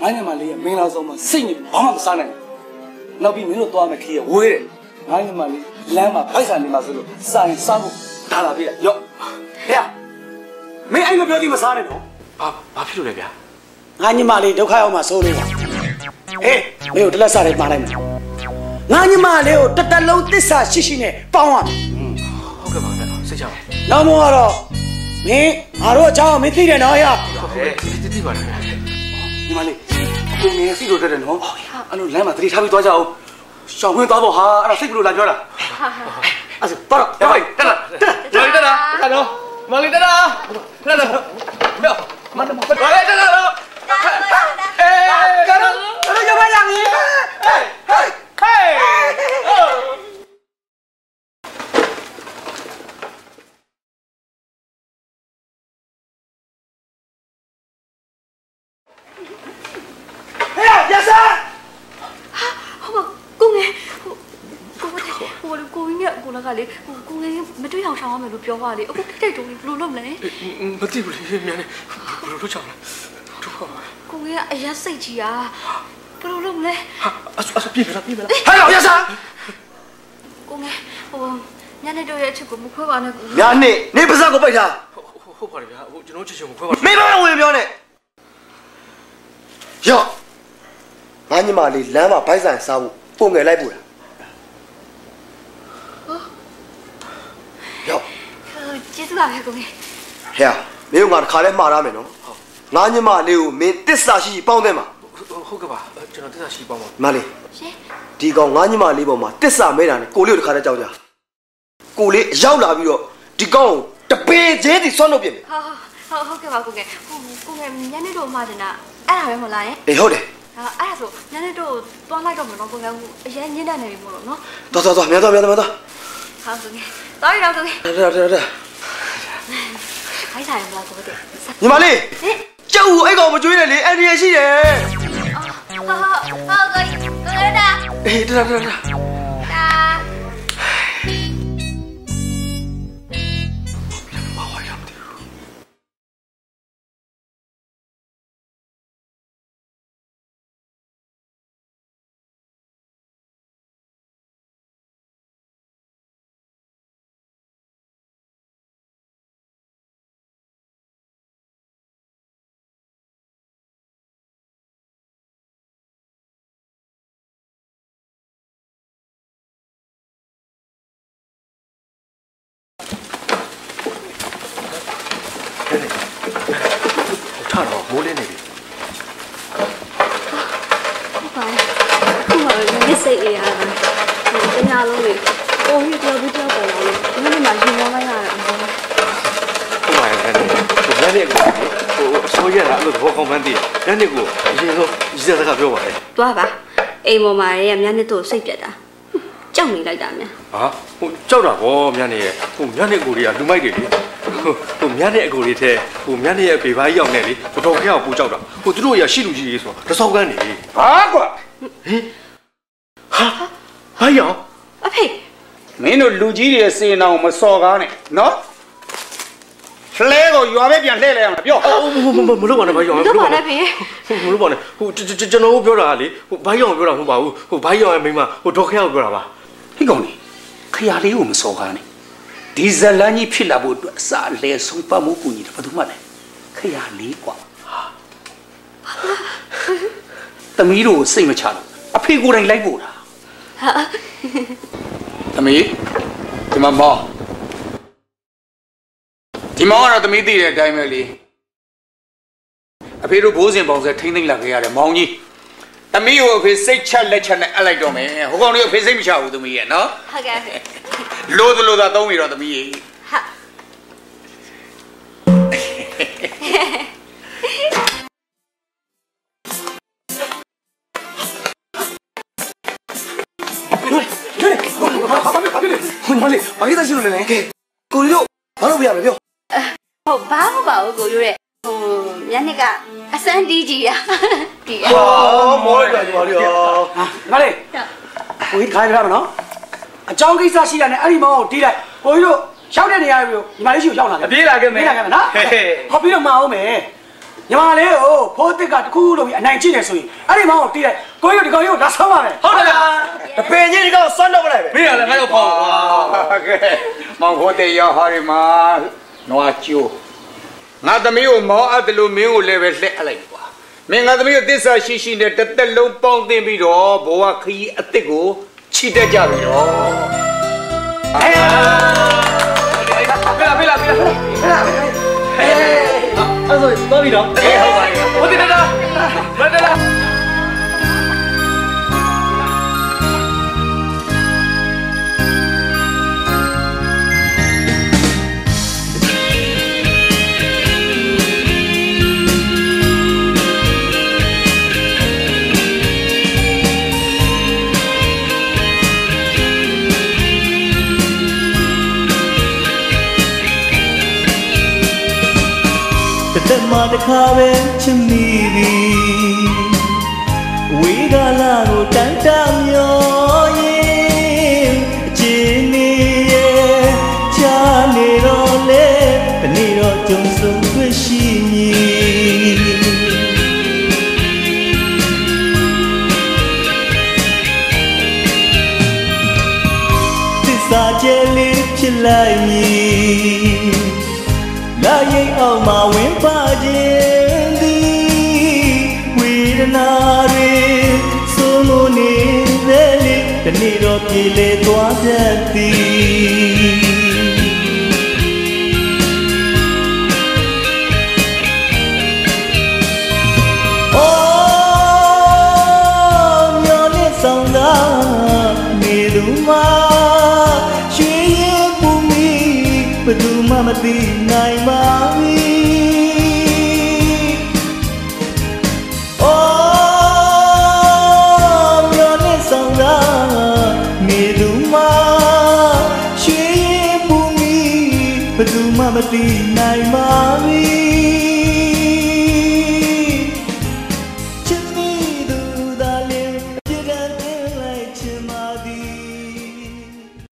ငါညီမလေးကမင်းလာဆုံးမစိတ်နဲ့ဘာမှမစားနိုင်ဘူးနောက်ပြီးမင်းတို့သွားမယ်ခီးရဝေးတယ်ငါညီမလေးလမ်းမှာဖိုက်ဆန်နေမှာဆိုလို့စာရင်စားဖို့ဒါလာပြည့်ရော့ဟဲ့မမင်းအဲ့လိုပြောပြီးမစားနဲ့နော်ဘာဘာဖြစ်လို့လဲဗျာငါညီမလေးဒုက္ခရောက်မှစိုးလို့ပါဟေးမင်းကိုတလက်စားလေးမှာလိုက်မယ် ငါညီမလေးကိုတစ်တလုံးတစ္ဆာရှိရှိနဲ့ပေါင်းရမယ်ဟုတ်ကဲ့ပါဗျာစိတ်ချပါနောက်မို့ကတော့မင်းငါတို့အကြောင်းမင်းသိတယ်နော်ရဟုတ်ကဲ့တိတိပါလားဗျာညီမလေးအခုငယ်စီလို့တက်တယ်နော်အဲ့လိုလမ်းမှာတတိထားပြီးသွားကြအောင်ရှောင်းဝင်သွားတော့ဟာအဲ့ဒါစိတ်ကလို့လာပြောတာအဲ့ဒါတော့တော့ဟိုတက်လာတက်လာတက်လာတက်လာမလေးတက်လာတက်လာမြောက်မတ်မတ်ဘာလဲတက်လာတော့အေးကတော့အဲ့လိုရပါရမီဟေးဟေး ဟေးအိုးဟေးရစားဟိုကိုငယ်ဟိုကိုမဟိုကိုကြီးနဲ့ကိုလကလေဟိုကိုငယ်မတွေ့အောင်ရှောင်းရမယ်လို့ပြောပါလေအခုတိတ်တုံးလေးဘယ်လိုလုပ်မလဲမသိဘူးလေမြန်နေဘယ်လိုလုပ်ချင်လဲတို့ဟာကိုငယ်ကအရက်စိတ်ကြီးอ่ะ ဘယ်လိုလုပ်မလဲအဆအပြေးမလားပြေးမလားဟဲ့တော့ရစားကိုငယ်ဟိုညနေတော့ရဲ့အချက်ကိုမခွဲပါနဲ့ကိုညာနေနေပါစပ်ကိုပိတ်ထားဟုတ်ပါတယ်ဗျာဟိုကျွန်တော်ချစ်ချင်ကိုခွဲပါမင်းဘာလို့ဝင်ပြောနေရော့ငါညီမလေးလမ်းမှာဘိုက်ဆိုင်စားဖို့ပုံငယ်လိုက်ပို့တာရော့ကျေးဇူးပါပဲကိုငယ်ဟဲ့မင်းကငါတစ်ခါလဲမှားရမယ်နော်ငါညီမလေးကိုမင်းတစ္ဆာရှိရှိပေါင်းတယ်မှာ ဟုတ်ကဲ့ပါကျွန်တော်တက်တာရှိပါမှာမလေးရှင်ဒီကောင်ငါညီမလေးပေါ်မှာတစ္ဆာမဲတာနဲ့ကိုလေးကိုတစ်ခါတည်းကြောက်ကြကိုလေးအရောက်လာပြီးတော့ဒီကောင်ကိုတပေချင်းစီဆွန့်လုပ်ပြင်မယ်ဟာဟာဟုတ်ကဲ့ပါကိုငယ်ဟိုကိုငယ်ညနေတော့မှတင်တာအဲ့ဒါပဲမဟုတ်လားယင်အေးဟုတ်တယ်ဟာအဲ့ဒါဆိုညနေတော့သွားလိုက်တော့မလို့ကိုငယ်အရင်ညင်းနေနေပြီမို့လို့နော်တော်တော်တော်မြန်တော်မြန်တော်မြန်တော်ဟာကိုငယ်တော်ရတော့ကိုငယ်တော်တော်တော်ခိုင်းစားရမလားကိုတဲ့ညီမလေးဟင်ကြောက်ဦးအဲ့ကောင်မကြွေးနဲ့လေအန်ဒီရရှိတယ် ဟာဟာဟာကိုကိုရတာအေးတော်တော်တော်တာထ ညနေကိုအရင်ဆုံးရည်စကားပြောပါလေသွားပါအိမ်ပေါ်မှာရဲ့ညနေတော့စိတ်ပြက်တာကြောက်နေလိုက်တာများဟာဟိုကြောက်တာဗောညနေရဲ့ဟိုညနေကိုတွေကလူမိုက်တွေလေဟိုညနေအကိုတွေထဲဟိုညနေရဲ့ဖေဖားကြီးအောင်နဲ့လေဘတော်ခဲအောင်ပူကြောက်တာဟိုသူတို့ရရှိလူကြီးကြီးဆိုတော့တဆောက်ကန်းနေဟာကွာဟာရောင်အဖေမင်းတို့လူကြီးတွေရဲ့စေနာကိုမစော်ကားနဲ့နော် လှဲကိုရွာပဲပြန်လှည့်လိုက်အောင်လားပြောအော်မမမလို့ပါနဲ့ဘာရောင်တော့ပါနဲ့ဖေမလို့ပါနဲ့ဟိုကျွန်တော်ပြောတာလေဟိုဘာရောင်ပြောတာမဟုတ်ပါဘူးဟိုဘာရောင်ရဲ့မိမဟိုဒေါက်ခဲအောင်ပြောတာပါဟိကောင်နေခရလေးကိုမစော်ကားနဲ့ဒီဇလန်ကြီးဖြစ်လာဖို့အတွက်အစာလဲဆုံးပတ်မှုကူညီတယ်ဘာလို့မှလဲခရလေးကွာသမီးတို့ကိုစိတ်မချလို့အဖေကိုယ်တိုင်လိုက်ပို့တာဟာသမီးဒီမှာမောင် ဒီမောင်ကတော့သမီးသိတဲ့အတိုင်းပဲလေအဖေတို့ဘိုးစဉ်ပေါင်းစဲထိမ့်သိမ့်လာခဲ့ရတယ်မောင်ကြီးသမီးကိုအဖေစိတ်ချက်လက်ချက်နဲ့အပ်လိုက်တော့မယ်ဟိုကောင်လေးအဖေစိတ်မချဘူးသမီးရဲ့နော်ဟုတ်ကဲ့ဖေလို့သလိုသာသုံးပြီတော့သမီးရဲ့ဟာဟိုညီမလေးဘာကြီးသရှိလို့လဲကဲကိုရီတို့ဘာလို့ပြရမလဲပြော ဟုတ်ဘာမှမပါဘူးကိုရိုးတဲ့ဟိုညနေကအစမ်းတီးကြီးရတီးရဟာမောလိုက်တာညီမလေးဟာမလေးကိုကြီးခိုင်းပြမနော်အကြောင်းကိစ္စရှိတာနဲ့အဲ့ဒီမောင်ကိုတီးလိုက်ကိုကြီးတို့ရောက်တဲ့နေရာပြီးညီမလေးရှိကိုရောက်လာတယ်ပြေးလာခဲ့မယ်ပြေးလာခဲ့မယ်နော်ဟောပြီးတော့မအောင်မယ်ညီမလေးကိုဖိုးတစ်ကတခုလို့ပြီးအနိုင်ကျင့်နေဆိုရင်အဲ့ဒီမောင်ကိုတီးလိုက်ကိုကြီးတို့ဒီကောင်ကြီးကိုလာဆောင်းပါမယ်ဟုတ်တယ်လားတပင်ကြီးဒီကောင်ဆွမ်းတော့မလိုက်ပဲမင်းကလည်းငါတို့ပေါ့ကဲမောင်ဖို့တဲ့ရောက်ဟာဒီမှာနွားကျိုး ငါသမီးကိုမောင်းအပ်တယ်လို့မင်းကိုလည်းပဲလှည့်အပ်လိုက်ကွာမင်းငါသမီးကိုတစ္ဆာရှိရှိနဲ့တစ်သက်လုံးပေါင်းတင်ပြီးတော့ဘဝခရီးအစ်စ်ကိုချီတက်ကြပြီတော့အဲဖေလာဖေလာဖေလာဖေလာဖေလာအဲအဲ့ဆိုတော့ပြီတော့အေးဟုတ်ပါပြီဟုတ်တယ်လားမတ်လား မှတစ်ခါပဲချစ်မိပြီဝေးကလာကိုတန်တမျောရင်အချင်းနေရဲ့ချာနေတော့လေတနေ့တော့ကြုံဆုံတွေ့ရှိမည်သစ္စာကျဲလေးဖြစ်လိုက်မည် လာရိတ်အောင်မှာဝင်ပါခြင်းသည်ဝေဒနာတွေဆုံးလို့နေတဲ့လေတနေ့တော့ပြေလေသွားတတ်သည်အိုးမျောနဲ့ဆောင်တာနေသူမှာ မသိနိုင်ပါဘူးအိုးမျောနဲ့ဆောင်တာနေသူမှာရွှေရင်ပူမီဘယ်သူမှမသိနိုင်ပါဘူး